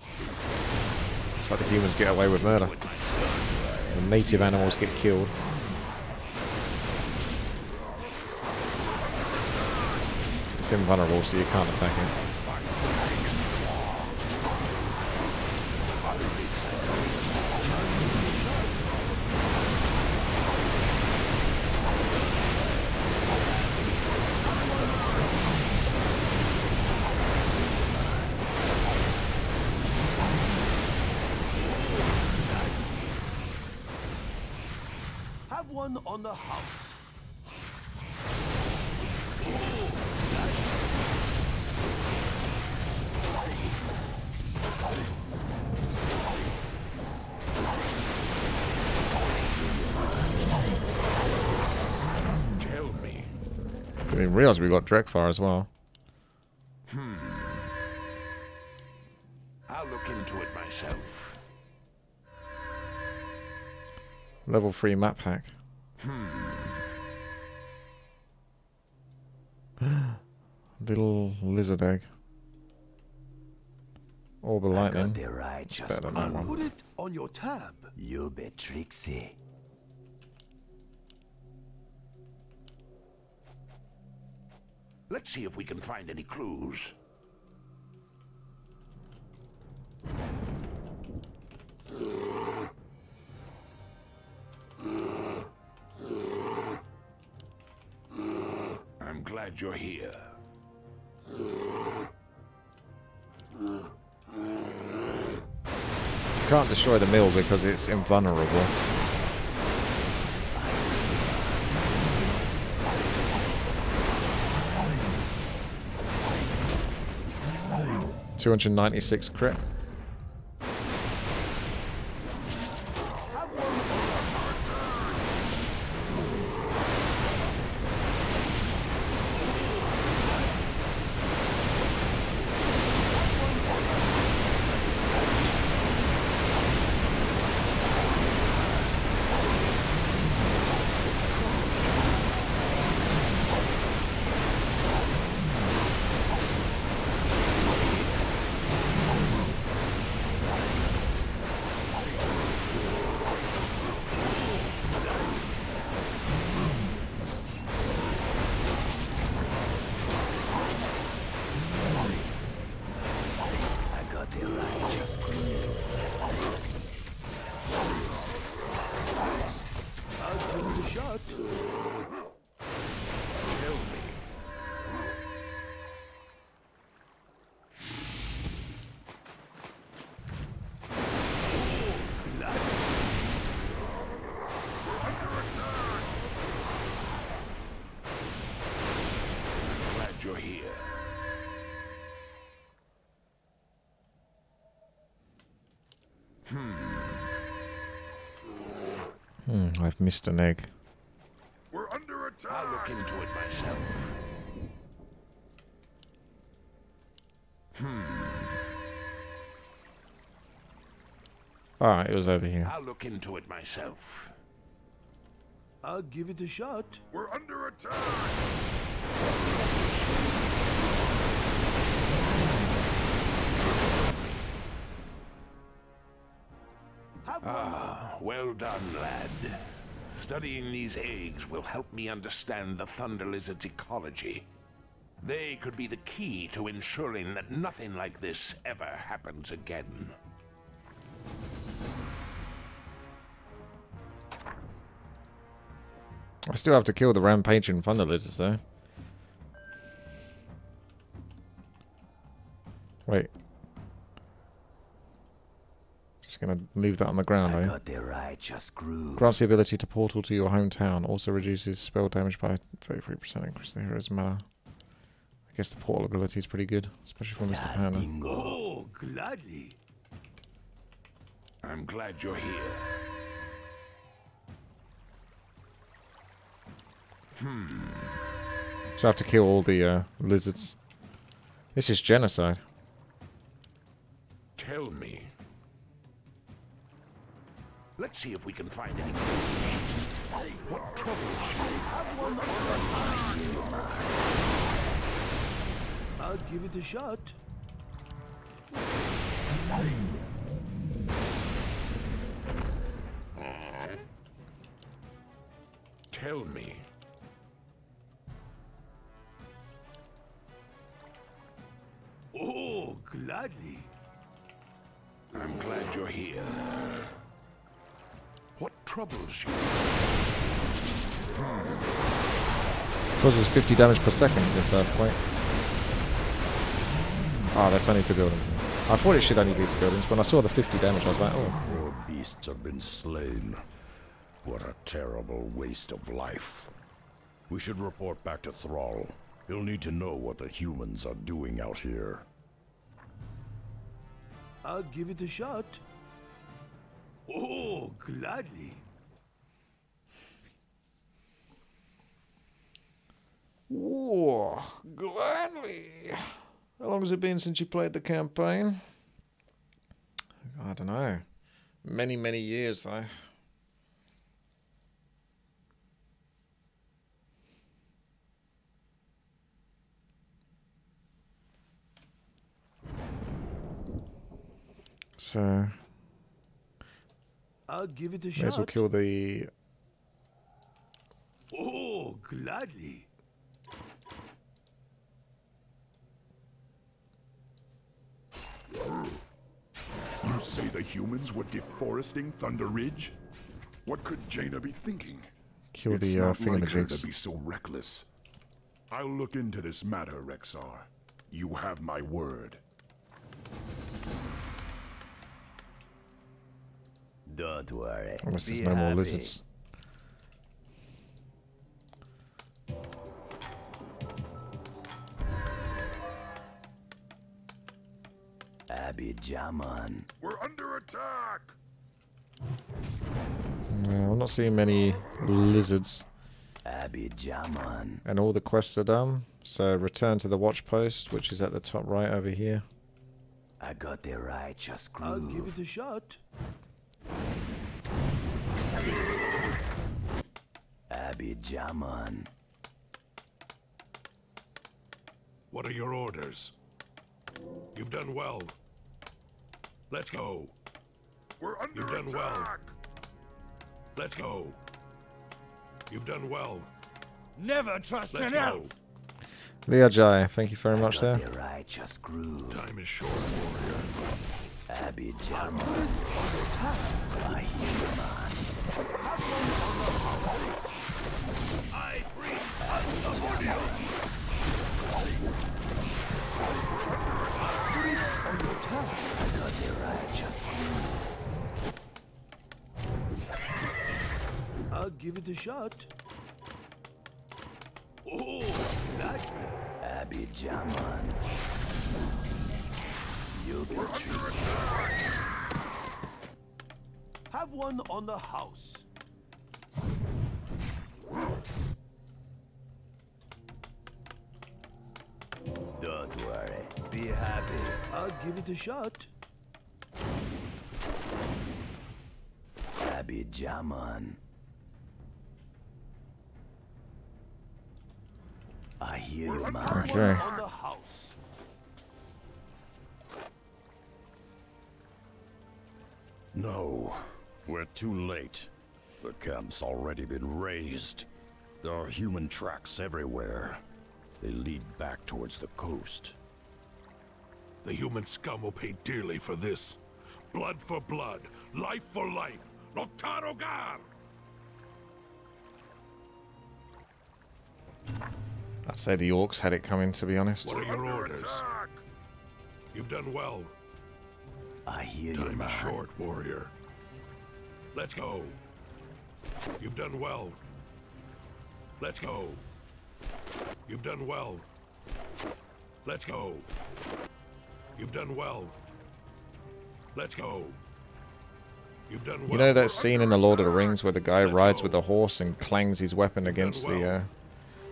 It's like the humans get away with murder. The native animals get killed. It's invulnerable, so you can't attack it. Realize we got Drekfar as well. Hmm. I'll look into it myself. Level 3 map hack. Hmm. Little lizard egg. Orb of I lightning. got the righteous Better than that groove. one. Put it on your tab. You bet, Trixie. Let's see if we can find any clues. I'm glad you're here. Can't destroy the mill because it's invulnerable. Two hundred ninety-six crit. Missed an egg. We're under attack. I'll look into it myself. Alright, it was over here. I'll look into it myself. I'll give it a shot. We're under attack. Ah, well done, lad. Studying these eggs will help me understand the Thunder Lizard's ecology. They could be the key to ensuring that nothing like this ever happens again. I still have to kill the rampaging thunder lizards though. Wait. Just gonna leave that on the ground, I eh? got the righteous groove. Grants the ability to portal to your hometown. Also reduces spell damage by 33%. Increase the hero's mana. I guess the portal ability is pretty good, especially for Mr. Das Hannah. Dingo. Oh, gladly. I'm glad you're here. So I have to kill all the uh, lizards. This is genocide. Tell me. Let's see if we can find any clues. What troubles you? I'll give it a shot. Tell me. Oh, gladly. I'm glad you're here. What troubles you? Causes 50 damage per second, this earthquake. Ah, that's only to buildings. I thought it should only be to buildings. When I saw the 50 damage, I was like, oh. Poor beasts have been slain. What a terrible waste of life. We should report back to Thrall. He'll need to know what the humans are doing out here. I'll give it a shot. Oh, gladly. Whoa, gladly. How long has it been since you played the campaign? I don't know. Many, many years, though. So, I'll give it a may shot. as well kill the Oh, gladly. You say the humans were deforesting Thunder Ridge? What could Jaina be thinking? Kill it's the uh, not like her thingamajigs. to be so reckless. I'll look into this matter, Rexxar. You have my word. Don't worry. Unless there's Be no more happy. lizards. Abby Jaman. We're under attack! No, I'm not seeing many lizards. Abby Jaman. And all the quests are done. So return to the watch post, which is at the top right over here. I got the righteous I'll give it a shot. Abby Jaman. What are your orders? You've done well. Let's go. We're under You've done well. Let's go. You've done well. Never trust Let's an go. elf. Leojai, thank you very much there. The righteous groove. Time is short, warrior. Abby Jaman. I'll give it a shot. Oh, that Abby Jaman. Yoga treats. Have one on the house. Don't worry. Be happy. I'll give it a shot. Abby Jaman. I hear you, man. Okay. On. No, we're too late. The camp's already been razed. There are human tracks everywhere. They lead back towards the coast. The human scum will pay dearly for this. Blood for blood, life for life. Lok'tar ogar! I'd say the orcs had it coming, to be honest. What are your orders? You've done well. I hear you, Time is man. short, warrior. Let's go. You've done well. Let's go. You've done well. Let's go. You've done well. Let's go. You've done well. You know that scene in The Lord of the Rings where the guy Let's rides go. with a horse and clangs his weapon against the uh,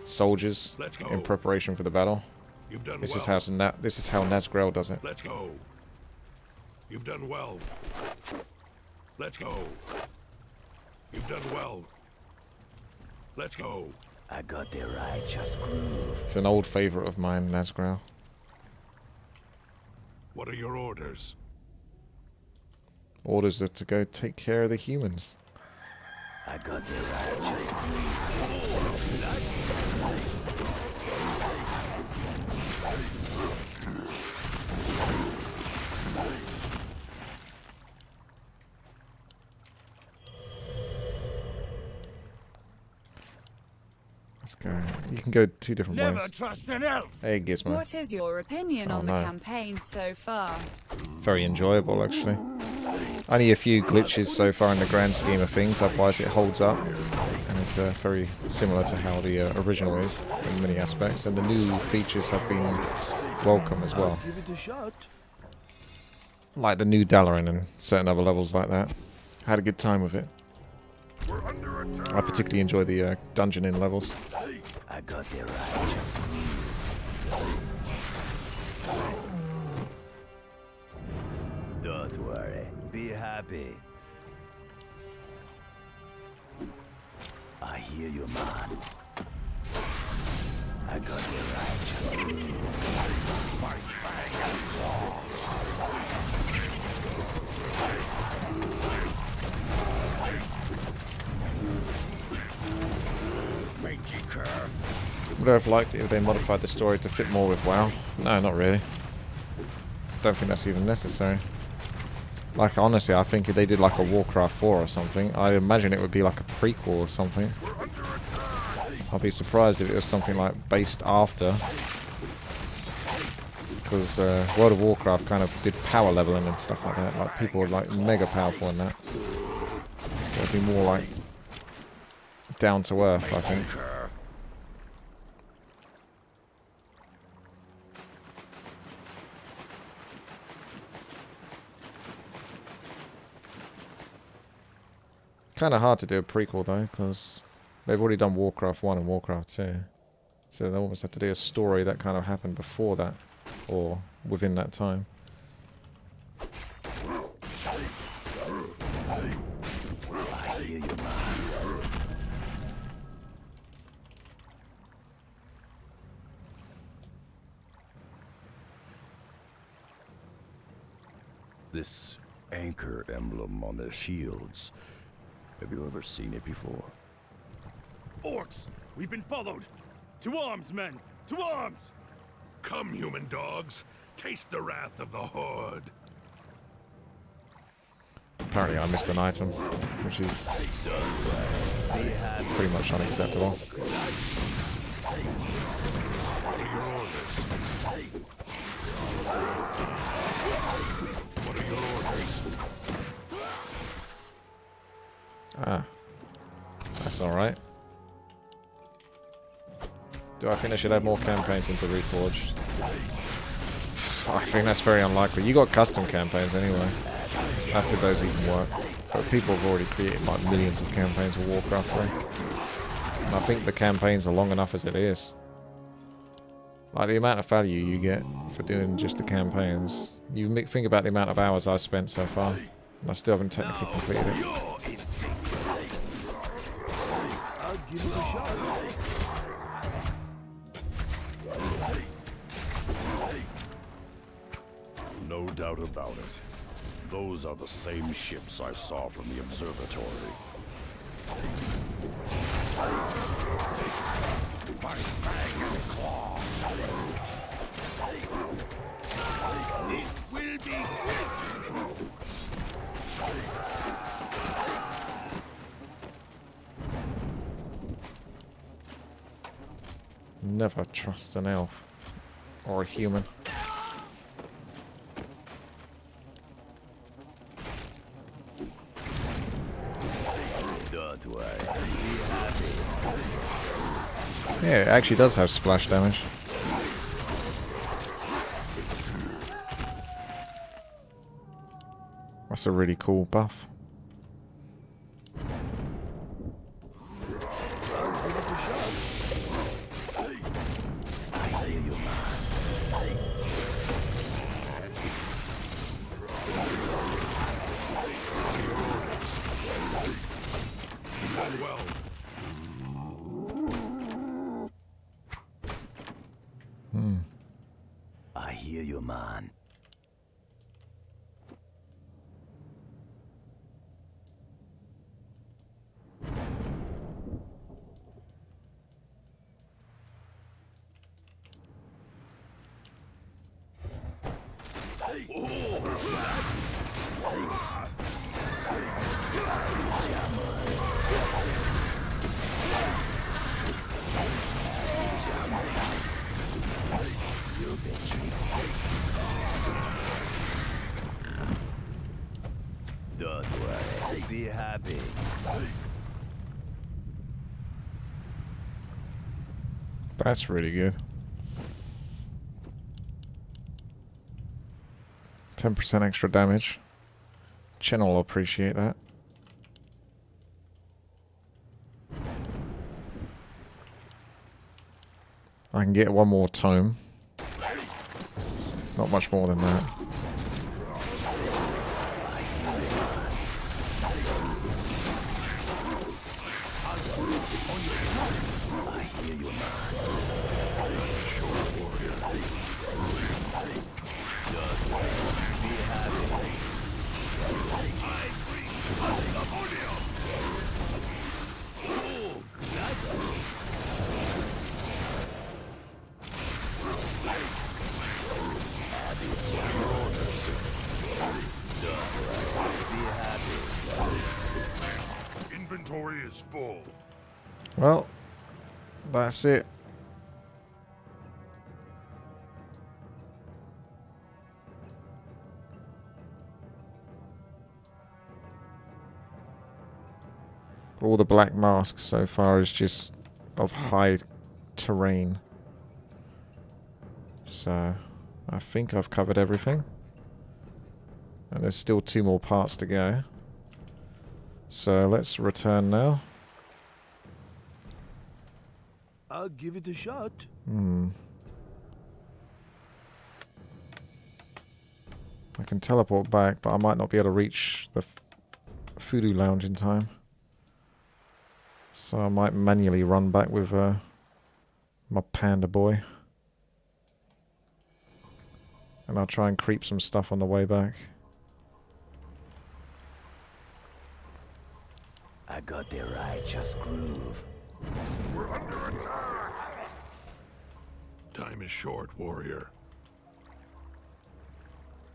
soldiers Let's go. in preparation for the battle? You've done This well. is how Na- this is how Nazgrel does it. Let's go. You've done well. Let's go. You've done well. Let's go. I got the righteous groove. It's an old favorite of mine, Nazgrel. What are your orders? Orders are to go take care of the humans. I got the righteous groove. Let's go. You can go two different Never ways. trust an elf. Hey, Gizmo. What is your opinion Oh, on no. the campaign so far? Very enjoyable, actually. Only a few glitches so far in the grand scheme of things, otherwise it holds up. And it's uh, very similar to how the uh, original is in many aspects. And the new features have been welcome as well. Give it a shot. Like the new Dalaran and certain other levels like that. Had a good time with it. I particularly enjoy the uh, dungeoning levels. I got the righteous groove. Don't worry. Be happy. I hear you, man. I got the righteous groove. Would I have liked it if they modified the story to fit more with WoW? No, not really. Don't think that's even necessary. Like honestly, I think if they did like a Warcraft 4 or something, I imagine it would be like a prequel or something. I'd be surprised if it was something like based after. Because uh, World of Warcraft kind of did power leveling and stuff like that. Like people were like mega powerful in that. So it'd be more like down to earth, I think. Kind of hard to do a prequel though, because they've already done Warcraft 1 and Warcraft 2. So they almost have to do a story that kind of happened before that, or within that time. This anchor emblem on their shields. Have you ever seen it before? Orcs! We've been followed! To arms, men! To arms! Come, human dogs. Taste the wrath of the Horde. Apparently I missed an item, which is pretty much unacceptable. Ah. That's alright. Do I think I should add more campaigns into Reforged? I think that's very unlikely. You got custom campaigns anyway. That's if those even work. But people have already created like millions of campaigns for Warcraft 3. And I think the campaigns are long enough as it is. Like the amount of value you get for doing just the campaigns. You think about the amount of hours I've spent so far. And I still haven't technically completed it. Give it a shot. No doubt about it. Those are the same ships I saw from the observatory. My fang and claw. This will be Never trust an elf. Or a human. Yeah, it actually does have splash damage. That's a really cool buff. That's really good. 10% extra damage. Channel will appreciate that. I can get one more tome. Not much more than that. All the black masks so far is just of high terrain. So, I think I've covered everything. And there's still two more parts to go. So let's return now. I'll give it a shot. Hmm. I can teleport back, but I might not be able to reach the Voodoo Lounge in time. So I might manually run back with uh, my panda boy. And I'll try and creep some stuff on the way back. I got the righteous groove. We're under attack. Time is short, warrior.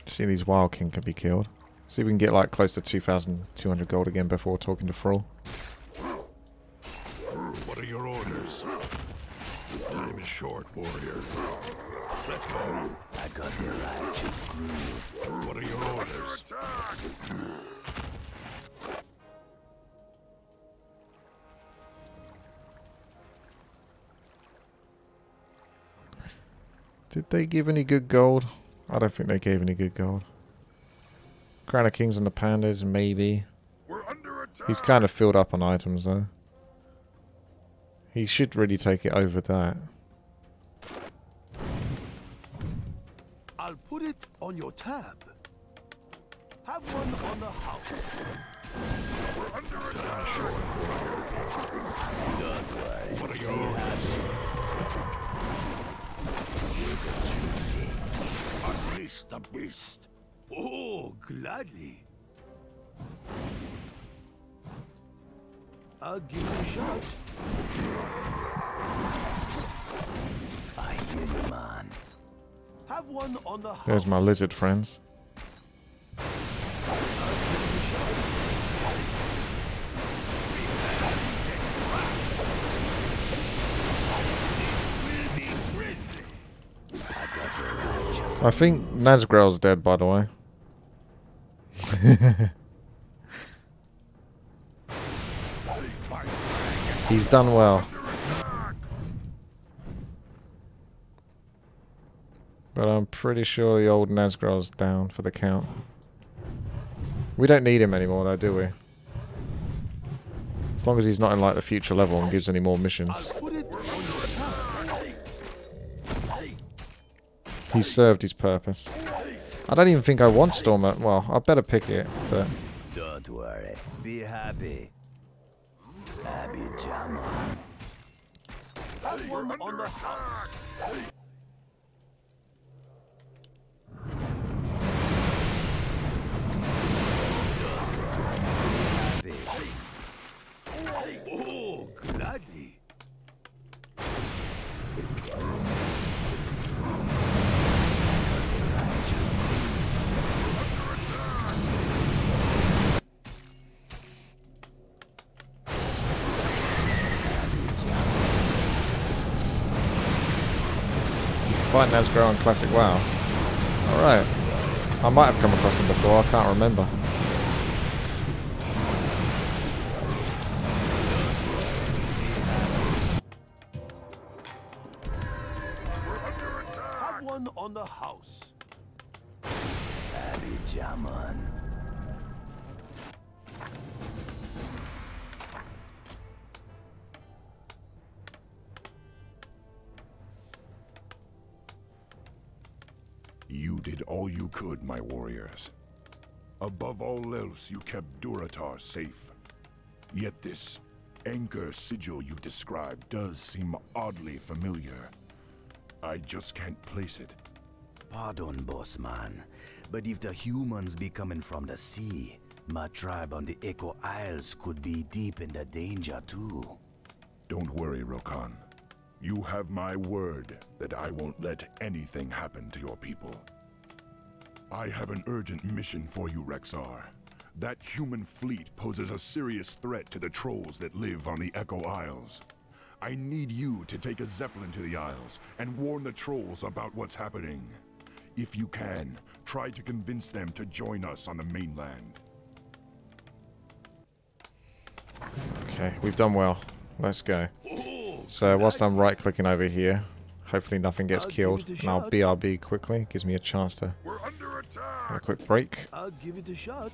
See these Wildkin can be killed. See if we can get like close to 2,200 gold again before talking to Thrall. What are your orders? Time is short, warrior. Let's go. I got the righteous groove. What are your orders? Did they give any good gold? I don't think they gave any good gold. Crown of Kings and the Pandas, maybe. We're under attack. He's kind of filled up on items though. He should really take it over that. I'll put it on your tab. Have one on the house. We're under attack. Don't worry. What are your orders? Unleash the beast. Oh, gladly. I'll give it a shot. I hear the. There's my lizard friends. I think Nazgrel's dead, by the way. He's done well. But I'm pretty sure the old Nazgrel's down for the count. We don't need him anymore though, do we? As long as he's not in like the future level and gives any more missions. Put it on your tab. He's served his purpose. I don't even think I want Stormer. Well, I better pick it, but Don't worry. Be happy. Happy Jama. Have one on the house. Fight Nazgrel on Classic WoW. Alright. I might have come across him before, I can't remember. Could, my warriors. Above all else, you kept Durotar safe. Yet this anchor sigil you described does seem oddly familiar. I just can't place it. Pardon, boss man, but if the humans be coming from the sea, my tribe on the Echo Isles could be deep in the danger too. Don't worry, Rokhan. You have my word that I won't let anything happen to your people. I have an urgent mission for you, Rexxar. That human fleet poses a serious threat to the trolls that live on the Echo Isles. I need you to take a Zeppelin to the Isles and warn the trolls about what's happening. If you can, try to convince them to join us on the mainland. Okay, we've done well. Let's go. So whilst I'm right clicking over here, hopefully nothing gets killed. And I'll. BRB quickly. Gives me a chance to have a quick break. I'll give it a shot.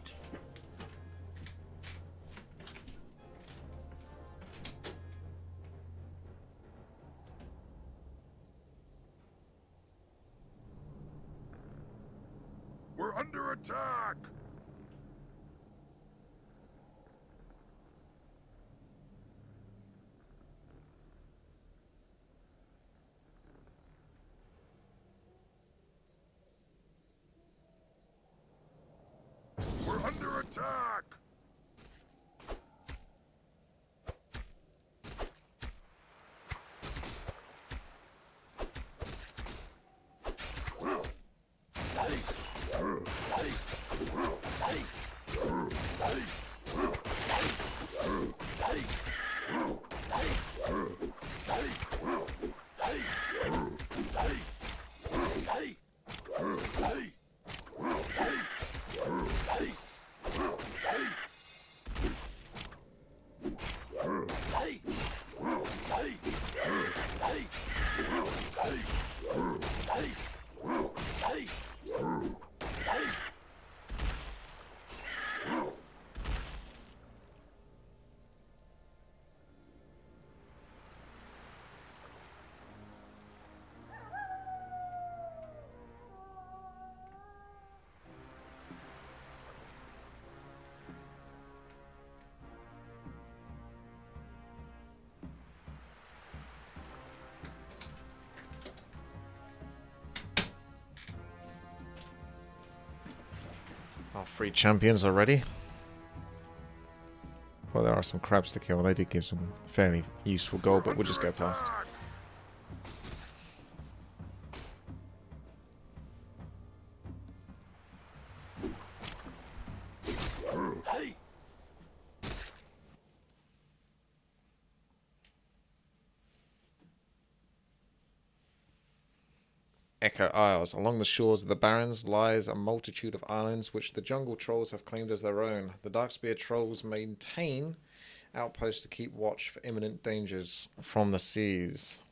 Our three champions are ready. Well, there are some crabs to kill. They did give some fairly useful gold, but we'll just go past. Along the shores of the Barrens lies a multitude of islands which the jungle trolls have claimed as their own. The Darkspear trolls maintain outposts to keep watch for imminent dangers from the seas.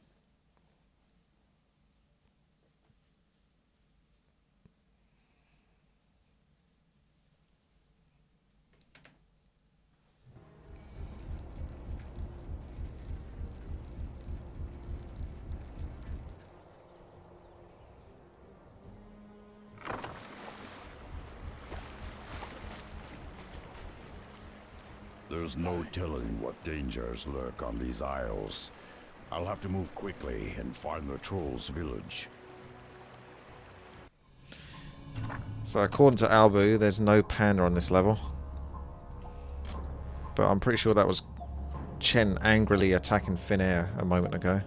No telling what dangers lurk on these isles. I'll have to move quickly and find the troll's village. So according to Albu, there's no panda on this level. But I'm pretty sure that was Chen angrily attacking Finnair a moment ago.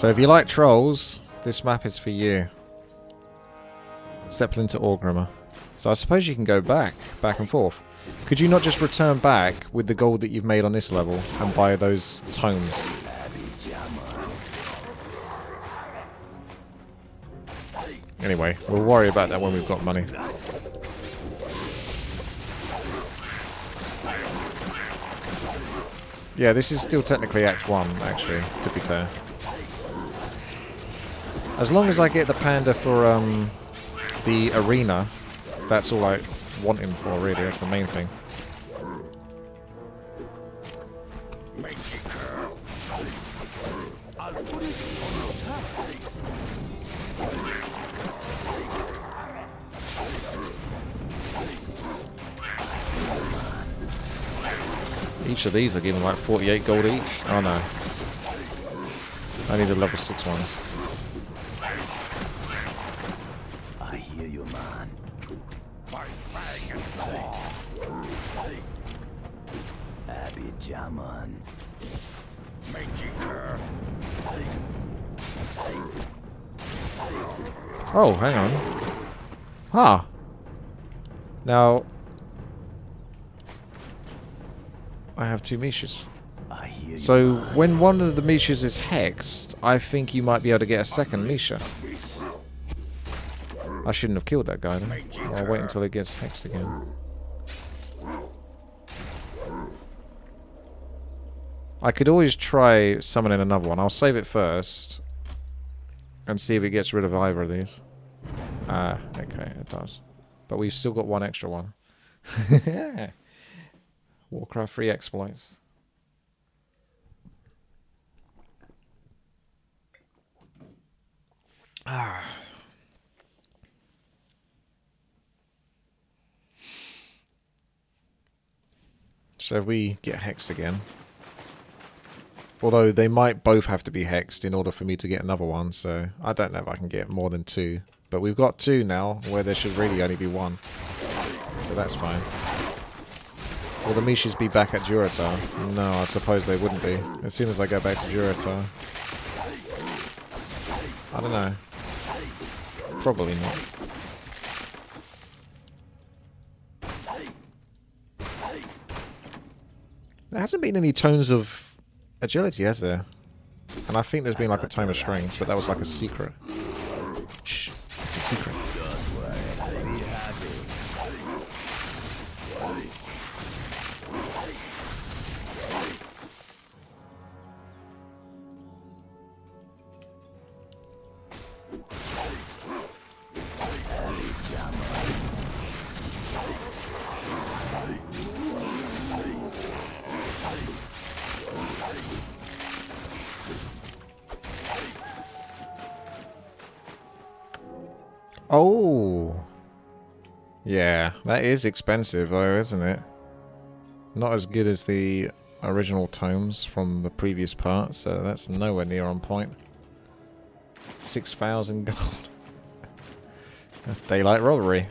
So if you like trolls, this map is for you. Zeppelin to Orgrimmar. So I suppose you can go back, back and forth. Could you not just return back with the gold that you've made on this level and buy those tomes? Anyway, we'll worry about that when we've got money. Yeah, this is still technically Act 1, actually, to be fair. As long as I get the panda for um, the arena, that's all I want him for, really. That's the main thing. Each of these are giving like 48 gold each. Oh no. I need a level 6 ones. Oh, hang on. Huh. Now... I have two Mishas. So, when one of the Mishas is hexed, I think you might be able to get a second Misha. I shouldn't have killed that guy then. I'll wait until it gets hexed again. I could always try summoning another one. I'll save it first. And see if it gets rid of either of these. Ah, okay, it does. But we've still got one extra one. Warcraft 3 exploits. Ah. So we get hexed again. Although they might both have to be hexed in order for me to get another one, so I don't know if I can get more than two. But we've got two now, where there should really only be one. So that's fine. Will the Mishas be back at Durotar? No, I suppose they wouldn't be. As soon as I go back to Durotar. I don't know. Probably not. There hasn't been any tomes of agility, has there? And I think there's been like a tome of strength, but that was like a secret. Shh, it's a secret. That is expensive though, isn't it? Not as good as the original tomes from the previous part, so that's nowhere near on point. 6,000 gold. That's daylight robbery.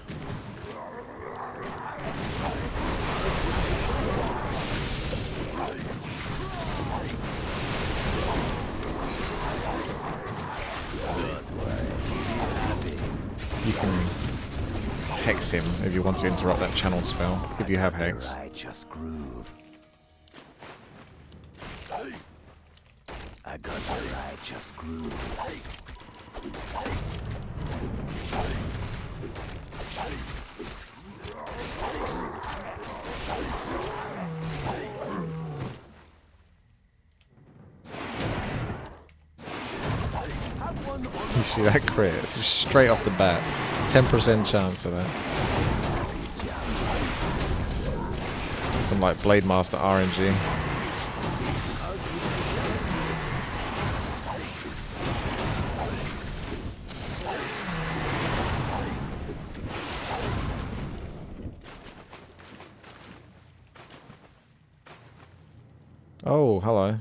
Hex him if you want to interrupt that channel spell, if you have hex. Righteous groove. I got the righteous groove. You see that crit? It's just straight off the bat. 10% chance of that. Some like Blade Master RNG. Oh, hello.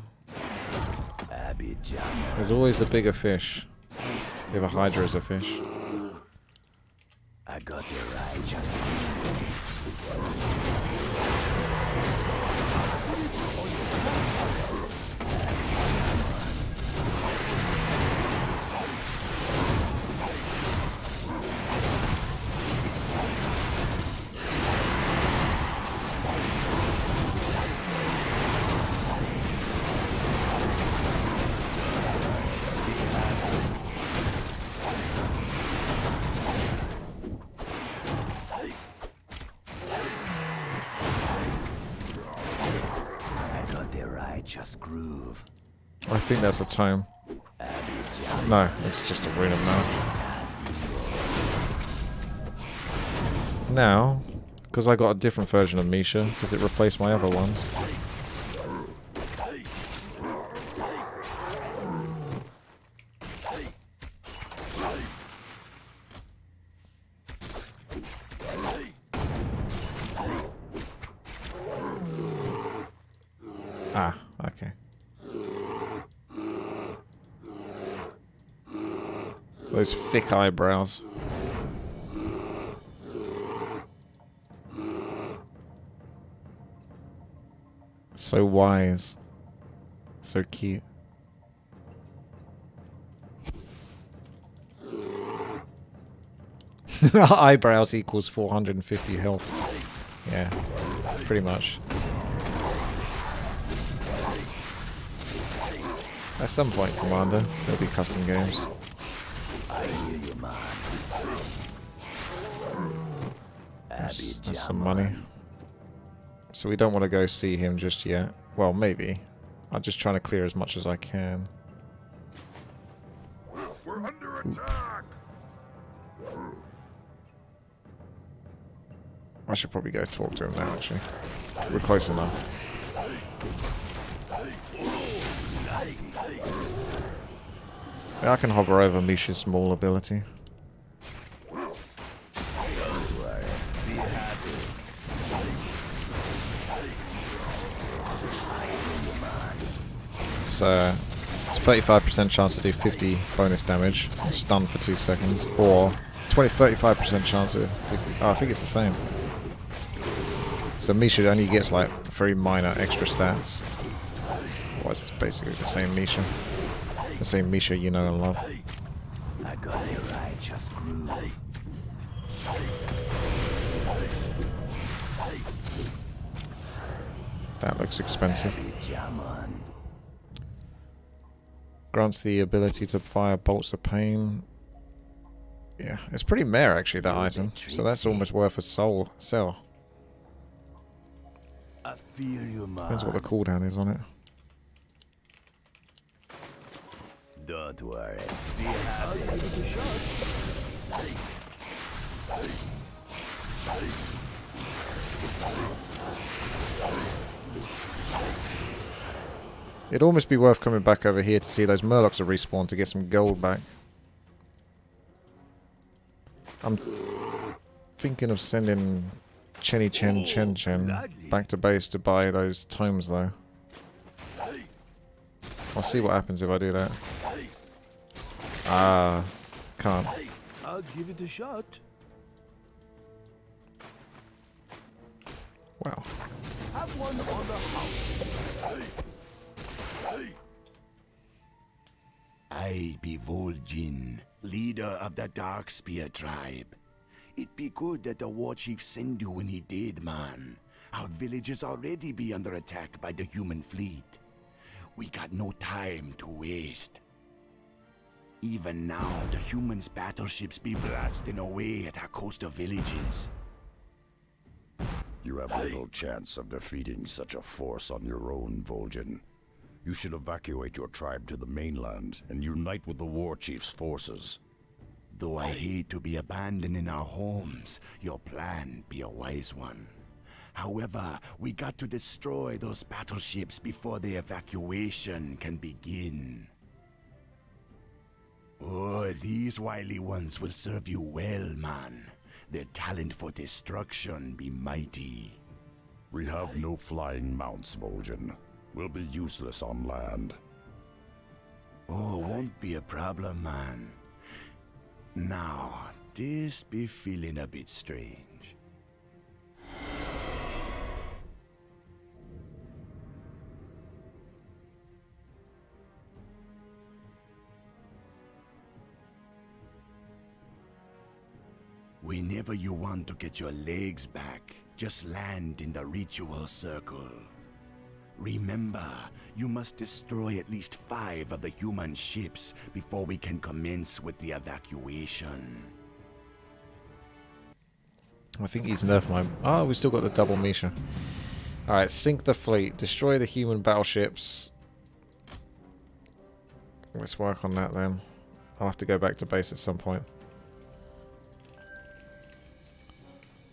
There's always the bigger fish. If a Hydra is a fish. I got the righteous I That's a tome. No, it's just a rune of now. Now, because I got a different version of Misha, does it replace my other ones? Ah, okay. Those thick eyebrows. So wise. So cute. Eyebrows equals 450 health. Yeah, pretty much. At some point, Commander, there'll be custom games. I hear you, man. That's, that's some money. So we don't want to go see him just yet. Well, maybe. I'm just trying to clear as much as I can. We're under attack! I should probably go talk to him now, actually. We're close enough. Yeah, I can hover over Misha's small ability. So, it's 35% chance to do 50 bonus damage, stun for 2 seconds, or 20 35% chance to do... Oh, I think it's the same. So Misha only gets like very minor extra stats. Otherwise it's basically the same Misha. The same Misha you know and love. I got the righteous groove. That looks expensive. Grants the ability to fire bolts of pain. Yeah, it's pretty rare actually, that item. So that's almost worth a soul sell. I feel you, man. Depends what the cooldown is on it. Don't worry. Be happy. It'd almost be worth coming back over here to see those Murlocs are respawned to get some gold back. I'm thinking of sending Chenny Chen oh, Chen Chen back to base to buy those tomes though. I'll see what happens if I do that. Ah, can't. I'll give it a shot. Wow. Have one on the house. I be Vol'jin, leader of the Darkspear tribe. It be good that the war chief sent you when he did, man. Our village is already be under attack by the human fleet. We got no time to waste. Even now, the humans' battleships be blasting away at our coastal villages. You have little chance of defeating such a force on your own, Vol'jin. You should evacuate your tribe to the mainland and unite with the war chief's forces. Though I hate to be abandoned in our homes, your plan be a wise one. However, we got to destroy those battleships before the evacuation can begin. Oh, these wily ones will serve you well, man. Their talent for destruction be mighty. We have no flying mounts, Vol'jin. We'll be useless on land. Oh, won't be a problem, man. Now, this be feeling a bit strange. Whenever you want to get your legs back, just land in the ritual circle. Remember, you must destroy at least five of the human ships before we can commence with the evacuation. I think he's nerfed my... Oh, we still got the double Misha. Alright, sink the fleet. Destroy the human battleships. Let's work on that then. I'll have to go back to base at some point.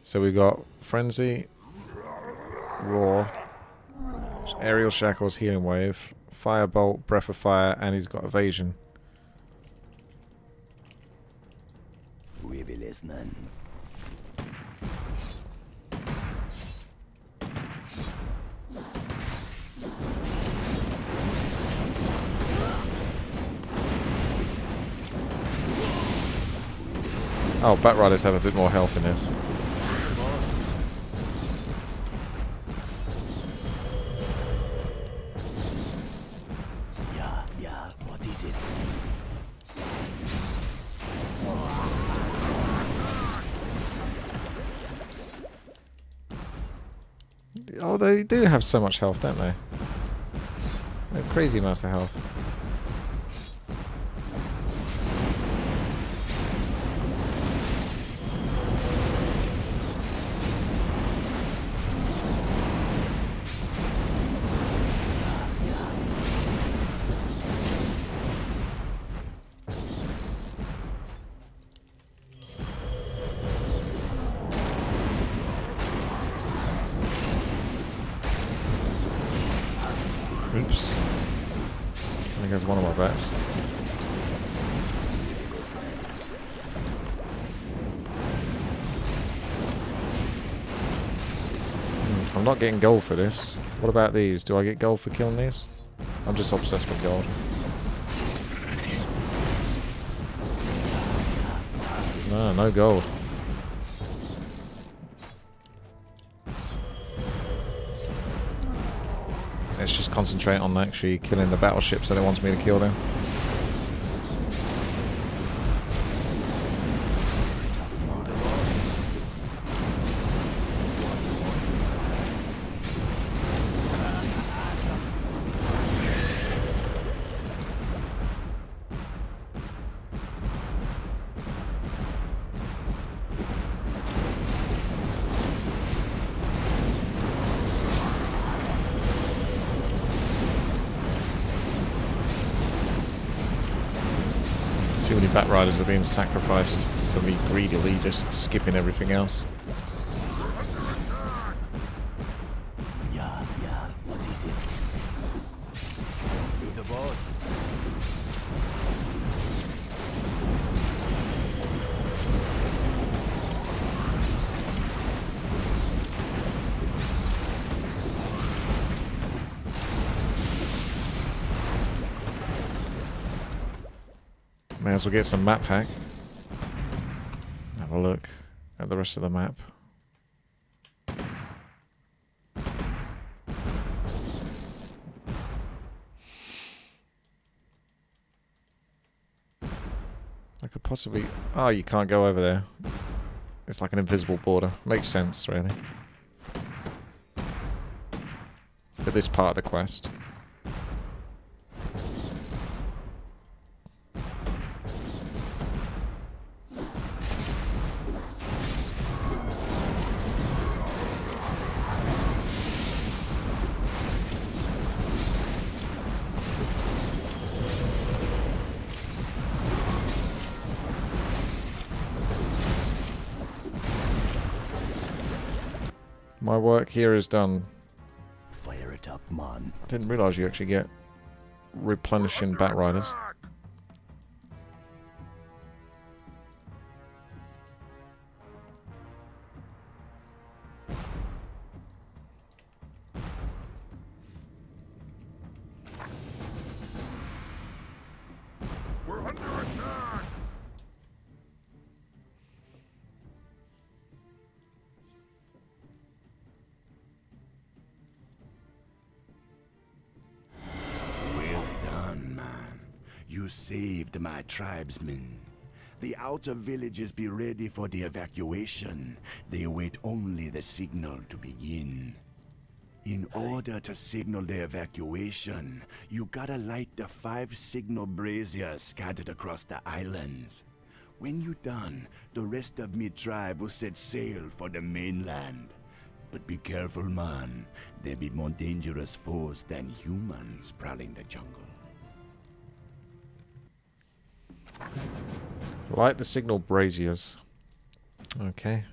So we got Frenzy, Roar, Aerial Shackles, Healing Wave, Firebolt, Breath of Fire, and he's got Evasion. We be listening. Oh, Bat Riders have a bit more health in this. They do have so much health, don't they? They have crazy amounts of health. Gold for this. What about these? Do I get gold for killing these? I'm just obsessed with gold. No, no gold. Let's just concentrate on actually killing the battleships that it wants me to kill them. Sacrificed for me greedily just skipping everything else. Well get some map hack. Have a look at the rest of the map. I could possibly... Oh, you can't go over there. It's like an invisible border. Makes sense, really. For this part of the quest. Here is done. Fire it up, man. Didn't realise you actually get replenishing Bat Riders. Tribesmen. The outer villages be ready for the evacuation. They await only the signal to begin. In order to signal the evacuation, you gotta light the five signal braziers scattered across the islands. When you done, the rest of me tribe will set sail for the mainland. But be careful, man. There be more dangerous foes than humans prowling the jungle. Light the signal braziers. Okay.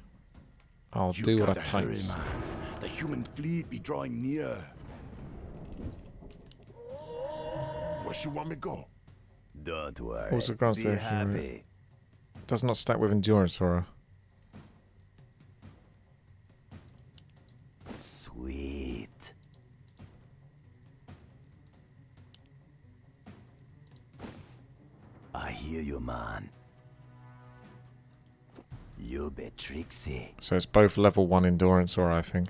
I'll You do what I gotta hurry, tights. man. The human fleet be drawing near. Where she want me go? Don't worry. Also grants Be happy. hero. Does not stack with endurance aura. Sweet. I hear you, man. You bet Trixie. So it's both level 1 endurance or I think.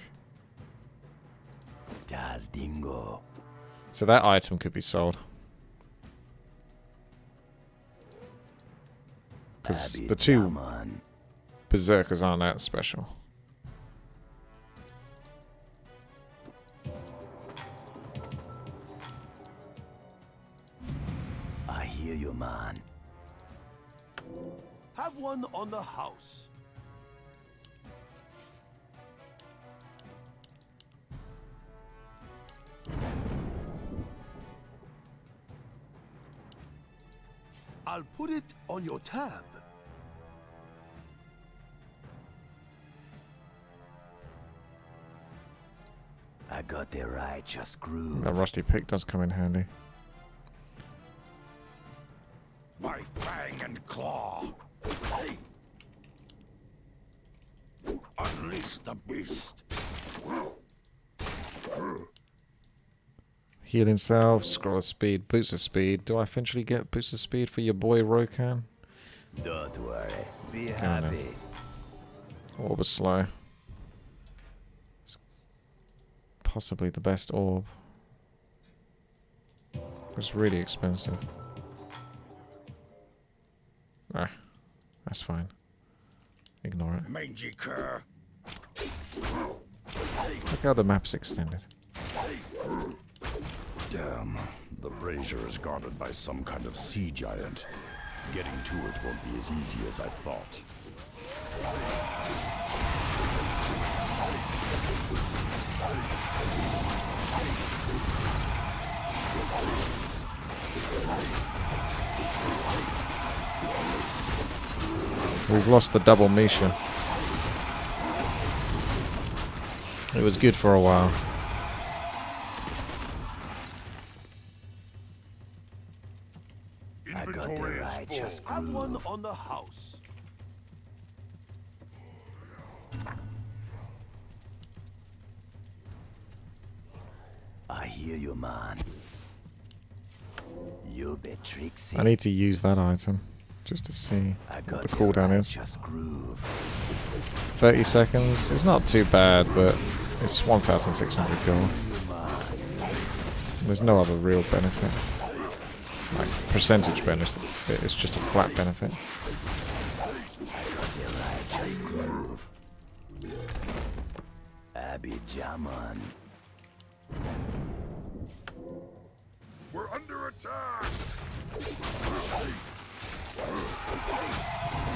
Das Dingo. So that item could be sold. Because the two berserkers aren't that special. You, man. Have one on the house. I'll put it on your tab. I got the righteous groove. That rusty pick does come in handy. My fang and claw. Unleash the beast. Heal himself, scroll of speed, boots of speed. Do I eventually get boots of speed for your boy Rokhan? Don't worry. Be no. happy. Orb is slow. It's possibly the best orb. It's really expensive. Ah, that's fine. Ignore it. Mangy cur. Look how the map's extended. Damn, the brazier is guarded by some kind of sea giant. Getting to it won't be as easy as I thought. We've lost the double Misha. It was good for a while. I got the righteous Have one on the house. I hear you, man. You bet Trixie. I need to use that item just to see I what the cooldown is. righteous groove. 30 seconds. It's not too bad, but it's 1,600 gold. There's no other real benefit. Like percentage benefit. It's just a flat benefit. The righteous groove. Abby Jaman. We're under attack!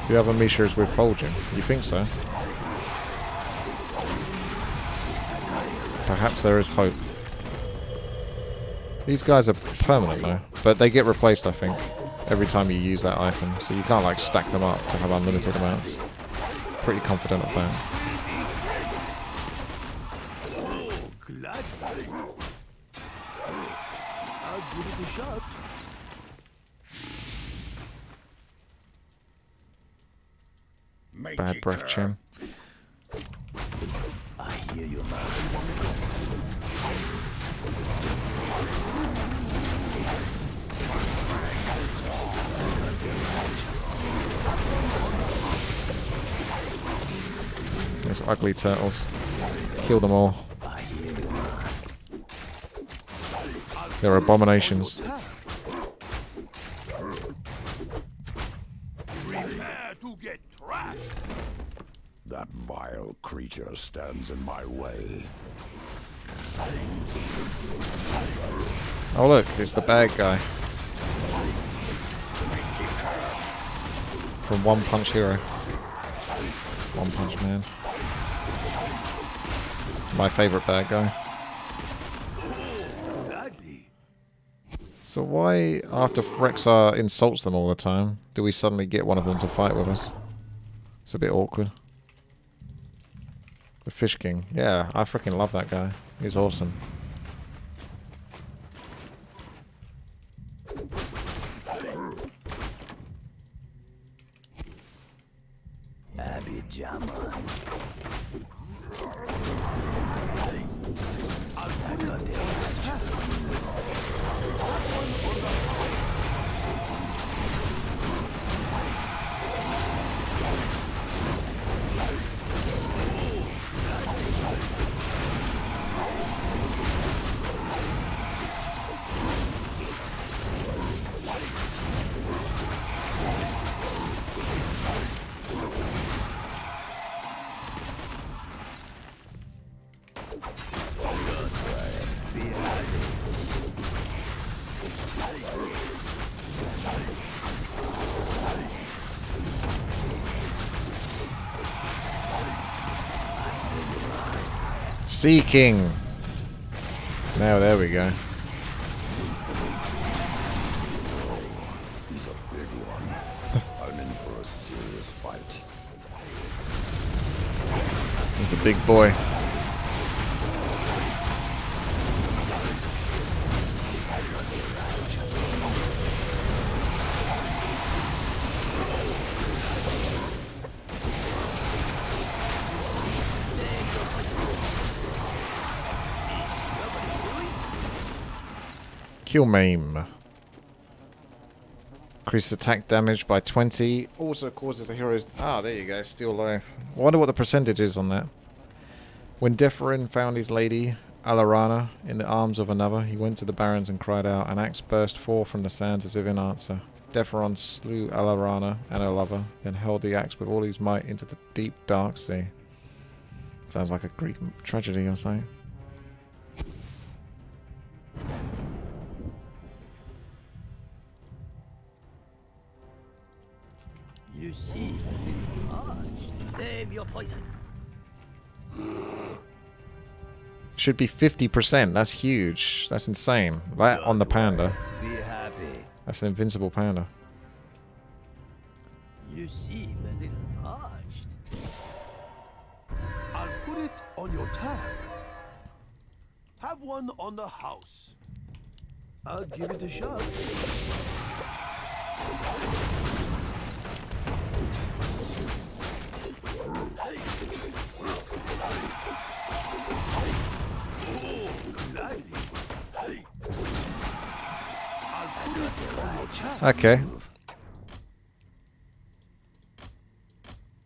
The other Misha is with Fulgen. You think so? Perhaps there is hope. These guys are permanent though, but they get replaced I think every time you use that item, so you can't like stack them up to have unlimited amounts. Pretty confident of that. Oh, a shot. Bad breath cur. chin. I hear you, man. Those ugly turtles. Kill them all. I hear you, man. They're abominations. Prepare to get trashed. That vile creature stands in my way. Oh look, it's the bad guy. From One Punch Hero. One Punch Man. My favourite bad guy. So why, after Rexxar insults them all the time, do we suddenly get one of them to fight with us? It's a bit awkward. The Fish King. Yeah, I freaking love that guy. He's awesome. Abby Sea King. Now there we go. He's a big one. I'm in for a serious fight. He's a big boy. Kill maim. Increase attack damage by 20. Also causes the heroes... Ah, there you go. Still life. I wonder what the percentage is on that. When Deferin found his lady, Alarana, in the arms of another, he went to the Barrens and cried out. An axe burst forth from the sands as if in answer. Deferon slew Alarana and her lover, then hurled the axe with all his might into the deep dark sea. Sounds like a Greek tragedy or something. You see, name your poison. Should be 50%. That's huge. That's insane. That on the panda. Be happy. That's an invincible panda. You seem a little parched. I'll put it on your tab. Have one on the house. I'll give it a shot. Okay.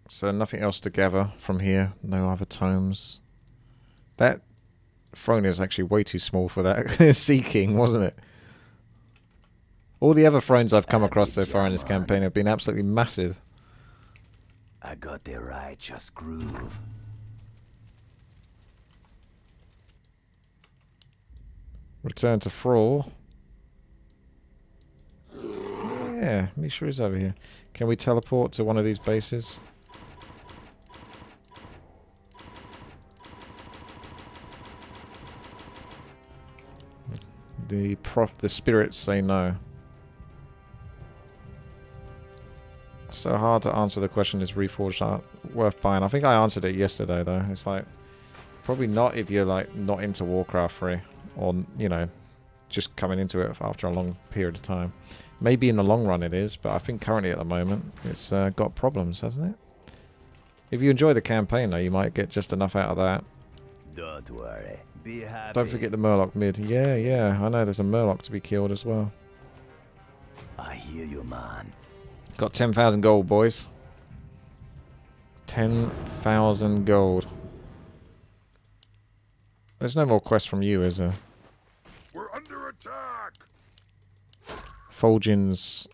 So nothing else to gather from here. No other tomes. That throne is actually way too small for that Sea King, wasn't it? All the other thrones I've come across so far in this campaign have been absolutely massive. I got the righteous groove. Return to Thrall. Yeah, make sure he's over here. Can we teleport to one of these bases? The prop the spirits say no. So hard to answer the question is Reforged art worth buying? I think I answered it yesterday though. It's like probably not if you're like not into Warcraft 3 or you know just coming into it after a long period of time. Maybe in the long run it is, but I think currently at the moment it's uh, got problems, hasn't it? If you enjoy the campaign though, you might get just enough out of that. Don't worry. Be happy. Don't forget the Murloc mid. Yeah, yeah, I know there's a Murloc to be killed as well. I hear you, man. Got 10,000 gold, boys. 10,000 gold. There's no more quests from you, is there? We're under attack! Fulgin's...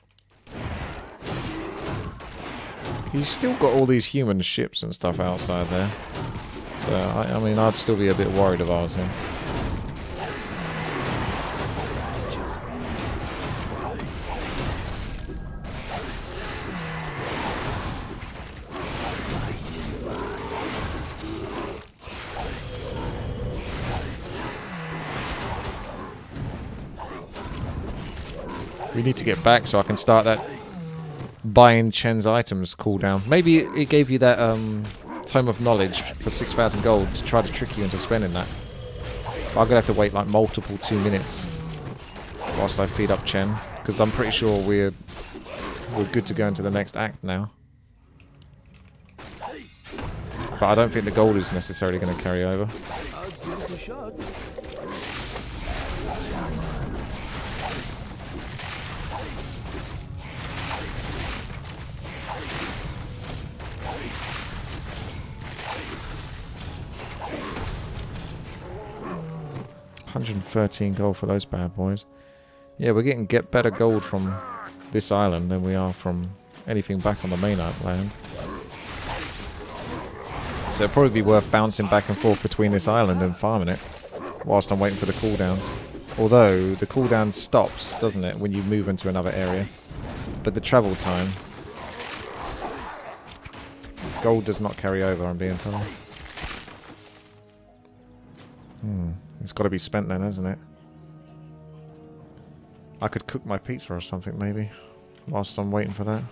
He's still got all these human ships and stuff outside there. So, I, I mean, I'd still be a bit worried if I was him. We need to get back so I can start that buying Chen's items cooldown. Maybe it gave you that um, Tome of Knowledge for 6,000 gold to try to trick you into spending that. But I'm going to have to wait like multiple two minutes whilst I feed up Chen. Because I'm pretty sure we're, we're good to go into the next act now. But I don't think the gold is necessarily going to carry over. I'll give it a shot. Hundred and thirteen gold for those bad boys. Yeah, we're getting get better gold from this island than we are from anything back on the main land. So it'd probably be worth bouncing back and forth between this island and farming it whilst I'm waiting for the cooldowns. Although the cooldown stops, doesn't it, when you move into another area. But the travel time gold does not carry over, I'm being told. Hmm. It's got to be spent then, hasn't it? I could cook my pizza or something, maybe, whilst I'm waiting for that.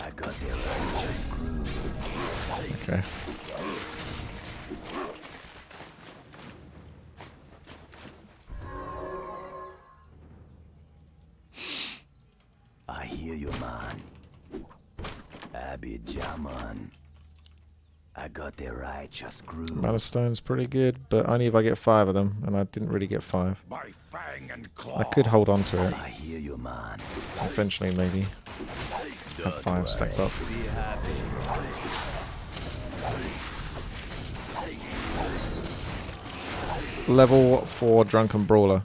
I got righteous groove. Okay. I hear you, man. Abidjaman. I got the righteous of stone's pretty good, but only if I get five of them, and I didn't really get five. I could hold on to it. I hear you, man. Eventually, maybe. Have five stacked up. Level 4 Drunken Brawler.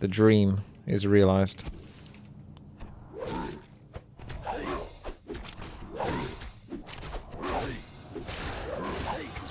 The dream is realised.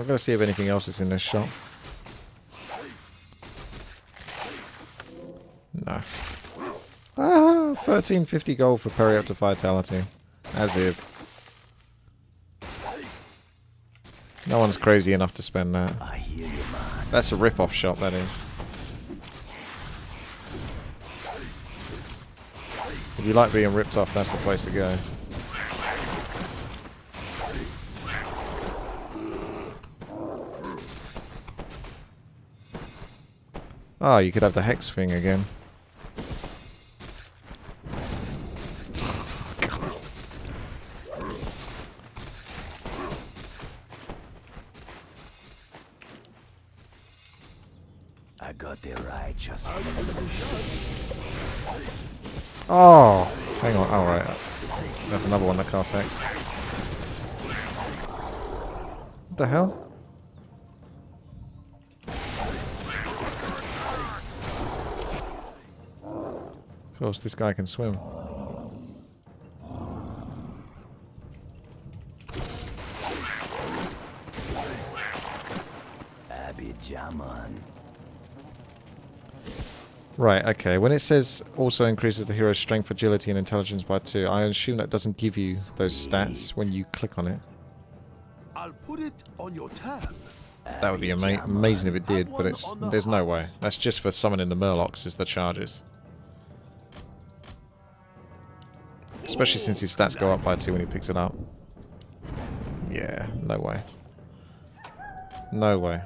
I'm gonna see if anything else is in this shop. No. Ah, 1350 gold for Periapt of Vitality. As if. No one's crazy enough to spend that. You. That's a rip-off shop, that is. If you like being ripped off, that's the place to go. Oh, you could have the hex thing again. I got the right just. Oh, hang on. Oh, right. That's another one that casts hex. What the hell? Course, this guy can swim. Right, okay. When it says also increases the hero's strength, agility, and intelligence by two, I assume that doesn't give you those stats when you click on it. I'll put it on your tab. That would be ama amazing if it did, but it's there's no way. That's just for summoning the Murlocs is the charges. Especially since his stats go up by two when he picks it up. Yeah, no way. No way.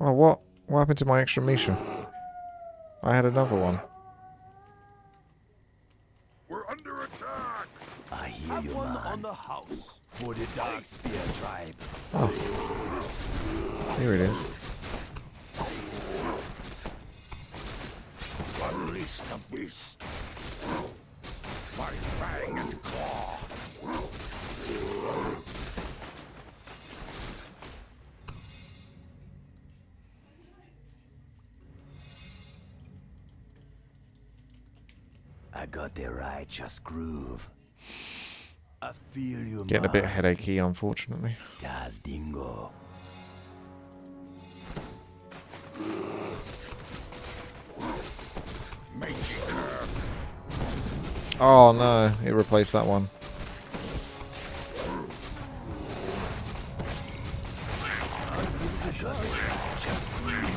Oh, what? What happened to my extra Misha? I had another one. We're under attack! I hear Have you, one man. on the house. For the Darkspear tribe. Oh. Here it is. Unleash the beast! By fang and claw! I got the righteous groove. I feel you, Getting a bit headachy, unfortunately. Taz'dingo. Oh no, it replaced that one. I got the righteous groove.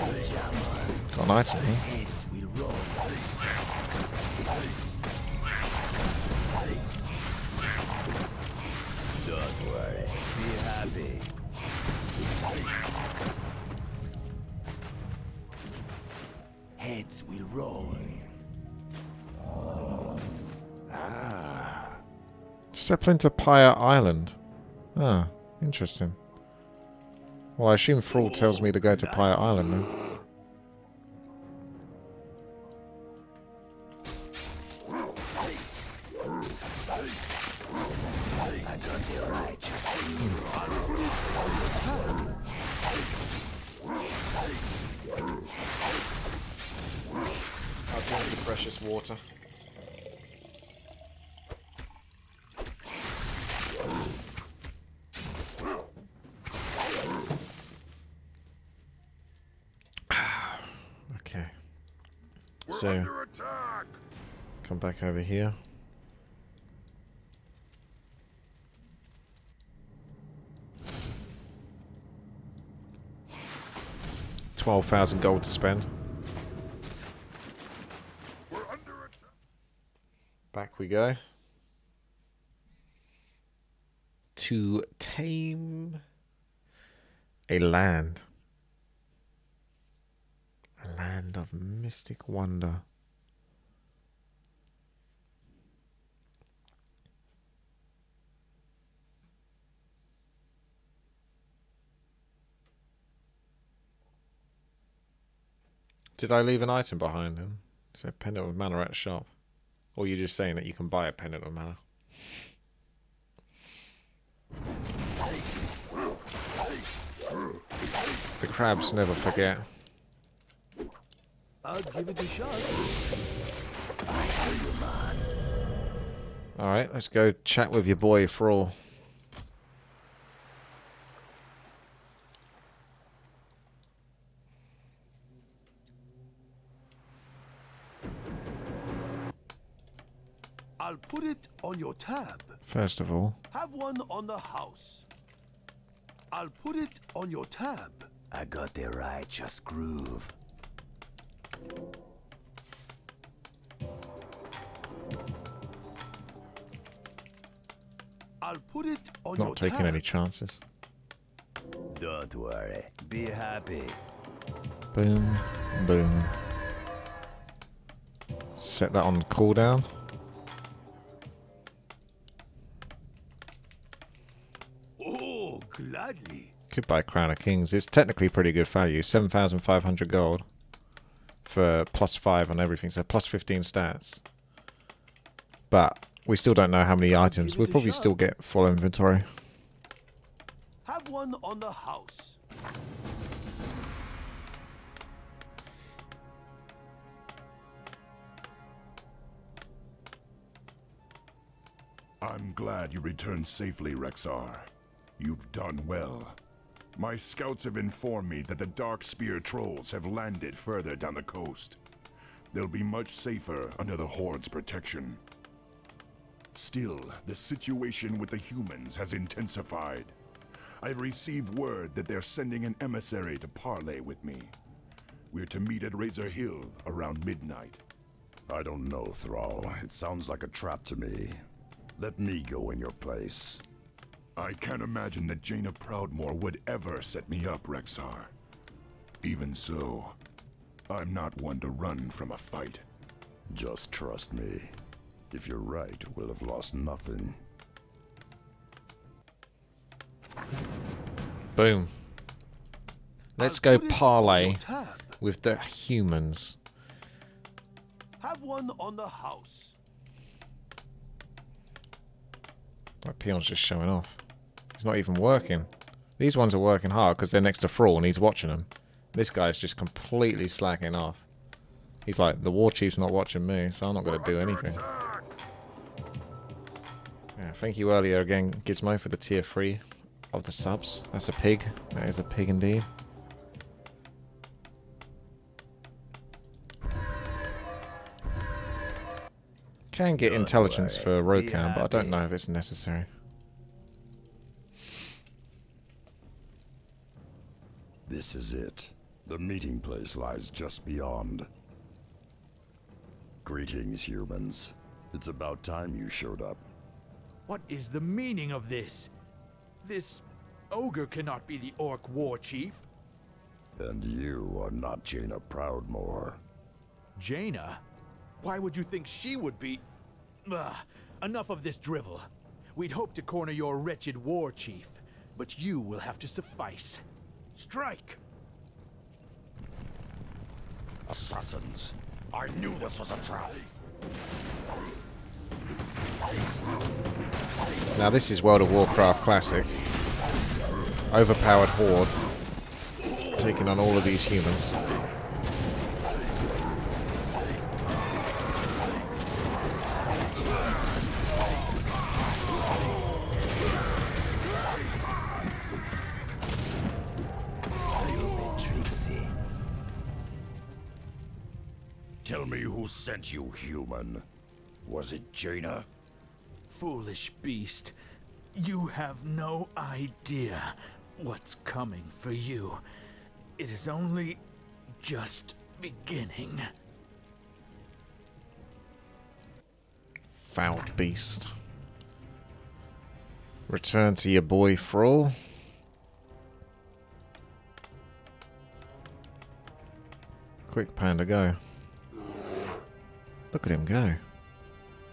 Abidjaman. Got an item here. Zeppelin to Pyre Island. Ah, interesting. Well, I assume Thrall tells me to go to Pyre Island now. I'll drink the precious water. okay. so, come back over here. Twelve thousand gold to spend. Back we go. To tame a land. A land of mystic wonder. Did I leave an item behind him? Is there a pendant of mana at shop? Or are you just saying that you can buy a pendant of mana? The crabs never forget. I'll give it a shot. Alright, let's go chat with your boy Thrall. I'll put it on your tab. First of all, Have one on the house. I'll put it on your tab. I got the righteous groove. I'll put it on your not taking tab. any chances. Don't worry. Be happy. Boom, boom. Set that on cooldown. Gladly. Could buy Crown of Kings. It's technically pretty good value. 7,500 gold for plus 5 on everything. So plus 15 stats. But we still don't know how many items. We'll probably shot. still get full inventory. Have one on the house. I'm glad you returned safely, Rexxar. You've done well. My scouts have informed me that the Darkspear trolls have landed further down the coast. They'll be much safer under the Horde's protection. Still, the situation with the humans has intensified. I've received word that they're sending an emissary to parley with me. We're to meet at Razor Hill around midnight. I don't know, Thrall. It sounds like a trap to me. Let me go in your place. I can't imagine that Jaina Proudmoore would ever set me up, Rexxar. Even so, I'm not one to run from a fight. Just trust me. If you're right, we'll have lost nothing. Boom. Let's I'll go put it on parlay with the humans. Have one on the house. My peon's just showing off. He's not even working. These ones are working hard because they're next to Thrall and he's watching them. This guy's just completely slacking off. He's like, the war chief's not watching me, so I'm not going to do anything. Yeah, thank you earlier again, Gizmo, for the tier 3 of the subs. That's a pig. That is a pig indeed. Can get intelligence for Rokhan, but I don't know if it's necessary. This is it. The meeting place lies just beyond. Greetings, humans. It's about time you showed up. What is the meaning of this? This ogre cannot be the orc war chief. And you are not Jaina Proudmoore. Jaina? Why would you think she would be... Ugh, enough of this drivel. We'd hoped to corner your wretched war chief, but you will have to suffice. Strike! Assassins. I knew this was a trap. Now this is World of Warcraft Classic. Overpowered horde. Taking on all of these humans. Sent you, human. Was it Jaina? Foolish beast. You have no idea what's coming for you. It is only just beginning. Foul beast. Return to your boy Thrall. Quick panda go. Look at him go.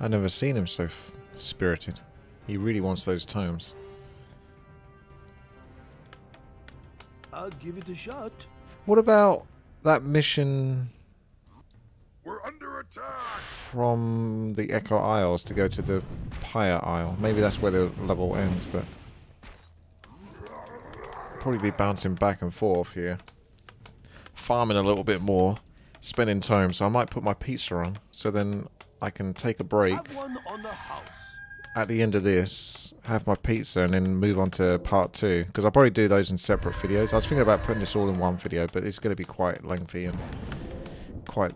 I've never seen him so f- spirited. He really wants those tomes. I'll give it a shot. What about that mission We're under attack! from the Echo Isles to go to the Pyre Isle? Maybe that's where the level ends, but probably be bouncing back and forth here. Farming a little bit more, spending time, so I might put my pizza on, so then I can take a break the at the end of this, have my pizza, and then move on to part two. Because I'll probably do those in separate videos. I was thinking about putting this all in one video, but it's going to be quite lengthy and quite...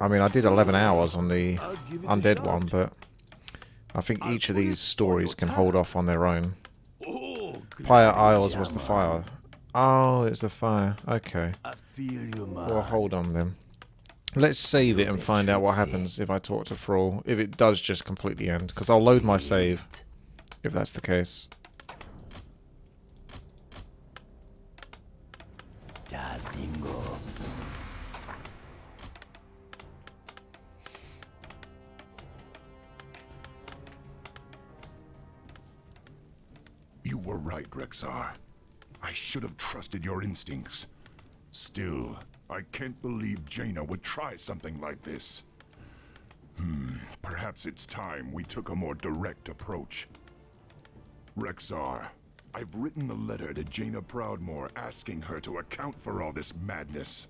I mean, I did 11 hours on the give it a Undead one, but I think each of these stories can hold off on their own. Pyre Isles was the fire. Oh, it's the fire. Okay. Well, hold on then. Let's save it and find out what happens if I talk to Thrall. If it does just completely end, because I'll load my save. If that's the case. Taz'dingo. You were right, Rexxar. I should have trusted your instincts. Still, I can't believe Jaina would try something like this. Hmm, perhaps it's time we took a more direct approach. Rexxar, I've written a letter to Jaina Proudmoore asking her to account for all this madness.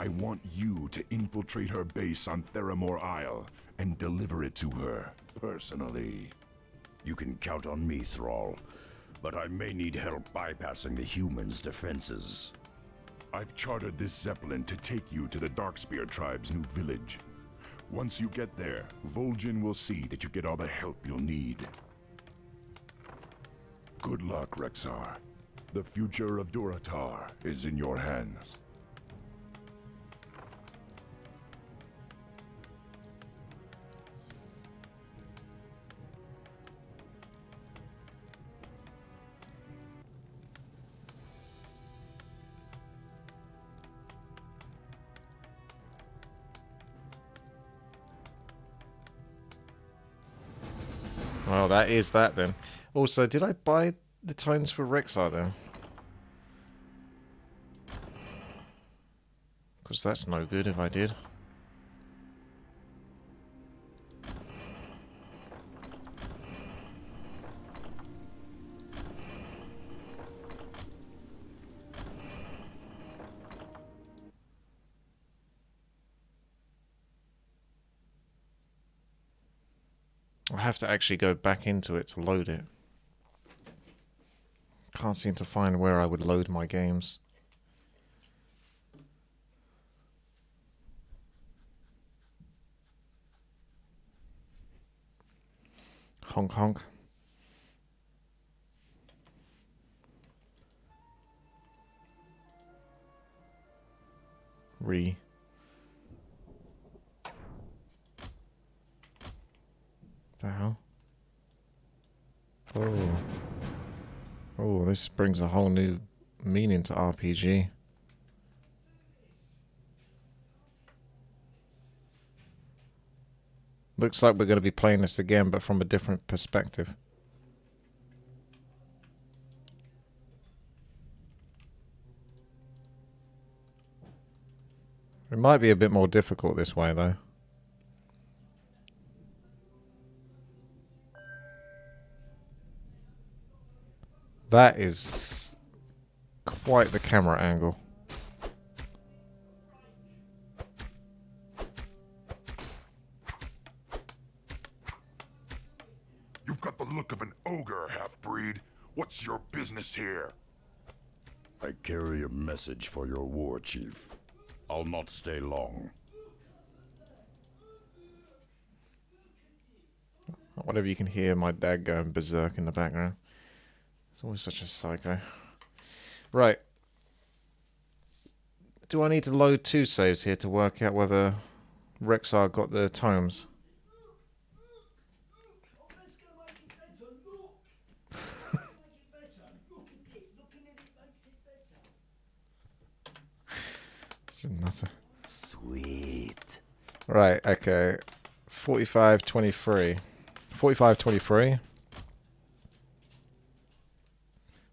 I want you to infiltrate her base on Theramore Isle and deliver it to her, personally. You can count on me, Thrall. But I may need help bypassing the humans' defenses. I've chartered this Zeppelin to take you to the Darkspear tribe's new village. Once you get there, Vol'jin will see that you get all the help you'll need. Good luck, Rexxar. The future of Durotar is in your hands. Well, that is that then. Also, did I buy the tones for Rexxar then? Because that's no good if I did. I have to actually go back into it to load it. Can't seem to find where I would load my games. Honk honk. Re. The hell? Oh. Oh, this brings a whole new meaning to RPG. Looks like we're going to be playing this again, but from a different perspective. It might be a bit more difficult this way, though. That is quite the camera angle. You've got the look of an ogre, half-breed. What's your business here? I carry a message for your war chief. I'll not stay long. Whatever you can hear my dad going berserk in the background. It's always such a psycho. Right. Do I need to load two saves here to work out whether Rexxar got the tomes? Nutter. Sweet. Right, okay. 45 23. 45 23.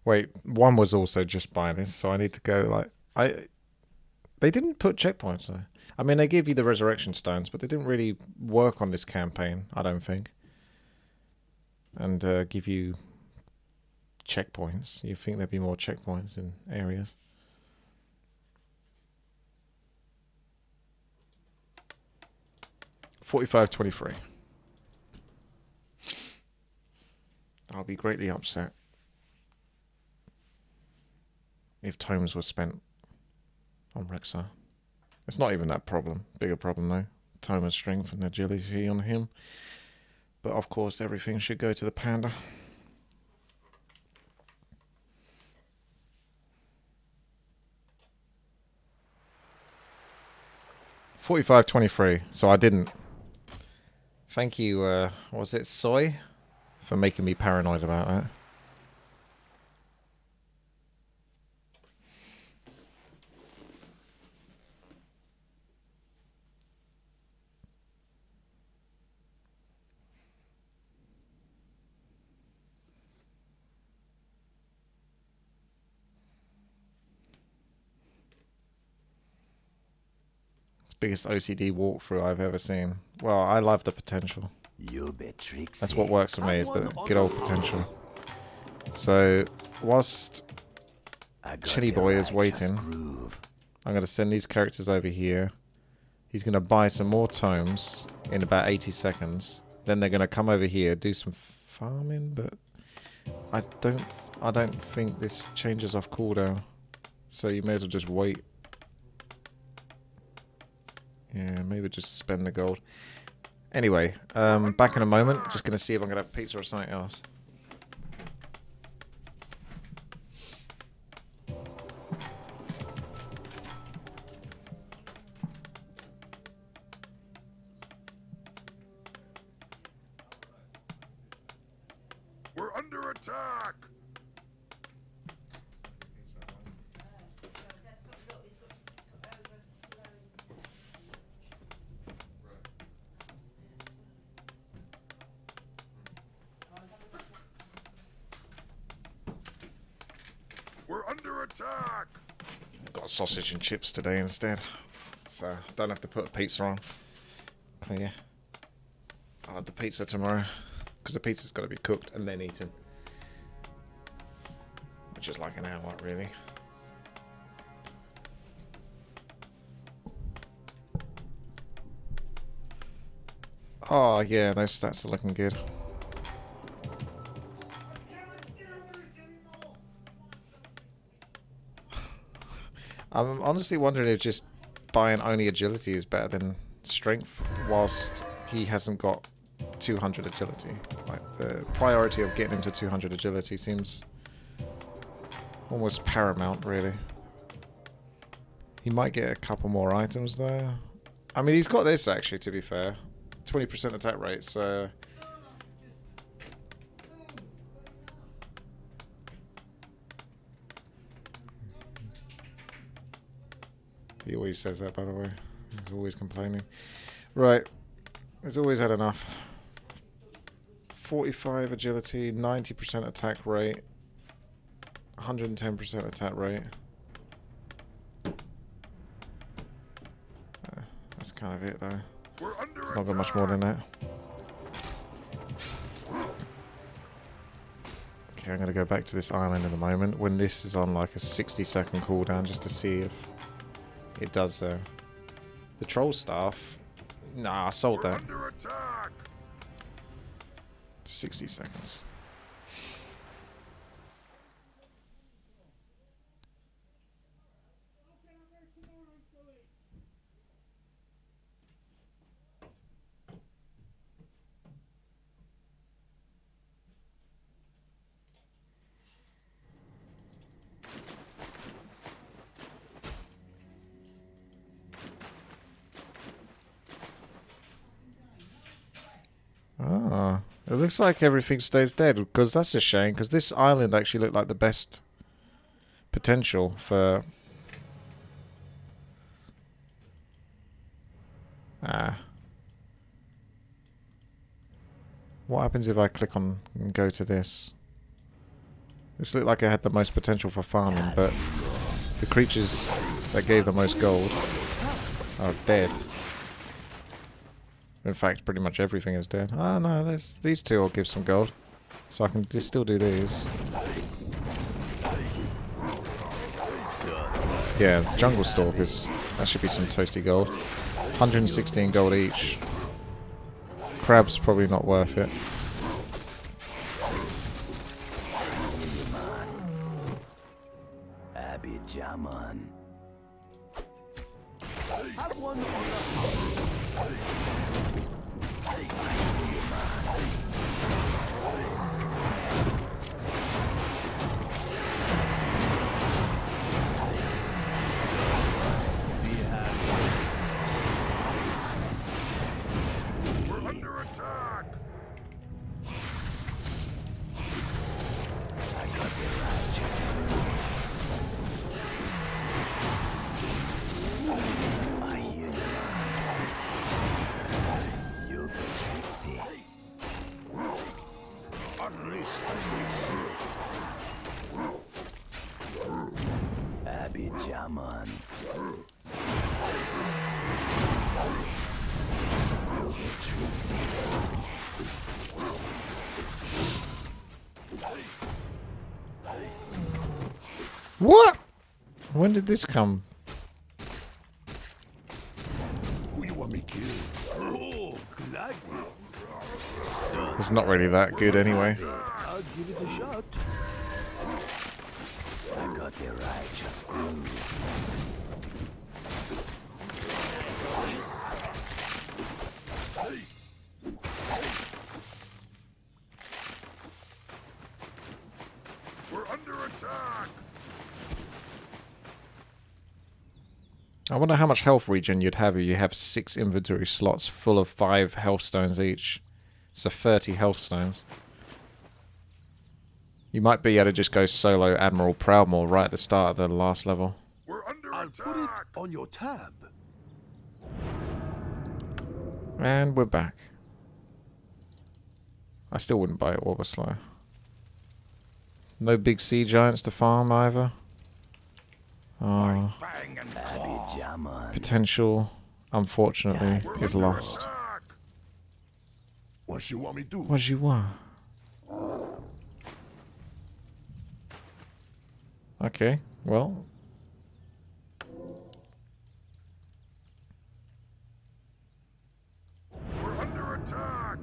Wait, one was also just by this, so I need to go like I they didn't put checkpoints though. I mean they give you the resurrection stones, but they didn't really work on this campaign, I don't think. And uh, give you checkpoints. You think there'd be more checkpoints in areas. Forty-five twenty-three. I'll be greatly upset if tomes were spent on Rexxar. It's not even that problem. Bigger problem though. Tomer's strength and agility on him. But of course everything should go to the panda. Forty-five twenty-three. So I didn't. Thank you. Uh, was it Soy for making me paranoid about that? Biggest OCD walkthrough I've ever seen. Well, I love the potential. You bet Trixie. That's what works for me, is the good old potential. So, whilst Chili Boy is waiting, I'm going to send these characters over here. He's going to buy some more tomes in about 80 seconds. Then they're going to come over here, do some farming, but I don't I don't think this changes off cooldown. So you may as well just wait. Yeah, maybe just spend the gold. Anyway, um, back in a moment. Just going to see if I'm going to have pizza or something else. Chips today instead. So don't have to put a pizza on. Clear. I'll have the pizza tomorrow. Because the pizza's got to be cooked and then eaten. Which is like an hour, really. Oh, yeah, those stats are looking good. I'm honestly wondering if just buying only agility is better than strength, whilst he hasn't got 200 agility. Like the priority of getting him to 200 agility seems almost paramount, really. He might get a couple more items there. I mean, he's got this actually, to be fair. 20% attack rate, so. Says that, by the way. He's always complaining. Right. He's always had enough. 45 agility, 90% attack rate, 110% attack rate. Uh, that's kind of it though. It's not got much more than that. Okay, I'm gonna go back to this island in a moment when this is on like a 60 second cooldown just to see if it does uh, the troll staff. Nah, I sold that. 60 seconds. Ah, it looks like everything stays dead because that's a shame because this island actually looked like the best potential for. Ah. What happens if I click on and go to this? This looked like it had the most potential for farming, but the creatures that gave the most gold are dead. In fact, pretty much everything is dead. Ah, no, there's, these two will give some gold. So I can just still do these. Yeah, Jungle Stalk is... That should be some toasty gold. 116 gold each. Crab's probably not worth it. This come? It's not really that good anyway. I'll give it a shot. I got the righteous groove. We're under attack! I much health regen you'd have if you have six inventory slots full of five health stones each. So 30 health stones. You might be able to just go solo Admiral Proudmoore right at the start of the last level. We're under I'll put it on your tab. And we're back. I still wouldn't buy it Orbislow. No big sea giants to farm either. Oh, Abby Jaman. Potential, unfortunately, is lost. What you want me to do? What you want? Okay, well, We're under attack!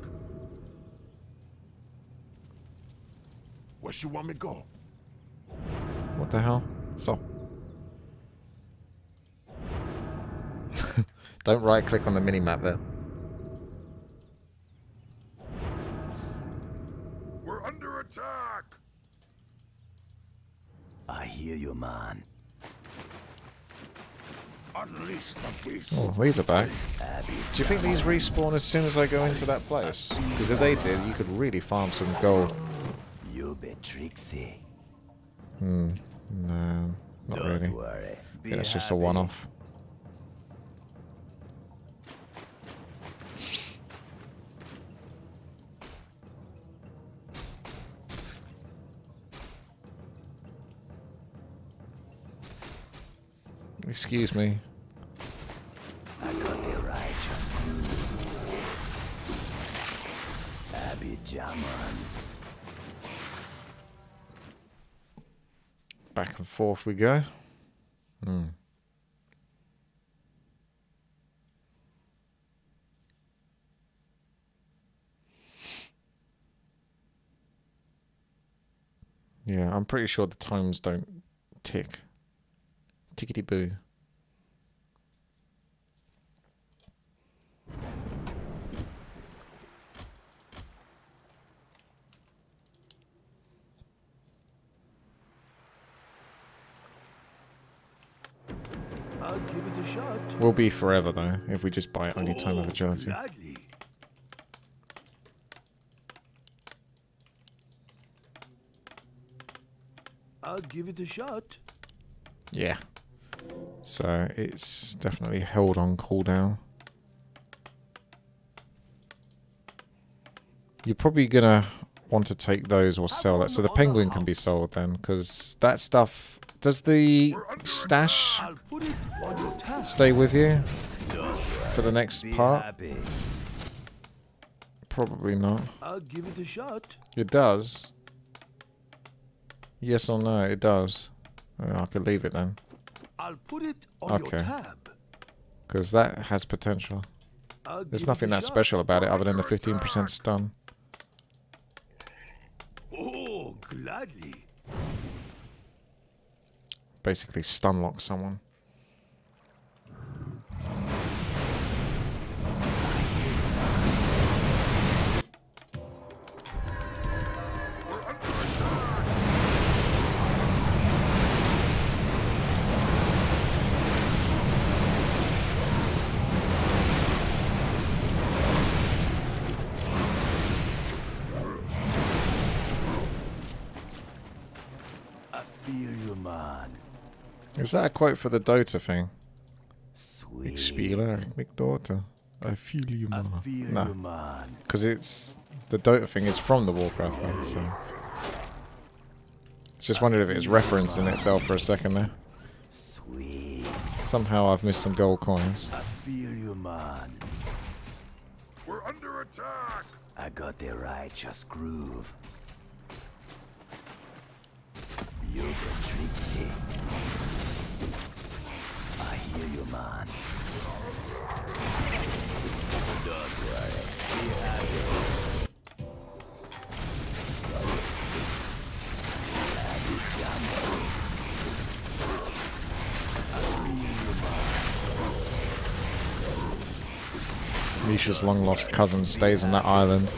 Where you want me to go? what the hell? Stop. Don't right click on the minimap there. We're under attack! I hear you, man. Unleash the beast! Oh, these are back. Do you think these respawn as soon as I go into that place? Because if they did, you could really farm some gold. You be tricksy. Hmm. No, not Don't really. worry. Be Yeah, it's just a one-off. Excuse me. I got the. Abby Back and forth we go. Hmm. Yeah, I'm pretty sure the times don't tick. Tickety boo. I'll give it a shot. Will be forever though, if we just buy it only time of agility. Gladly. I'll give it a shot. Yeah. So it's definitely held on cooldown. You're probably gonna want to take those or sell that. So the penguin can be sold then, because that stuff. Does the stash stay with you for the next part? Probably not. I'll give it a shot. It does. Yes or no? It does. I could leave it then, I'll put it on Okay. your tab. because that has potential. I'll There's nothing that special about it other than the 15% stun. Oh, gladly. Basically, stun lock someone. That a quote for the Dota thing? Sweet. Ich spiele mit Dota. I feel you, I man. feel Nah. you, man. Because it's the Dota thing is from the Warcraft one, so just wondered if it was referenced in itself for a second there. Sweet. Somehow I've missed some gold coins. I feel you, man. We're under attack! I got the righteous groove. You get tricksy. I hear you, man. Don't worry. Happy. Misha's long lost cousin stays on that island.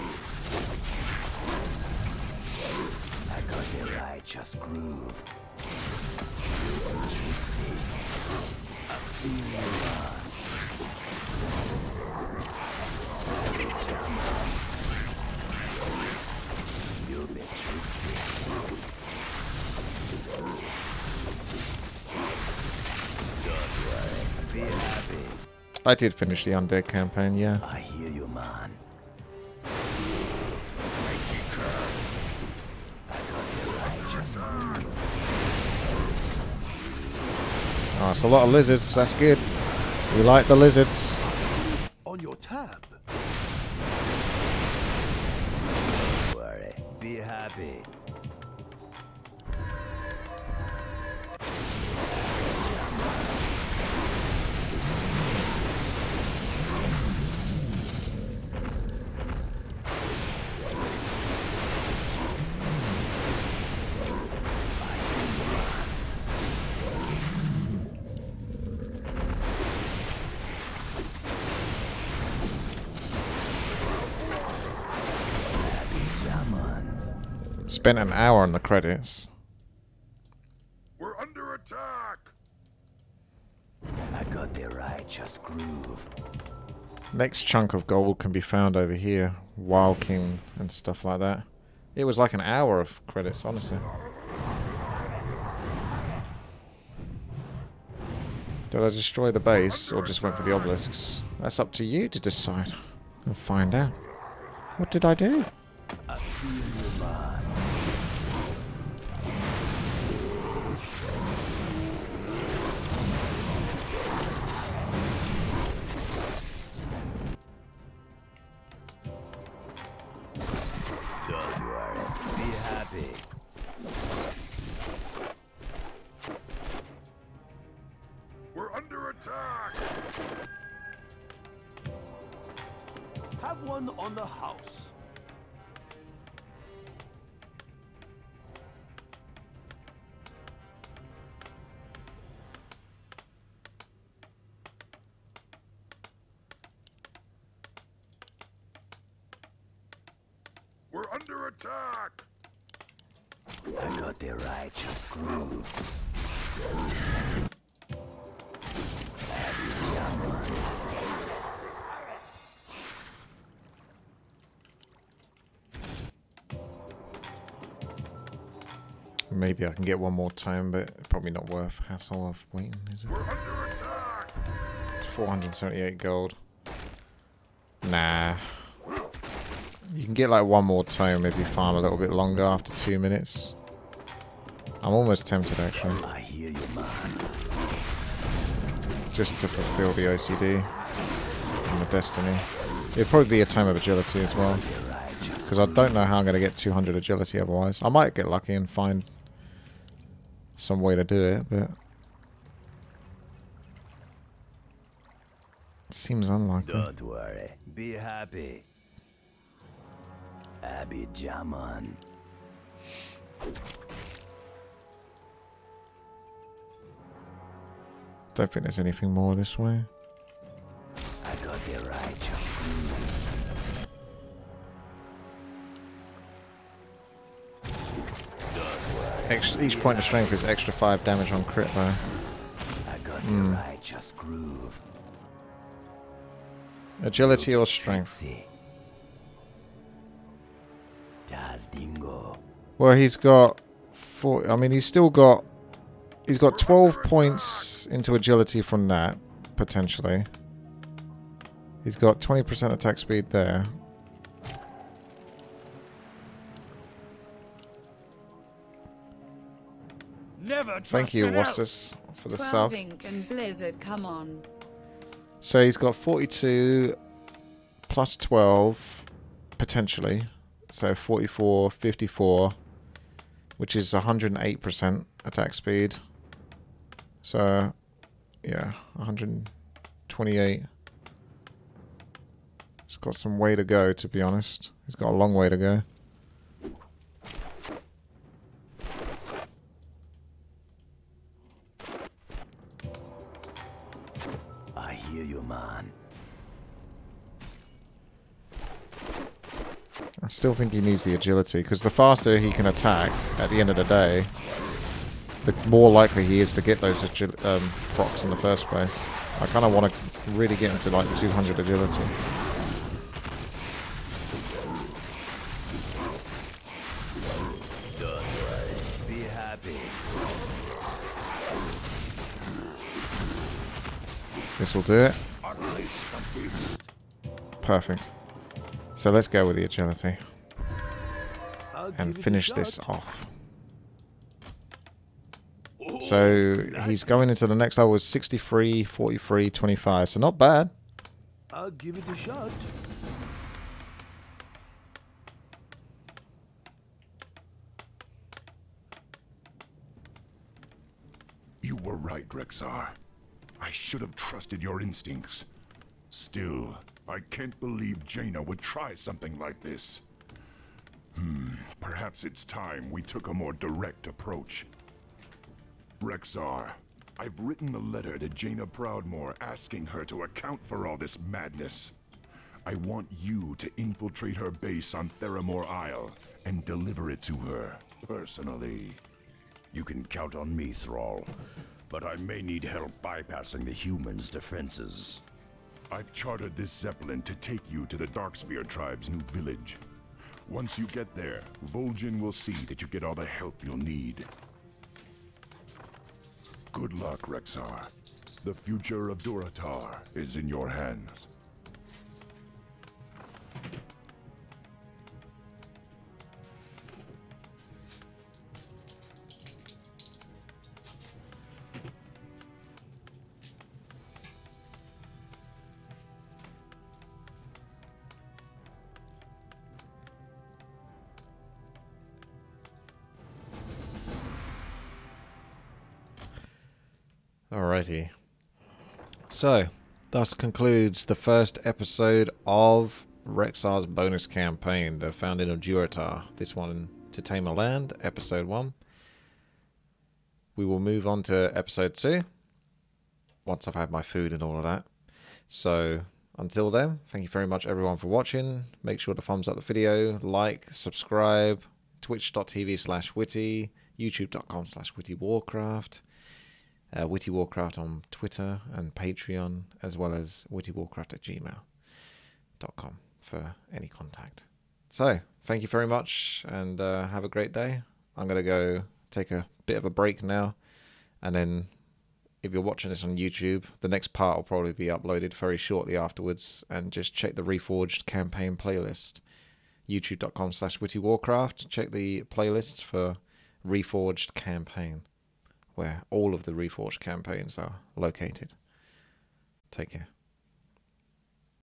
I did finish the undead campaign, yeah. I hear you, man. I got the righteous groove. Oh, it's a lot of lizards. That's good. We like the lizards. On your tab. Don't worry. Be happy. Spent an hour on the credits. We're under attack! I got the righteous groove. Next chunk of gold can be found over here. Wildkin and stuff like that. It was like an hour of credits, honestly. Did I destroy the base or just went for the obelisks? That's up to you to decide and find out. What did I do? I Maybe I can get one more time, but probably not worth hassle of waiting, is it? 478 gold. Nah. You can get like one more tome if you farm a little bit longer after two minutes. I'm almost tempted actually. I hear you, man. Just to fulfill the OCD and the destiny. It'd probably be a tome of agility as well. Because I don't know how I'm going to get 200 agility otherwise. I might get lucky and find some way to do it, but... It seems unlikely. Don't worry. Be happy. Abby Jaman. Don't think there's anything more this way. I got the righteous groove. Each point of strength is extra 5 damage on crit though. I got the hmm. righteous groove. Agility or strength? Well, he's got four. I mean, he's still got. He's got 12 points into agility from that, potentially. He's got 20% attack speed there. Never Thank you, trust an Wassus, for the 12 sub. And Blizzard, come on. So he's got 42 plus 12, potentially. So 44, 54, which is 108% attack speed. So, yeah, 128. He's got some way to go, to be honest. He's got a long way to go. Man. I still think he needs the agility, because the faster he can attack at the end of the day, the more likely he is to get those um, procs in the first place. I kind of want to really get him to like 200 agility. This will do it. Perfect. So let's go with the agility. And give it a finish this off. Oh, so he's going into the next level with 63, 43, 25. So not bad. I'll give it a shot. You were right, Rexxar. I should have trusted your instincts. Still, I can't believe Jaina would try something like this. Hmm, perhaps it's time we took a more direct approach. Rexxar, I've written a letter to Jaina Proudmoore asking her to account for all this madness. I want you to infiltrate her base on Theramore Isle and deliver it to her personally. You can count on me, Thrall. But I may need help bypassing the humans' defenses. I've chartered this Zeppelin to take you to the Darkspear tribe's new village. Once you get there, Vol'jin will see that you get all the help you'll need. Good luck, Rexxar. The future of Durotar is in your hands. Alrighty. So, thus concludes the first episode of Rexxar's bonus campaign, The Founding of Durotar. This one, To Tame a Land, Episode 1. We will move on to Episode 2 once I've had my food and all of that. So, until then, thank you very much everyone for watching. Make sure to thumbs up the video, like, subscribe, twitch.tv slash WTii, youtube.com slash WTiiWarcraft, uh, WTii Warcraft on Twitter and Patreon, as well as WTiiWarcraft at gmail.com for any contact. So, thank you very much and uh, have a great day. I'm going to go take a bit of a break now, and then if you're watching this on YouTube, the next part will probably be uploaded very shortly afterwards, and just check the Reforged campaign playlist youtube.com slash WTiiWarcraft. Check the playlist for Reforged campaign, where all of the Reforged campaigns are located. Take care.